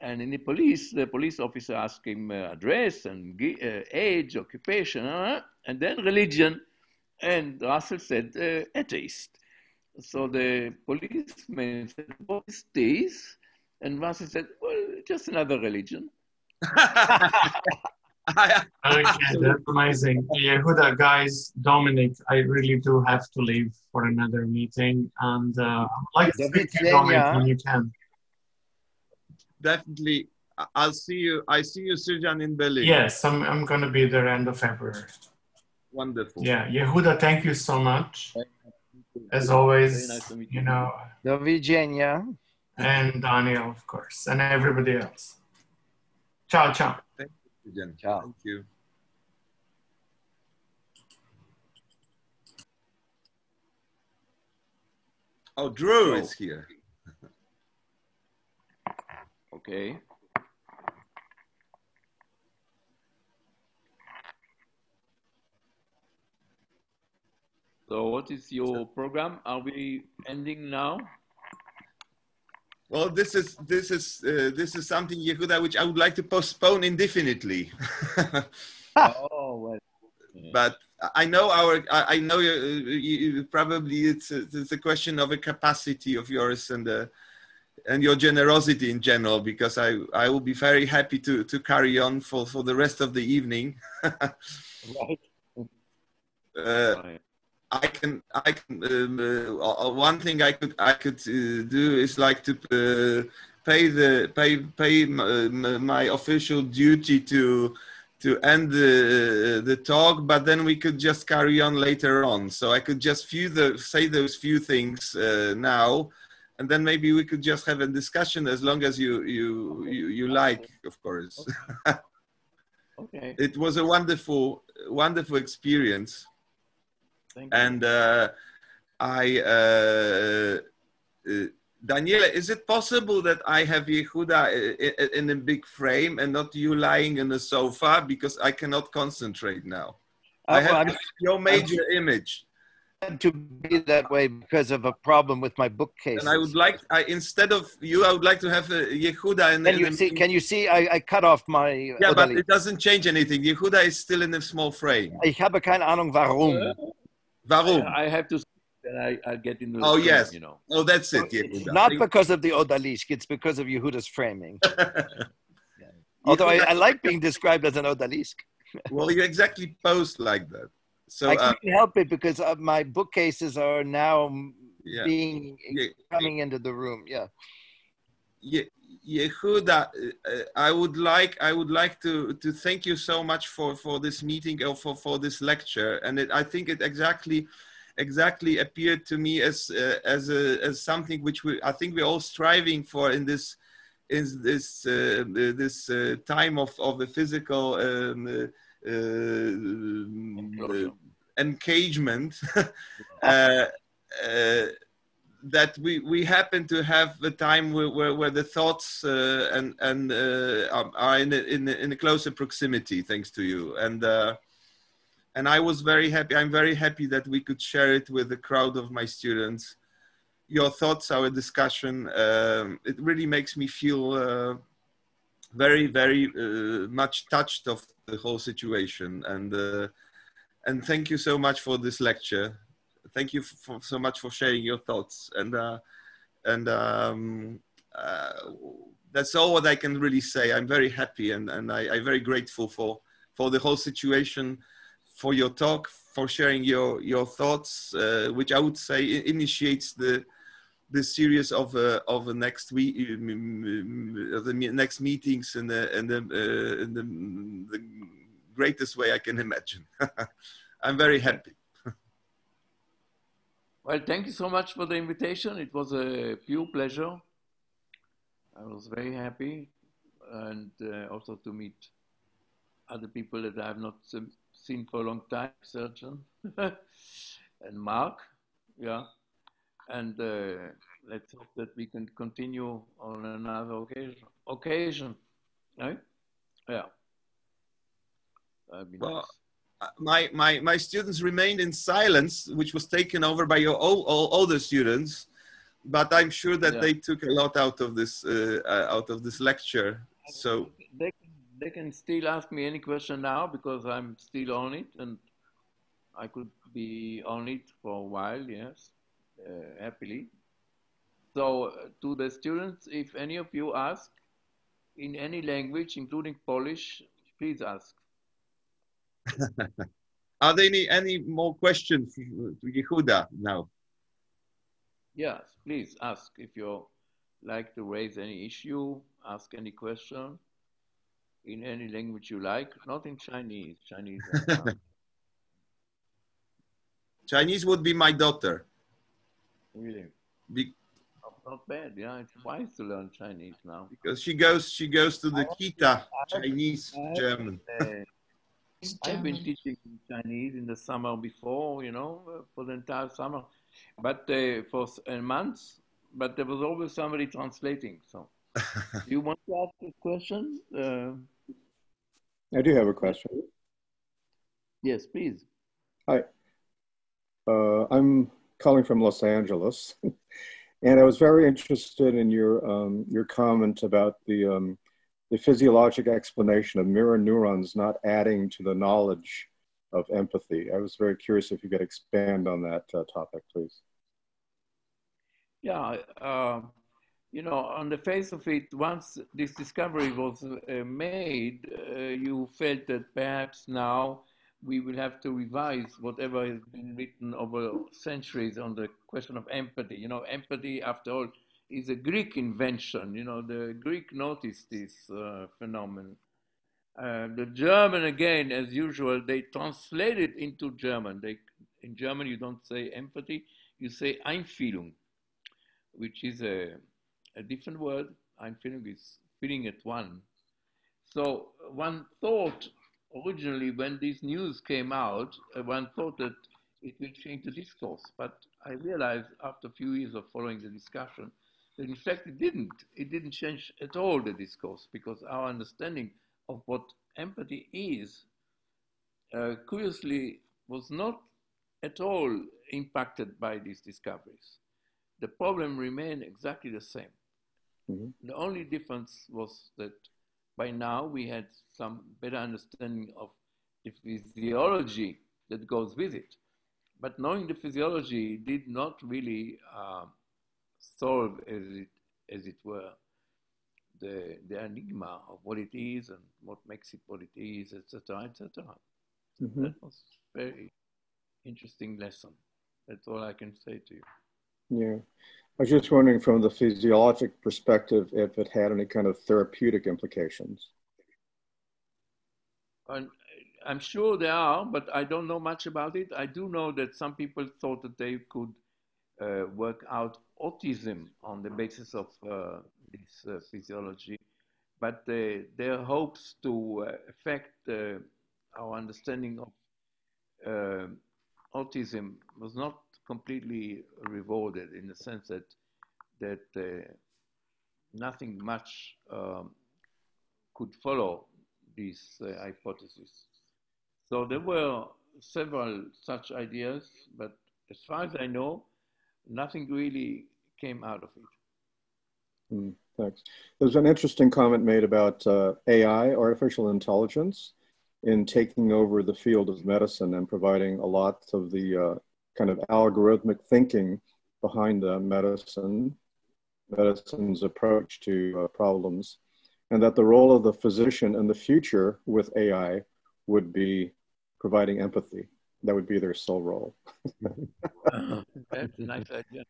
And in the police, the police officer asked him uh, address and uh, age, occupation, uh, and then religion. And Russell said uh, atheist. So the policeman said, What is this? And Russell said, Well, just another religion. Okay, that's amazing. Yehuda, guys, Dominik, I really do have to leave for another meeting. And uh, I'd like to David speak to you, Dominik, when you can. definitely. I- I'll see you. I see you, Sirjan, in Berlin. Yes, I'm, I'm going to be there end of February. Wonderful. Yeah, Yehuda, thank you so much. As always, nice to meet you you. know, The Virginia. and Daniel, of course, and everybody else. Ciao, ciao. Sirjan. Ciao. Thank you. Oh, Drew is here. Okay. So what is your program? Are we ending now? Well, this is this is uh, this is something Yehuda which I would like to postpone indefinitely. oh, well. but I know our I know you, you, you probably it's a, it's a question of a capacity of yours and uh, and your generosity in general because I I will be very happy to to carry on for for the rest of the evening. Right. Uh, Right. I can, I can. Um, uh, one thing I could, I could uh, do is like to uh, pay the pay pay m- m- my official duty to to end the the talk, but then we could just carry on later on. So I could just few the say those few things uh, now, and then maybe we could just have a discussion as long as you you you, you like, of course. Okay. it was a wonderful wonderful experience Thank and uh, I, uh, uh, Daniela, is it possible that I have Yehuda i- i- in a big frame and not you lying on the sofa because I cannot concentrate now? I Uh, well, have I'm your major image, to be that way because of a problem with my bookcase. and I would like, I, instead of you, I would like to have uh, Yehuda in, Can you a- see? Can you see? I, I cut off my. yeah, but it doesn't change anything. Yehuda is still in a small frame. Ich habe keine Ahnung warum. Warum? I have to then I, I'll get into the Oh, frame, yes. you know. Oh, that's it, It's not because of the Odalisque, it's because of Yehuda's framing. Although I, I like being described as an Odalisque. well, you exactly post like that. So, I uh, couldn't help it because uh, my bookcases are now yeah. being Yeah. coming into the room. Yeah. Ye- Yehuda, uh, uh, I would like I would like to to thank you so much for for this meeting or for for this lecture, and it, I think it exactly exactly appeared to me as uh, as a, as something which we I think we're all striving for in this in this uh, this uh, time of of the physical um, uh, uh, Enclosure. engagement. that we, we happen to have the time where, where, where the thoughts uh, and, and uh, are in a, in, a, in a closer proximity, thanks to you. And, uh, and I was very happy. I'm very happy that we could share it with the crowd of my students. Your thoughts, our discussion, um, it really makes me feel uh, very, very uh, much touched of the whole situation. And, uh, and thank you so much for this lecture thank you for, so much for sharing your thoughts and uh, and um, uh, that's all what I can really say. I'm very happy and, and I, am very grateful for for the whole situation, for your talk, for sharing your your thoughts, uh, which I would say initiates the the series of uh, of the next week of the next meetings in the in the, uh, in the, the greatest way I can imagine. I'm very happy. Well, thank you so much for the invitation. It was a pure pleasure. I was very happy and uh, also to meet other people that I have not seen for a long time, Sergeant and Mark. Yeah. And uh, let's hope that we can continue on another occasion. occasion right? Yeah. That'd be well, nice my, my, my students remained in silence, which was taken over by your all, all older students. But I'm sure that yeah. they took a lot out of this uh, uh, out of this lecture. So they can, they can still ask me any question now because I'm still on it, and I could be on it for a while. Yes, uh, happily. So uh, to the students, if any of you ask in any language, including Polish, please ask. Are there any, any more questions to Yehuda now? Yes, please ask if you like to raise any issue, ask any question in any language you like, not in Chinese. Chinese. Chinese would be my daughter. Really? Be not bad. Yeah, it's wise to learn Chinese now. Because she goes, she goes to the Kita, Chinese German. I've been teaching Chinese in the summer before, you know, uh, for the entire summer, but uh, for a month. But there was always somebody translating. So, do you want to ask a question? Uh, I do have a question. Yes, please. Hi, uh, I'm calling from Los Angeles, and I was very interested in your um, your comment about the um, the physiologic explanation of mirror neurons not adding to the knowledge of empathy. I was very curious if you could expand on that uh, topic, please. Yeah, uh, you know, on the face of it, once this discovery was uh, made, uh, you felt that perhaps now we will have to revise whatever has been written over centuries on the question of empathy. You know, empathy, after all, is a Greek invention. You know, the Greek noticed this uh, phenomenon. Uh, the German, again, as usual, they translate it into German. They, in German, you don't say empathy, you say Einfühlung, which is a, a different word. Einfühlung is feeling at one. So one thought originally when this news came out, uh, one thought that it will change the discourse. But I realized after a few years of following the discussion in fact, it didn't. It didn't change at all the discourse because our understanding of what empathy is, uh, curiously, was not at all impacted by these discoveries. The problem remained exactly the same. Mm-hmm. The only difference was that by now we had some better understanding of the physiology that goes with it. But knowing the physiology did not really uh, solve as it, as it were the, the enigma of what it is and what makes it what it is, etc., etc. Mm-hmm. That was very interesting lesson. That's all I can say to you. Yeah. I was just wondering from the physiologic perspective if it had any kind of therapeutic implications. And I'm sure there are, but I don't know much about it. I do know that some people thought that they could uh, work out autism on the basis of uh, this uh, physiology, but their hopes to affect our understanding of autism was not completely rewarded in the sense that that uh, nothing much um, could follow these uh, hypotheses. So there were several such ideas, but as far as I know, nothing really came out of it. Mm, thanks. There's an interesting comment made about uh, AI, artificial intelligence, in taking over the field of medicine and providing a lot of the uh, kind of algorithmic thinking behind the medicine, medicine's approach to uh, problems, and that the role of the physician in the future with AI would be providing empathy. That would be their sole role. uh, that's a nice idea.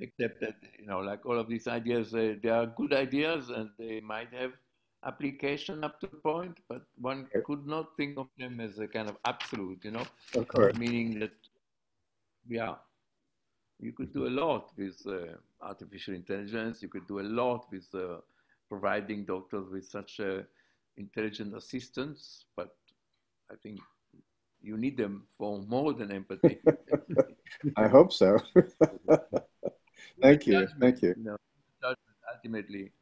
Except that, you know, like all of these ideas, uh, they are good ideas and they might have application up to a point, but one could not think of them as a kind of absolute, you know? Of course. Meaning that, yeah, you could do a lot with uh, artificial intelligence. You could do a lot with uh, providing doctors with such uh, intelligent assistants, but I think you need them for more than empathy. I hope so. Thank you. Thank you. No, ultimately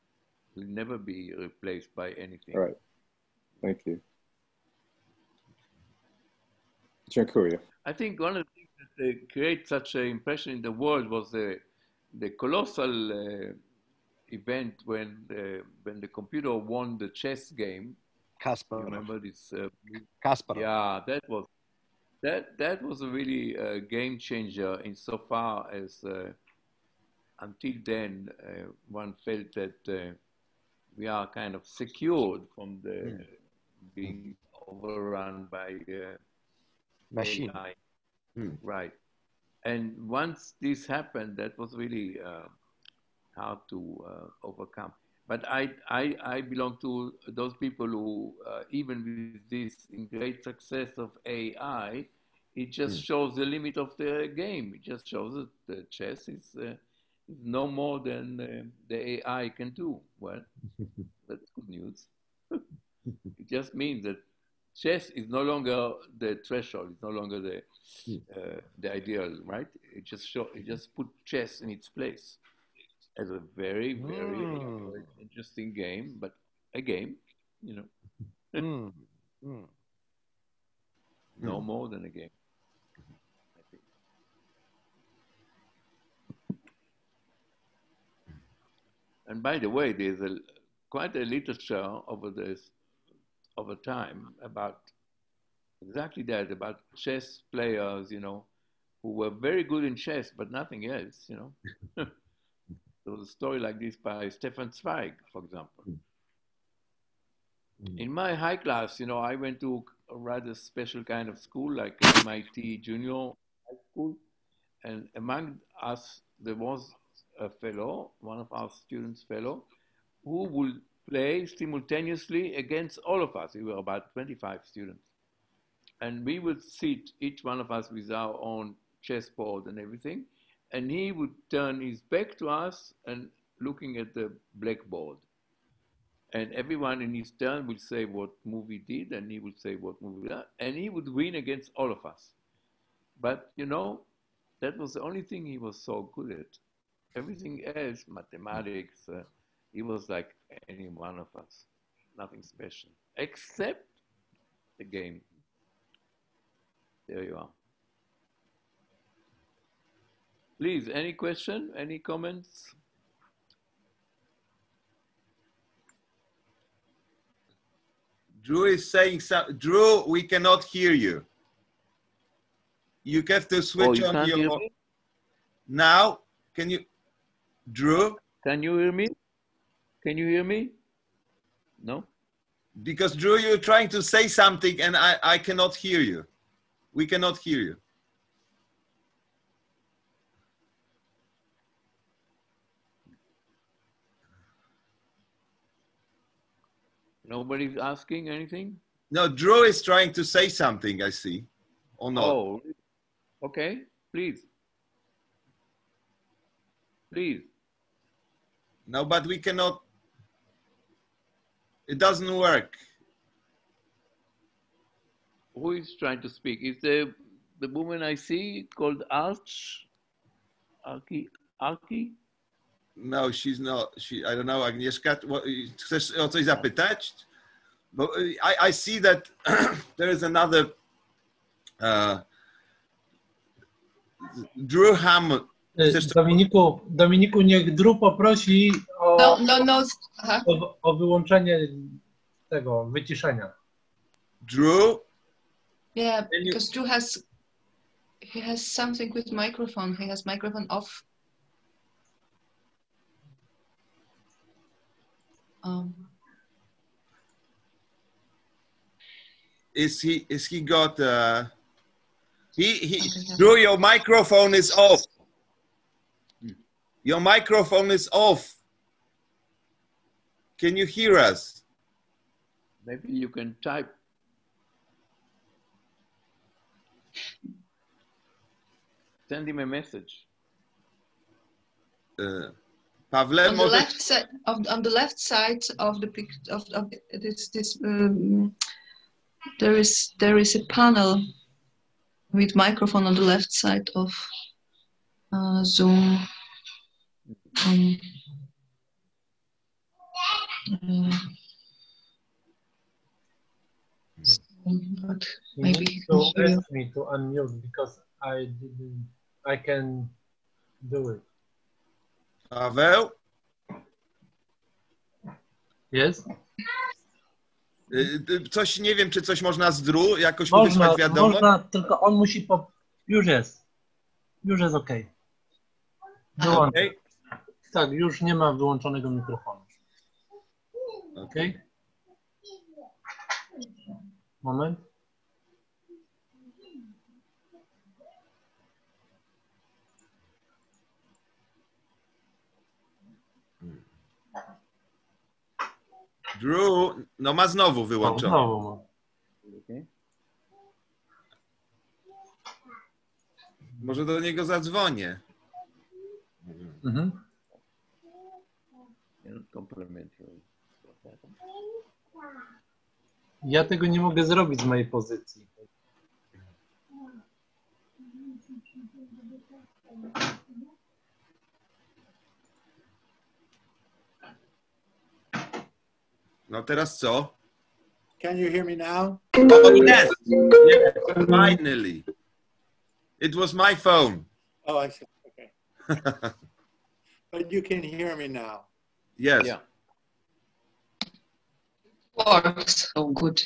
will never be replaced by anything. All right. Thank you. Jankuria. I think one of the things that uh, create such an impression in the world was the, the colossal uh, event when the, when the computer won the chess game. Kasparov. Remember this? Uh, Kasparov. Yeah, that was that that was a really uh, game changer insofar as uh, until then uh, one felt that uh, we are kind of secured from the mm. being overrun by uh, machine. Mm. Right. And once this happened, that was really uh, hard to uh, overcome. But I, I, I belong to those people who, uh, even with this great success of AI, it just mm. shows the limit of the game. It just shows that the chess is uh, no more than uh, the AI can do. Well, that's good news. it just means that chess is no longer the threshold. It's no longer the uh, the ideal, right? It just show it just put chess in its place as a very very, mm. interesting game, but a game, you know. mm. Mm. No more than a game. And by the way, there's a, quite a literature over this over time about exactly that, about chess players, you know, who were very good in chess, but nothing else, you know. there was a story like this by Stefan Zweig, for example. Mm. In my high class, you know, I went to a rather special kind of school, like MIT Junior High School, and among us, there was a fellow, one of our students fellow, who would play simultaneously against all of us. We were about 25 students. And we would sit, each one of us with our own chessboard and everything. And he would turn his back to us and looking at the blackboard. And everyone in his turn would say what move he did, and he would say what did, and he would win against all of us. But you know, that was the only thing he was so good at everything else, mathematics, uh, he was like any one of us, nothing special, except the game. There you are. Please, any question, any comments? Drew is saying so. Drew, we cannot hear you. You have to switch oh, you on your. Now, can you? Drew? Can you hear me? Can you hear me? No? Because Drew, you're trying to say something and I, I cannot hear you. We cannot hear you. Nobody's asking anything? No, Drew is trying to say something, I see. Or not? Oh, okay, please. Please. No, but we cannot. It doesn't work. Who is trying to speak? Is the the woman I see called Arch? Alki, Alki? No, she's not. She, I don't know. Agnieszka, what, chcesz o coś zapytać? But I, I see that there is another uh, Drew Hammond. Chcesz to- Dominiku, Dominiku, niech Drew poprosi o, No, no, no. O, o wyłączenie tego wyciszenia. Drew, Yeah, because Drew has he has something with microphone. He has microphone off. Um, is he? Is he got? Uh, he he. Okay. Drew, your microphone is off. Your microphone is off. Can you hear us? Maybe you can type. Send him a message. Uh, Pawle, on the left side of on the left side of the pic of, of this this um, there is there is a panel with microphone on the left side of uh, Zoom. Um, uh, but You maybe need he to can hear you. ask me to unmute because I didn't, I can do it. Paweł, Yes? y, y, coś nie wiem, czy coś można z Drew jakoś Można, wysłać wiadomo. można, tylko on musi po... Już jest. Już jest ok. Wyłącz. Okej. Tak, już nie ma wyłączonego mikrofonu. Okej. Ok? Moment. Drew, no ma znowu wyłączone. znowu ma. Okay. Może do niego zadzwonię. Mhm. Ja tego nie mogę zrobić z mojej pozycji. No teraz co? Can you hear me now? Oh, yes. yes, finally. It was my phone. Oh, I see. Okay. But you can hear me now. yes. Yeah. Works. Oh, good.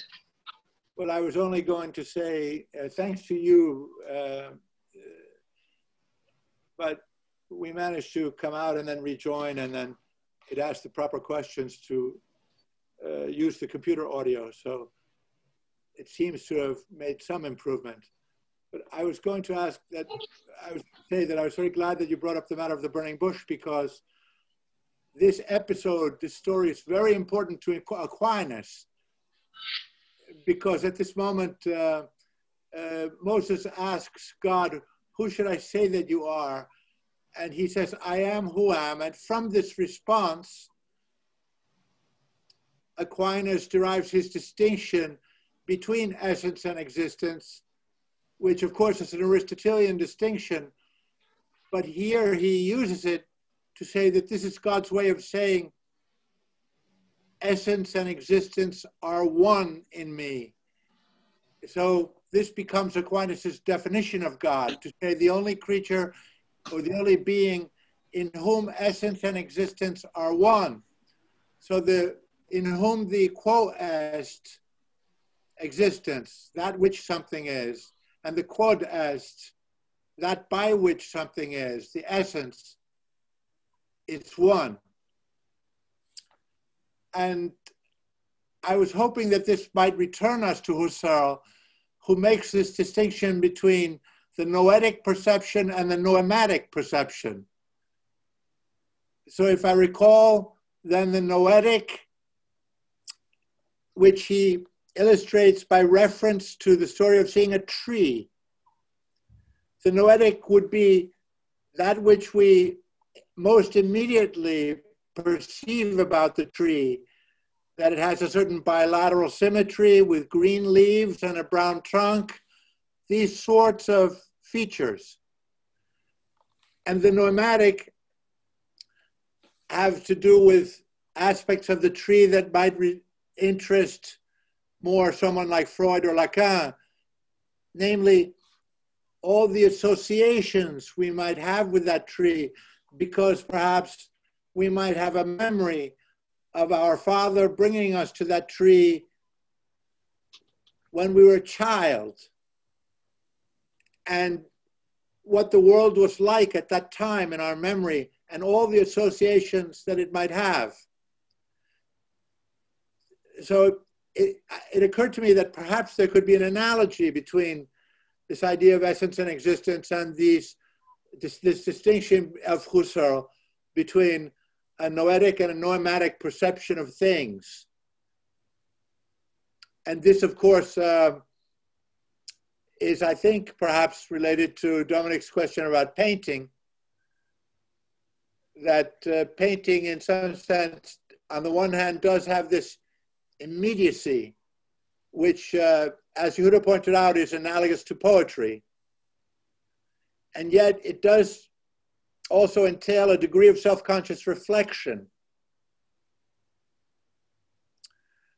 Well, I was only going to say uh, thanks to you, uh, but we managed to come out and then rejoin, and then it asked the proper questions to uh, use the computer audio. So it seems to have made some improvement. But I was going to ask that I was say that I was very glad that you brought up the matter of the burning bush because this episode, this story is very important to Aquinas because at this moment, uh, uh, Moses asks God, Who should I say that you are? And he says, I am who I am. And from this response, Aquinas derives his distinction between essence and existence, which of course is an Aristotelian distinction. But here he uses it to say that this is God's way of saying, essence and existence are one in me. So this becomes Aquinas' definition of God to say the only creature or the only being in whom essence and existence are one. So the in whom the quo est existence, that which something is, and the quod est, that by which something is, the essence, it's one. And I was hoping that this might return us to Husserl, who makes this distinction between the noetic perception and the noematic perception. So if I recall, then the noetic, which he illustrates by reference to the story of seeing a tree, the noetic would be that which we most immediately perceive about the tree that it has a certain bilateral symmetry with green leaves and a brown trunk, these sorts of features. and the noematic have to do with aspects of the tree that might re- interest more someone like Freud or Lacan, namely all the associations we might have with that tree, because perhaps we might have a memory of our father bringing us to that tree when we were a child and what the world was like at that time in our memory and all the associations that it might have. So it, it occurred to me that perhaps there could be an analogy between this idea of essence and existence and these, this, this distinction of Husserl between a noetic and a noematic perception of things. And this, of course, uh, is, I think, perhaps related to Dominic's question about painting. That uh, painting, in some sense, on the one hand, does have this immediacy, which, uh, as Yehuda pointed out, is analogous to poetry. And yet it does also entail a degree of self conscious reflection.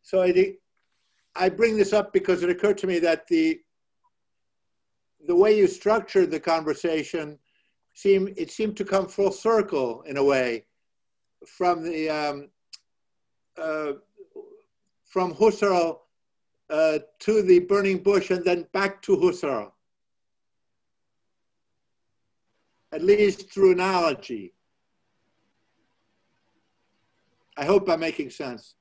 So I, I bring this up because it occurred to me that the, the way you structured the conversation seemed, it seemed to come full circle in a way from the um, uh, from Husserl uh, to the burning bush and then back to Husserl. At least through analogy. I hope I'm making sense.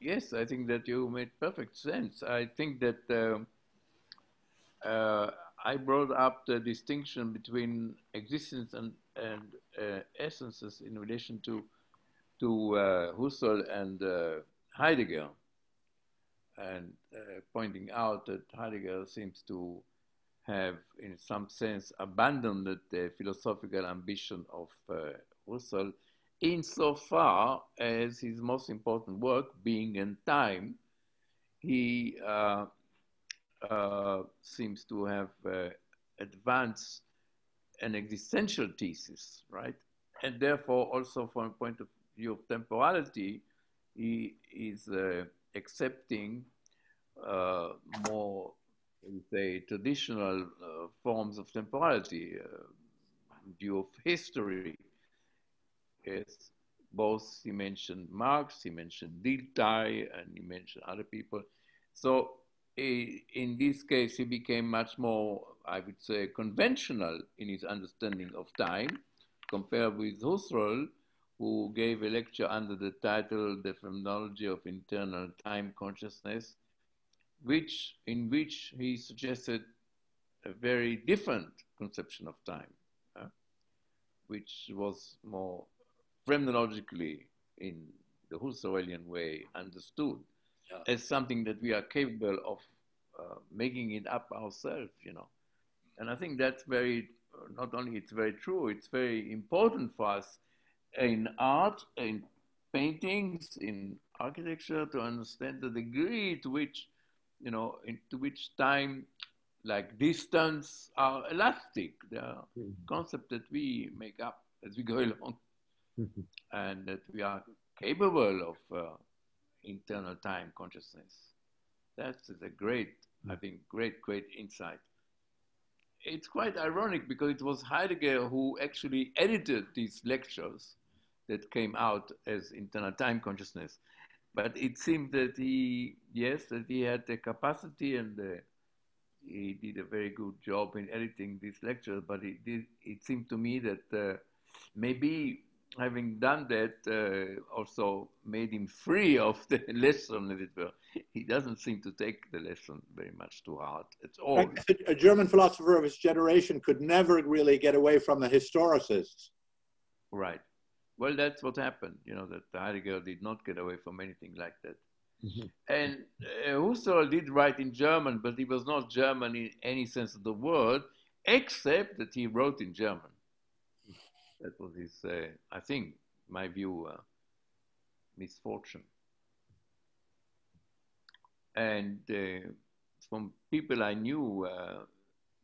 Yes, I think that you made perfect sense. I think that uh, uh, I brought up the distinction between existence and, and uh, essences in relation to, to uh, Husserl and uh, Heidegger, and uh, pointing out that Heidegger seems to have, in some sense, abandoned the philosophical ambition of uh, Husserl insofar as his most important work, Being and Time, he uh, seems to have uh, advanced an existential thesis, right? And therefore, also from a point of view of temporality, he is uh, accepting uh, more, say, traditional uh, forms of temporality, view of history. Yes, both he mentioned Marx, he mentioned Dilthey, and he mentioned other people. So in this case, he became much more, I would say, conventional in his understanding of time, compared with Husserl, who gave a lecture under the title The Phenomenology of Internal Time Consciousness, which, in which he suggested a very different conception of time, uh, which was more phenomenologically in the Husserlian way understood yeah. as something that we are capable of uh, making it up ourselves, you know. And I think that's very, not only it's very true, it's very important for us in art, in paintings, in architecture to understand the degree to which, you know, to which time, like distance, are elastic. They are mm-hmm. concepts that we make up as we go along, mm-hmm. and that we are capable of uh, internal time consciousness. That's a great, I think, great, great insight. It's quite ironic because it was Heidegger who actually edited these lectures that came out as internal time consciousness. But it seemed that he, yes, that he had the capacity and the, he did a very good job in editing these lectures. But it did, it seemed to me that uh, maybe having done that, uh, also made him free of the lesson, as it were. He doesn't seem to take the lesson very much too hard at all. A German philosopher of his generation could never really get away from the historicists. Right. Well, that's what happened, you know, that Heidegger did not get away from anything like that. Mm-hmm. And uh, Husserl did write in German, but he was not German in any sense of the word, except that he wrote in German. That was his, uh, I think, my view, uh, misfortune. and uh, from people I knew, uh,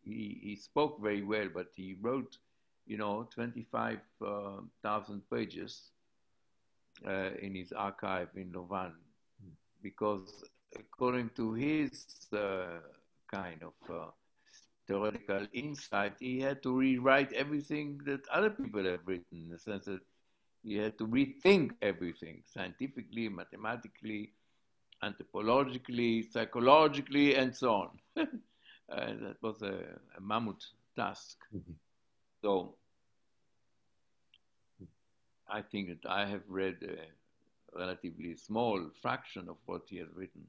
he, he spoke very well, but he wrote, you know, 25,000 pages uh, in his archive in Louvain, because according to his uh, kind of uh, theoretical insight, he had to rewrite everything that other people have written, in the sense that he had to rethink everything scientifically, mathematically, anthropologically, psychologically, and so on. and that was a, a mammoth task. Mm-hmm. So I think that I have read a relatively small fraction of what he has written.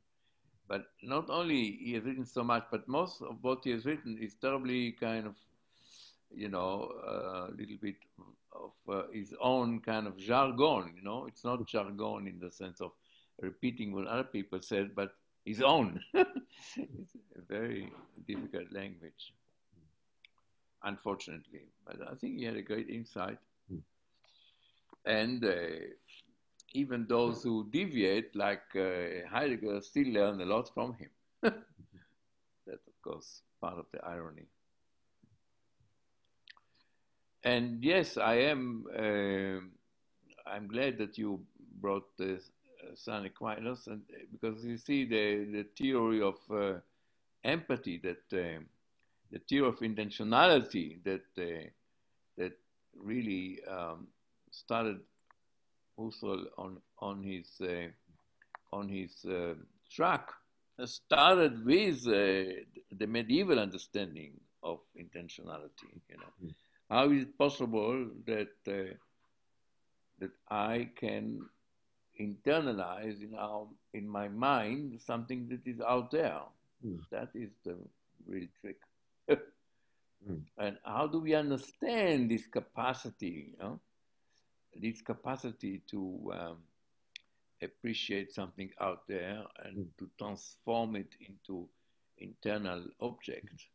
But not only he has written so much, but most of what he has written is terribly kind of, you know, a little bit of uh, his own kind of jargon. You know, it's not jargon in the sense of repeating what other people said, but his own. it's a very difficult language, unfortunately. But I think he had a great insight. And uh, even those who deviate, like uh, Heidegger, still learn a lot from him. That's, of course, part of the irony. And yes, I am. Uh, I'm glad that you brought this Sun Aquinas, and because you see the the theory of uh, empathy, that uh, the theory of intentionality, that uh, that really um, started Husserl on on his uh, on his uh, track, started with uh, the medieval understanding of intentionality. You know, mm. how is it possible that that I can internalize in our in my mind something that is out there. Mm. That is the real trick. mm. And how do we understand this capacity? You know? This capacity to um, appreciate something out there and mm. to transform it into internal object.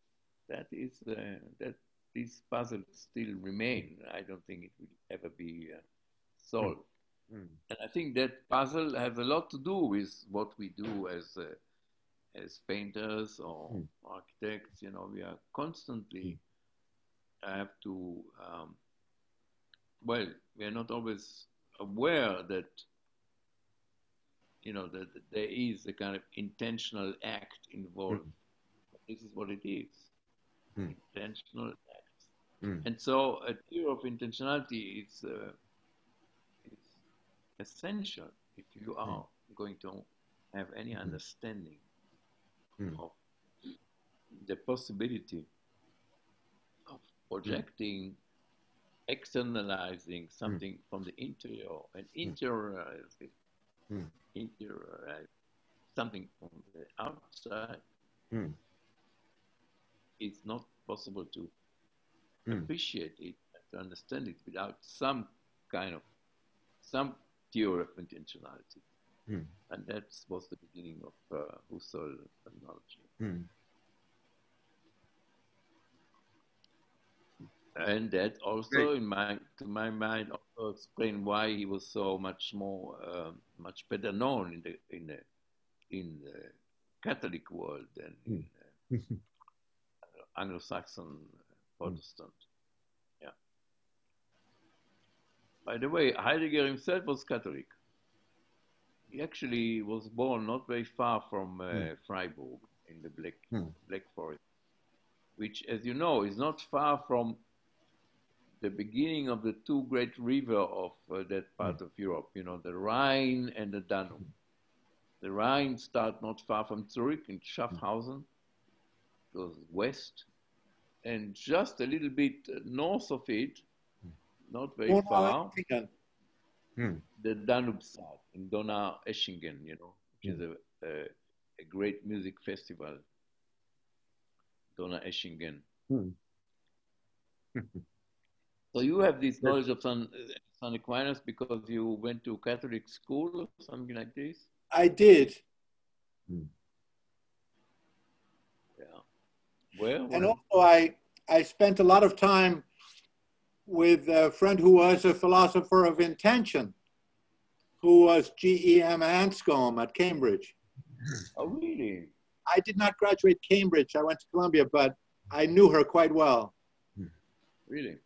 That is uh, that this puzzle still remain. I don't think it will ever be uh, solved. Mm. And I think that puzzle has a lot to do with what we do as uh, as painters or mm. architects. You know, we are constantly mm. have to. Um, well, we are not always aware that you know that, there is a kind of intentional act involved. Mm. This is what it is. Mm. Intentional acts. Mm. And so a theory of intentionality is. Uh, essential if you hmm. are going to have any hmm. understanding mm. of the possibility of projecting, externalizing hmm. something mm. from the interior and interiorizing, mm. interiorize something from the outside. It's not possible to appreciate it, and to understand it without some kind of some theory of intentionality. Mm. And that was the beginning of uh, Husserl terminology. And that also, in my to my mind, also explain why he was so much more, uh, much better known in the in the in the Catholic world than mm. in uh, Anglo-Saxon Protestant. Yeah. By the way, Heidegger himself was Catholic. He actually was born not very far from uh, mm. Freiburg in the Black, mm. Black Forest, which, as you know, is not far from the beginning of the two great rivers of uh, that part mm. of Europe, you know, the Rhine and the Danube. The Rhine starts not far from Zurich in Schaffhausen, goes west, and just a little bit north of it not very oh, far. Hmm. The Danube side in Donaueschingen, you know, which is a, a, a, great music festival. Donaueschingen. Hmm. so you have this knowledge of San, San Aquinas because you went to Catholic school or something like this? I did. Hmm. Yeah. Well, and also I, I spent a lot of time with a friend who was a philosopher of intention, who was G.E.M. Anscombe at Cambridge. Oh, really? I did not graduate Cambridge. I went to Columbia, but I knew her quite well. Really?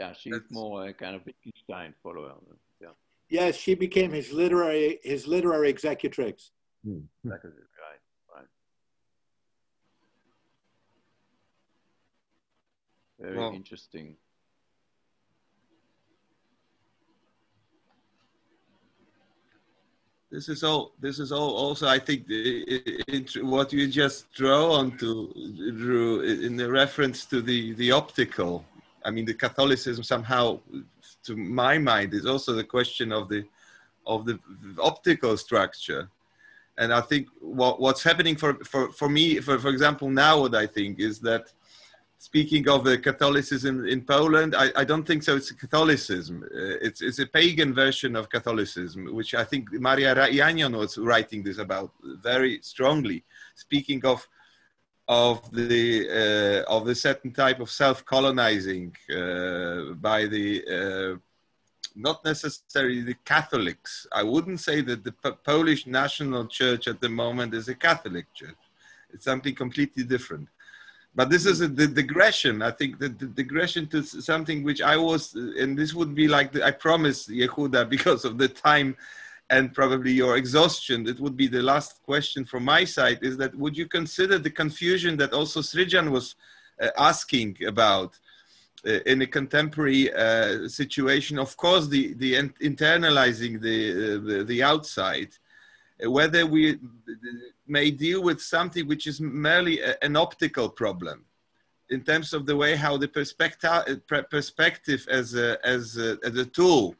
Yeah, she's That's- more a kind of Wittgenstein follower. Yeah, Yes, she became his literary his literary executrix. Hmm. that is right, right. Very Well- interesting. This is all. This is all. Also, I think the, it, it, what you just draw onto, drew in the reference to the the optical. I mean, the Catholicism somehow, to my mind, is also the question of the of the optical structure. And I think what what's happening for for for me, for for example, now what I think is that speaking of the Catholicism in Poland, I, I don't think so. It's a Catholicism. Uh, it's it's a pagan version of Catholicism, which I think Maria Janion was writing this about very strongly, speaking of of the uh, of the certain type of self-colonizing uh, by the uh, not necessarily the Catholics. I wouldn't say that the P- Polish National Church at the moment is a Catholic church. It's something completely different but this is a, the digression. I think that the digression to something which I was, and this would be like the, I promise Yehuda because of the time and probably your exhaustion. It would be the last question from my side. Is that would you consider the confusion that also Sirjan was uh, asking about? Uh, in a contemporary uh, situation, of course, the the in- internalizing the, uh, the the outside, uh, whether we may deal with something which is merely a- an optical problem in terms of the way how the perspective, perspective as a, as a, as a tool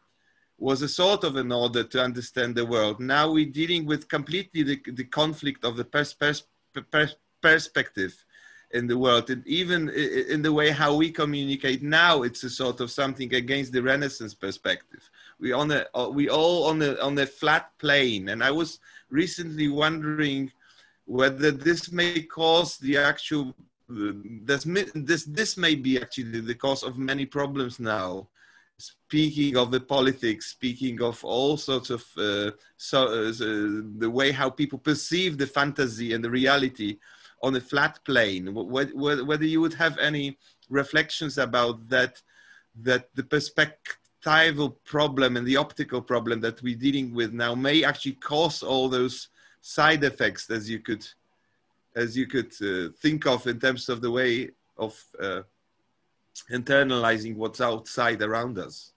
was a sort of an order to understand the world. Now we're dealing with completely the, the conflict of the pers- pers- pers- perspective in the world. And even in the way how we communicate now, it's a sort of something against the Renaissance perspective. We on a, uh, we all on a, on a flat plane. And I was recently wondering whether this may cause the actual uh, this, this this may be actually the cause of many problems now speaking of the politics speaking of all sorts of uh, so, uh, the way how people perceive the fantasy and the reality on a flat plane Wh- wh- whether you would have any reflections about that that the perspectival problem and the optical problem that we're dealing with now may actually cause all those side effects as you could as you could uh, think of in terms of the way of uh, internalizing what's outside around us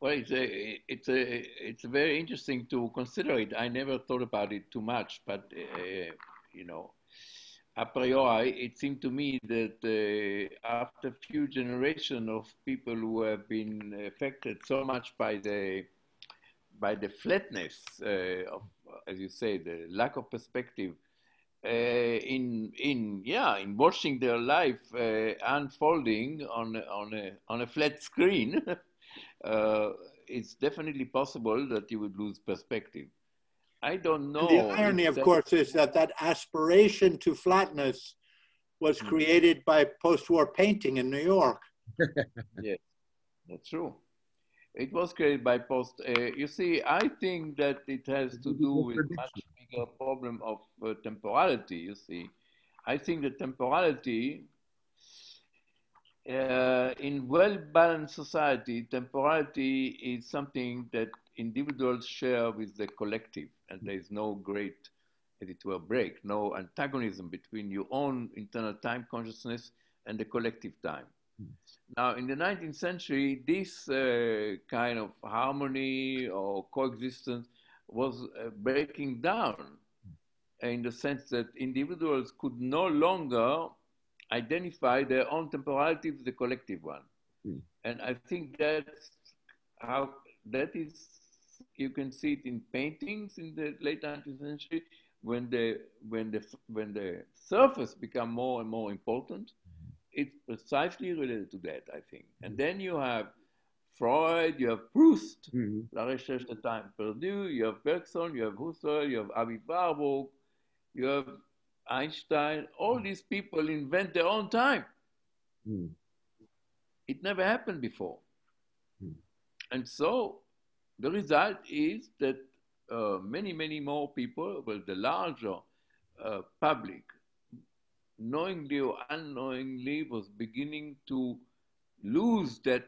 Well, it's a, it's a, it's very interesting to consider it. I never thought about it too much, but uh, you know, a priori, it seemed to me that uh, after a few generations of people who have been affected so much by the by the flatness uh, of, as you say, the lack of perspective in in yeah in watching their life uh, unfolding on a- on a on a flat screen. uh, it's definitely possible that you would lose perspective. I don't know. And the irony, of course, is that that aspiration to flatness was Hmm. created by post-war painting in New York. Yes, that's true. It was created by post. Uh, you see, I think that it has to do with much bigger problem of uh, temporality. You see, I think that temporality uh, in well-balanced society, temporality is something that individuals share with the collective, and there is no great, as it were, break, no antagonism between your own internal time consciousness and the collective time. Now, in the 19th century, this uh, kind of harmony or coexistence was uh, breaking down in the sense that individuals could no longer identify their own temporality with the collective one. Mm. And I think that's how that is, you can see it in paintings in the late 19th century when the, when the, when the surface become more and more important it's precisely related to that, I think. And then you have Freud, you have Proust, La Recherche de Temps Perdu, you have Bergson, you have Husserl, you have Aby Warburg, you have Einstein. All these people invent their own time. It never happened before. And so the result is that uh, many, many more people, well, the larger uh, public, knowingly or unknowingly, was beginning to lose that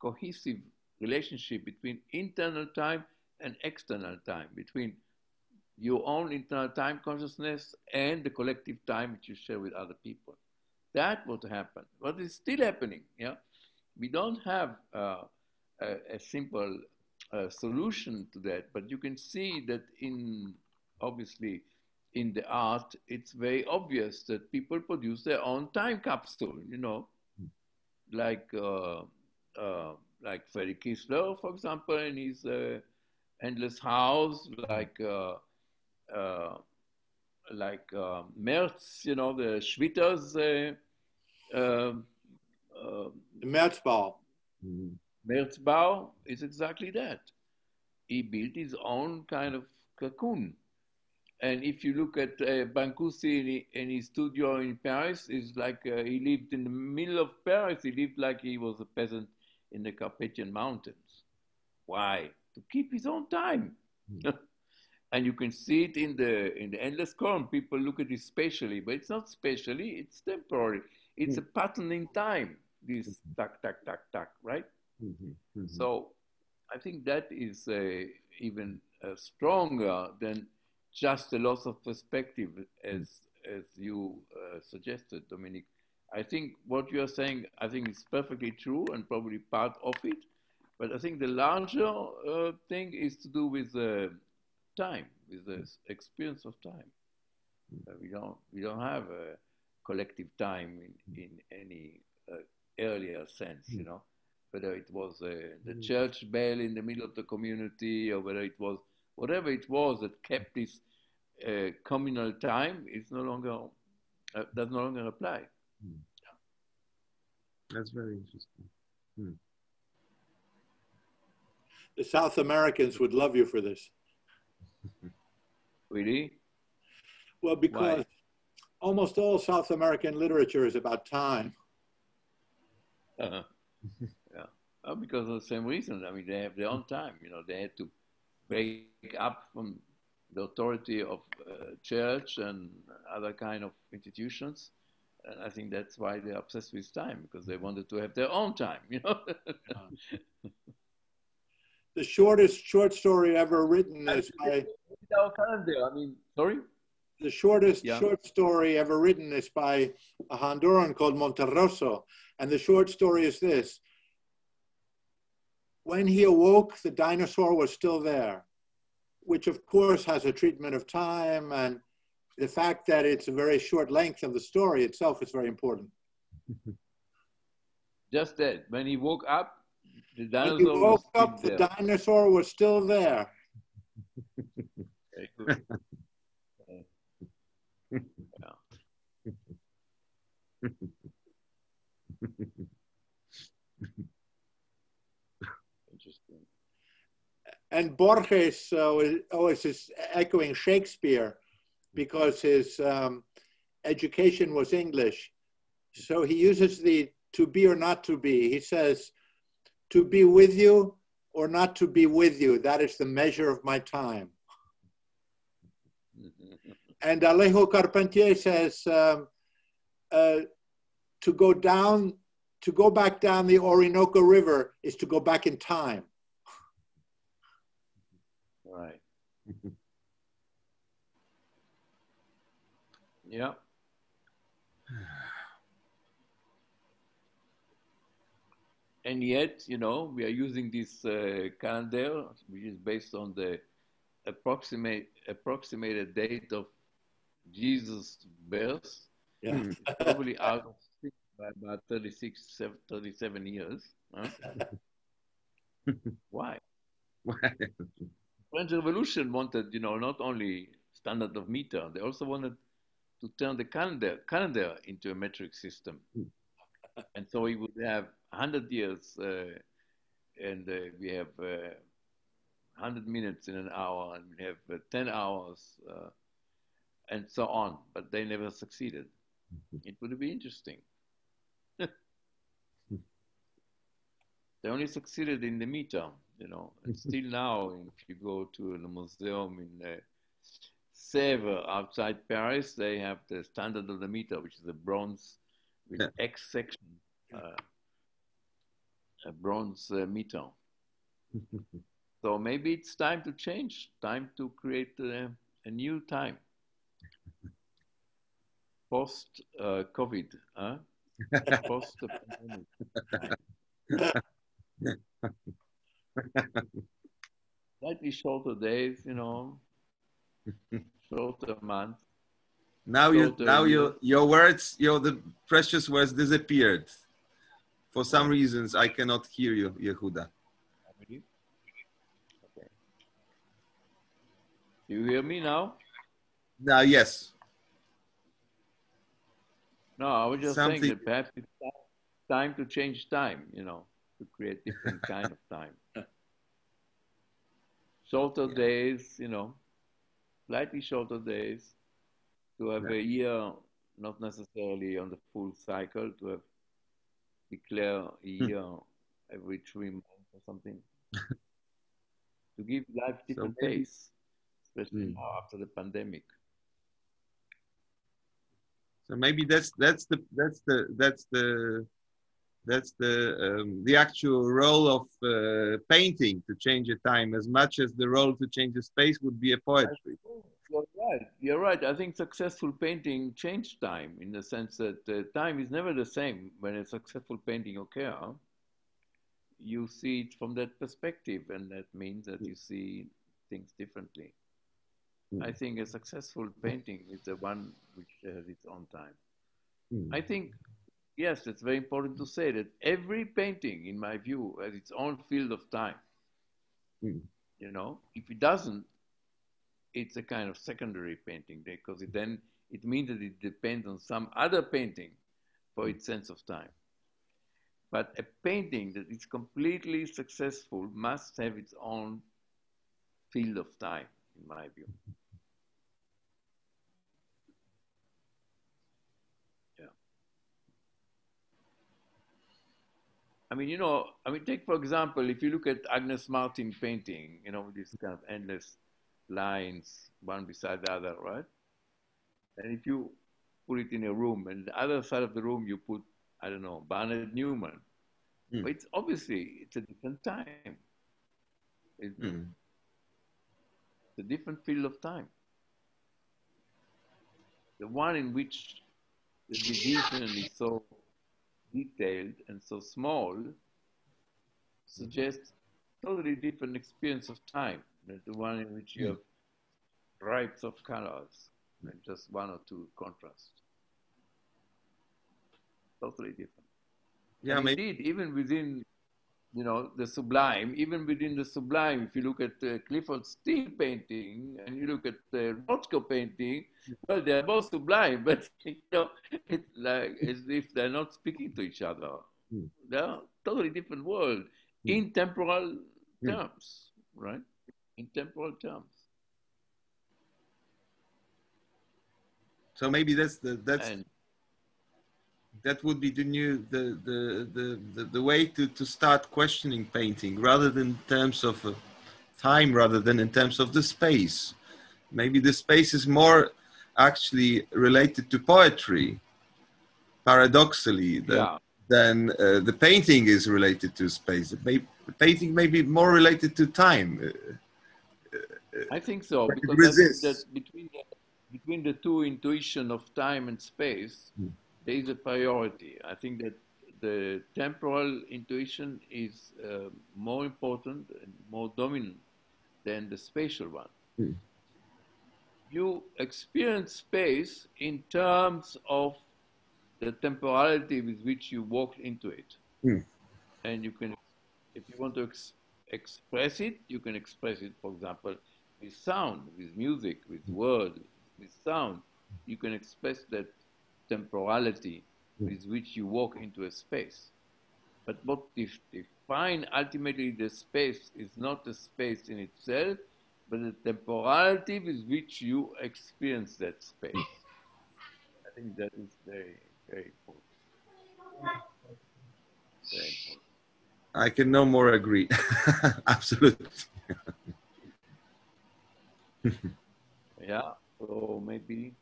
cohesive relationship between internal time and external time, between your own internal time consciousness and the collective time which you share with other people. That would happen. What is still happening? Yeah, we don't have uh, a, a, simple uh, solution to that, but you can see that in obviously in the art, it's very obvious that people produce their own time capsule. You know, like uh, uh like Freddy Kiesler, for example, in his uh, Endless House, like uh, uh, like uh, Merz, you know, the Schwitters' uh, uh, uh, Merzbau. Mm-hmm. Merzbau is exactly that. He built his own kind of cocoon. And if you look at uh, Brancusi in, in, his studio in Paris, it's like uh, he lived in the middle of Paris. He lived like he was a peasant in the Carpathian Mountains. Why? To keep his own time. Mm. and you can see it in the in the endless column. People look at it spatially, but it's not spatially; it's temporary. It's mm-hmm. a pattern in time. This mm-hmm. tack tack tack tack, right? Mm-hmm. So, I think that is uh, even uh, stronger than just a loss of perspective, as as you uh, suggested, Dominik. I think what you are saying, I think is perfectly true and probably part of it. But I think the larger uh, thing is to do with uh, time, with the experience of time. Uh, we don't we don't have a collective time in, in any uh, earlier sense, you know. Whether it was uh, the mm. church bell in the middle of the community, or whether it was whatever it was that kept this uh, communal time, it's no longer uh, does no longer apply. Hmm. That's very interesting. Hmm. The South Americans would love you for this. really? Well, because Why? almost all South American literature is about time. Uh-huh. yeah. Well, because of the same reason. I mean, they have their own time. You know, they had to break up from the authority of uh, church and other kind of institutions. And I think that's why they're obsessed with time because they wanted to have their own time. You know. the shortest short story ever written is by. I mean, sorry. The shortest yeah. short story ever written is by a Honduran called Monterroso, and the short story is this: When he awoke, the dinosaur was still there, which of course has a treatment of time, and the fact that it's a very short length of the story itself is very important. Just that when he woke up, the dinosaur when he woke up, the dinosaur was still there. Interesting. And Borges uh, always is echoing Shakespeare because his um, education was English. So he uses the to be or not to be. He says, to be with you or not to be with you, that is the measure of my time. and Alejo Carpentier says, um, uh, to go down, to go back down the Orinoco River is to go back in time. Right. yeah. and yet, you know, we are using this uh, calendar, which is based on the approximate approximated date of Jesus' birth. Yeah. Probably out of six by about 36, 37 years. Huh? Why? French Revolution wanted, you know, not only standard of meter, they also wanted to turn the calendar calendar into a metric system. Hmm. and so we would have 100 years uh, and uh, we have 100 uh, minutes in an hour and we have 10 hours and so on, but they never succeeded. Mm-hmm. It would be interesting. they only succeeded in the meter. you know. And still now, if you go to the museum in uh, Sèvres outside Paris, they have the standard of the meter, which is a bronze with Yeah. X section, uh, a bronze uh, meter. So maybe it's time to change, time to create uh, a new time. Post uh, COVID, huh? Post the pandemic. Slightly shorter days, you know, shorter month. Now you, now year. your words, your the precious words disappeared. For some reasons, I cannot hear you, Yehuda. Okay. You hear me now? Now, yes. No, I was just saying that perhaps it's time to change time, you know, to create different kind of time. Shorter days, you know, slightly shorter days, to have a year, not necessarily on the full cycle, to have declare a year every three months or something. to give life different maybe- pace, especially Hmm. now after the pandemic. So maybe that's that's the that's the that's the that's the um, the actual role of uh, painting to change a time as much as the role to change a space would be a poetry. You're right. You're right. I think successful painting changed time in the sense that uh, time is never the same when a successful painting occurs. You see it from that perspective, and that means that you see things differently. Mm. I think a successful painting is the one which has its own time. Mm. I think, yes, it's very important to say that every painting, in my view, has its own field of time. Mm. You know, if it doesn't, it's a kind of secondary painting because it then it means that it depends on some other painting for its sense of time. But a painting that is completely successful must have its own field of time, in my view. I mean, you know, I mean, take for example, if you look at Agnes Martin painting, you know, these kind of endless lines, one beside the other, right? And if you put it in a room, and the other side of the room you put, I don't know, Barnett Newman, Mm. but it's obviously it's a different time. It's, Mm. it's a different field of time. The one in which the division is so detailed and so small suggests totally different experience of time than the one in which you hmm. have stripes of colors and just one or two contrasts. Totally different. Yeah, and maybe. indeed, even within, you know, the sublime, even within the sublime, if you look at uh, Clyfford Still painting and you look at uh, Rothko painting, well, they're both sublime, but you know, it's like as if they're not speaking to each other. Hmm. They're totally different world in temporal Hmm. terms, right? In temporal terms. So maybe that's the that's And that would be the new the the the the, the way to to start questioning painting rather than in terms of uh, time rather than in terms of the space. Maybe the space is more actually related to poetry paradoxically than, yeah, than uh, the painting is related to space. The the painting may be more related to time. Uh, I think so because I think that between the, between the two intuition of time and space, Hmm. There is a priority. I think that the temporal intuition is uh, more important and more dominant than the spatial one. Hmm. You experience space in terms of the temporality with which you walk into it. Hmm. And you can, if you want to ex- express it, you can express it, for example, with sound, with music, with word, with sound. You can express that temporality hmm. with which you walk into a space. But what defines ultimately the space is not the space in itself, but the temporality with which you experience that space. Hmm. I think that is very, very important. Very important. I can no more agree. Absolutely. yeah, so maybe.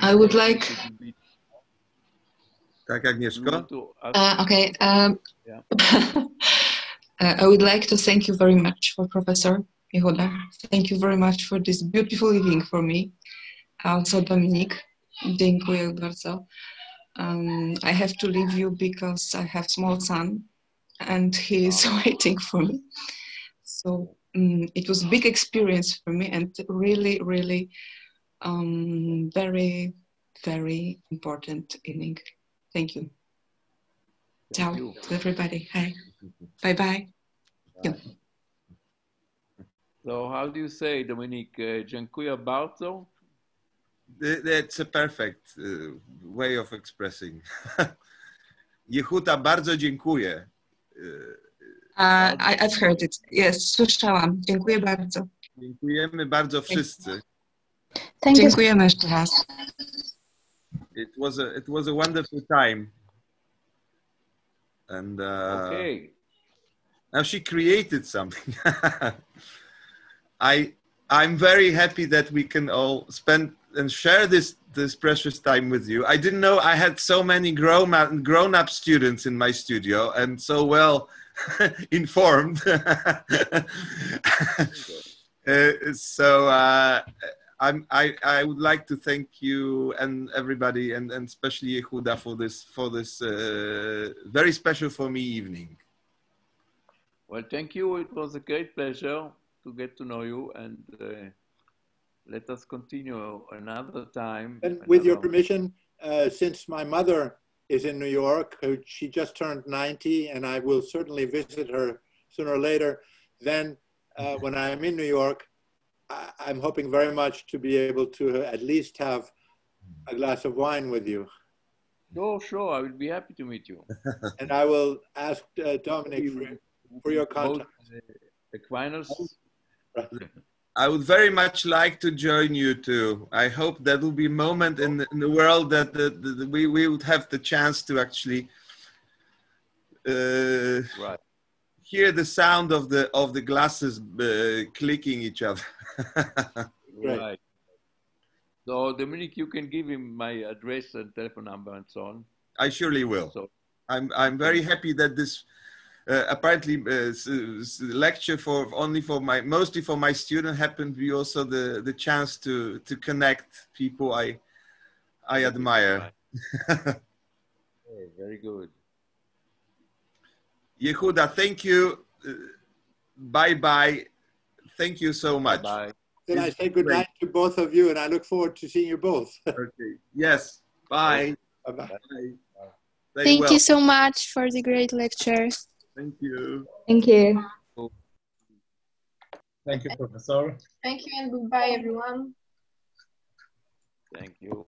I would like. Tak, Agnieszko? Uh, okay. Um, Yeah. uh, I would like to thank you very much for Professor Yehuda. Thank you very much for this beautiful evening for me. Also Dominik, dziękuję bardzo. Um, I have to leave you because I have small son and he is waiting for me. So um, it was a big experience for me and really, really um, very, very important evening. Thank you. Ciao you. to everybody. Hi. Bye bye. Yeah. So how do you say, Dominik? Uh, dziękuję bardzo. That's a perfect uh, way of expressing. Yehuda, bardzo dziękuję. Uh, Uh, I, I've heard it. Yes, słyszałam. Dziękuję bardzo. Dziękujemy bardzo wszyscy. Thank you. Dziękujemy jeszcze raz. It was a it was a wonderful time. And uh, Okay. now she created something. I I'm very happy that we can all spend and share this this precious time with you. I didn't know I had so many grown up grown up students in my studio and so well informed. Uh, so uh, I'm, I, I would like to thank you and everybody and, and especially Yehuda for this for this uh, very special for me evening. Well, thank you. It was a great pleasure to get to know you, and uh, let us continue another time. And with your permission, uh, since my mother is in New York, she just turned 90, and I will certainly visit her sooner or later, then uh, when I'm in New York, I, I'm hoping very much to be able to at least have a glass of wine with you. Sure, sure. I will be happy to meet you. And I will ask uh, Dominik for, for your contact. uh, Aquinas. I would very much like to join you too. I hope that will be a moment in the, in the world that the, the, the- we, we would have the chance to actually uh, Right. Hear the sound of the of the glasses uh, clicking each other. Right. Right. So, Dominik, you can give him my address and telephone number and so on. I surely will. So, I'm I'm very happy that this uh, apparently uh, s- s- lecture for only for my mostly for my student happened to be also the the chance to to connect people I I admire. okay, very good. Yehuda, thank you. Uh, bye bye. Thank you so much. Bye. Then I say good night to both of you, and I look forward to seeing you both. Okay. Yes. Bye. Bye-bye. Bye. Thank well. you so much for the great lecture. Thank you. Thank you. Thank you, Professor. Thank you and goodbye, everyone. Thank you.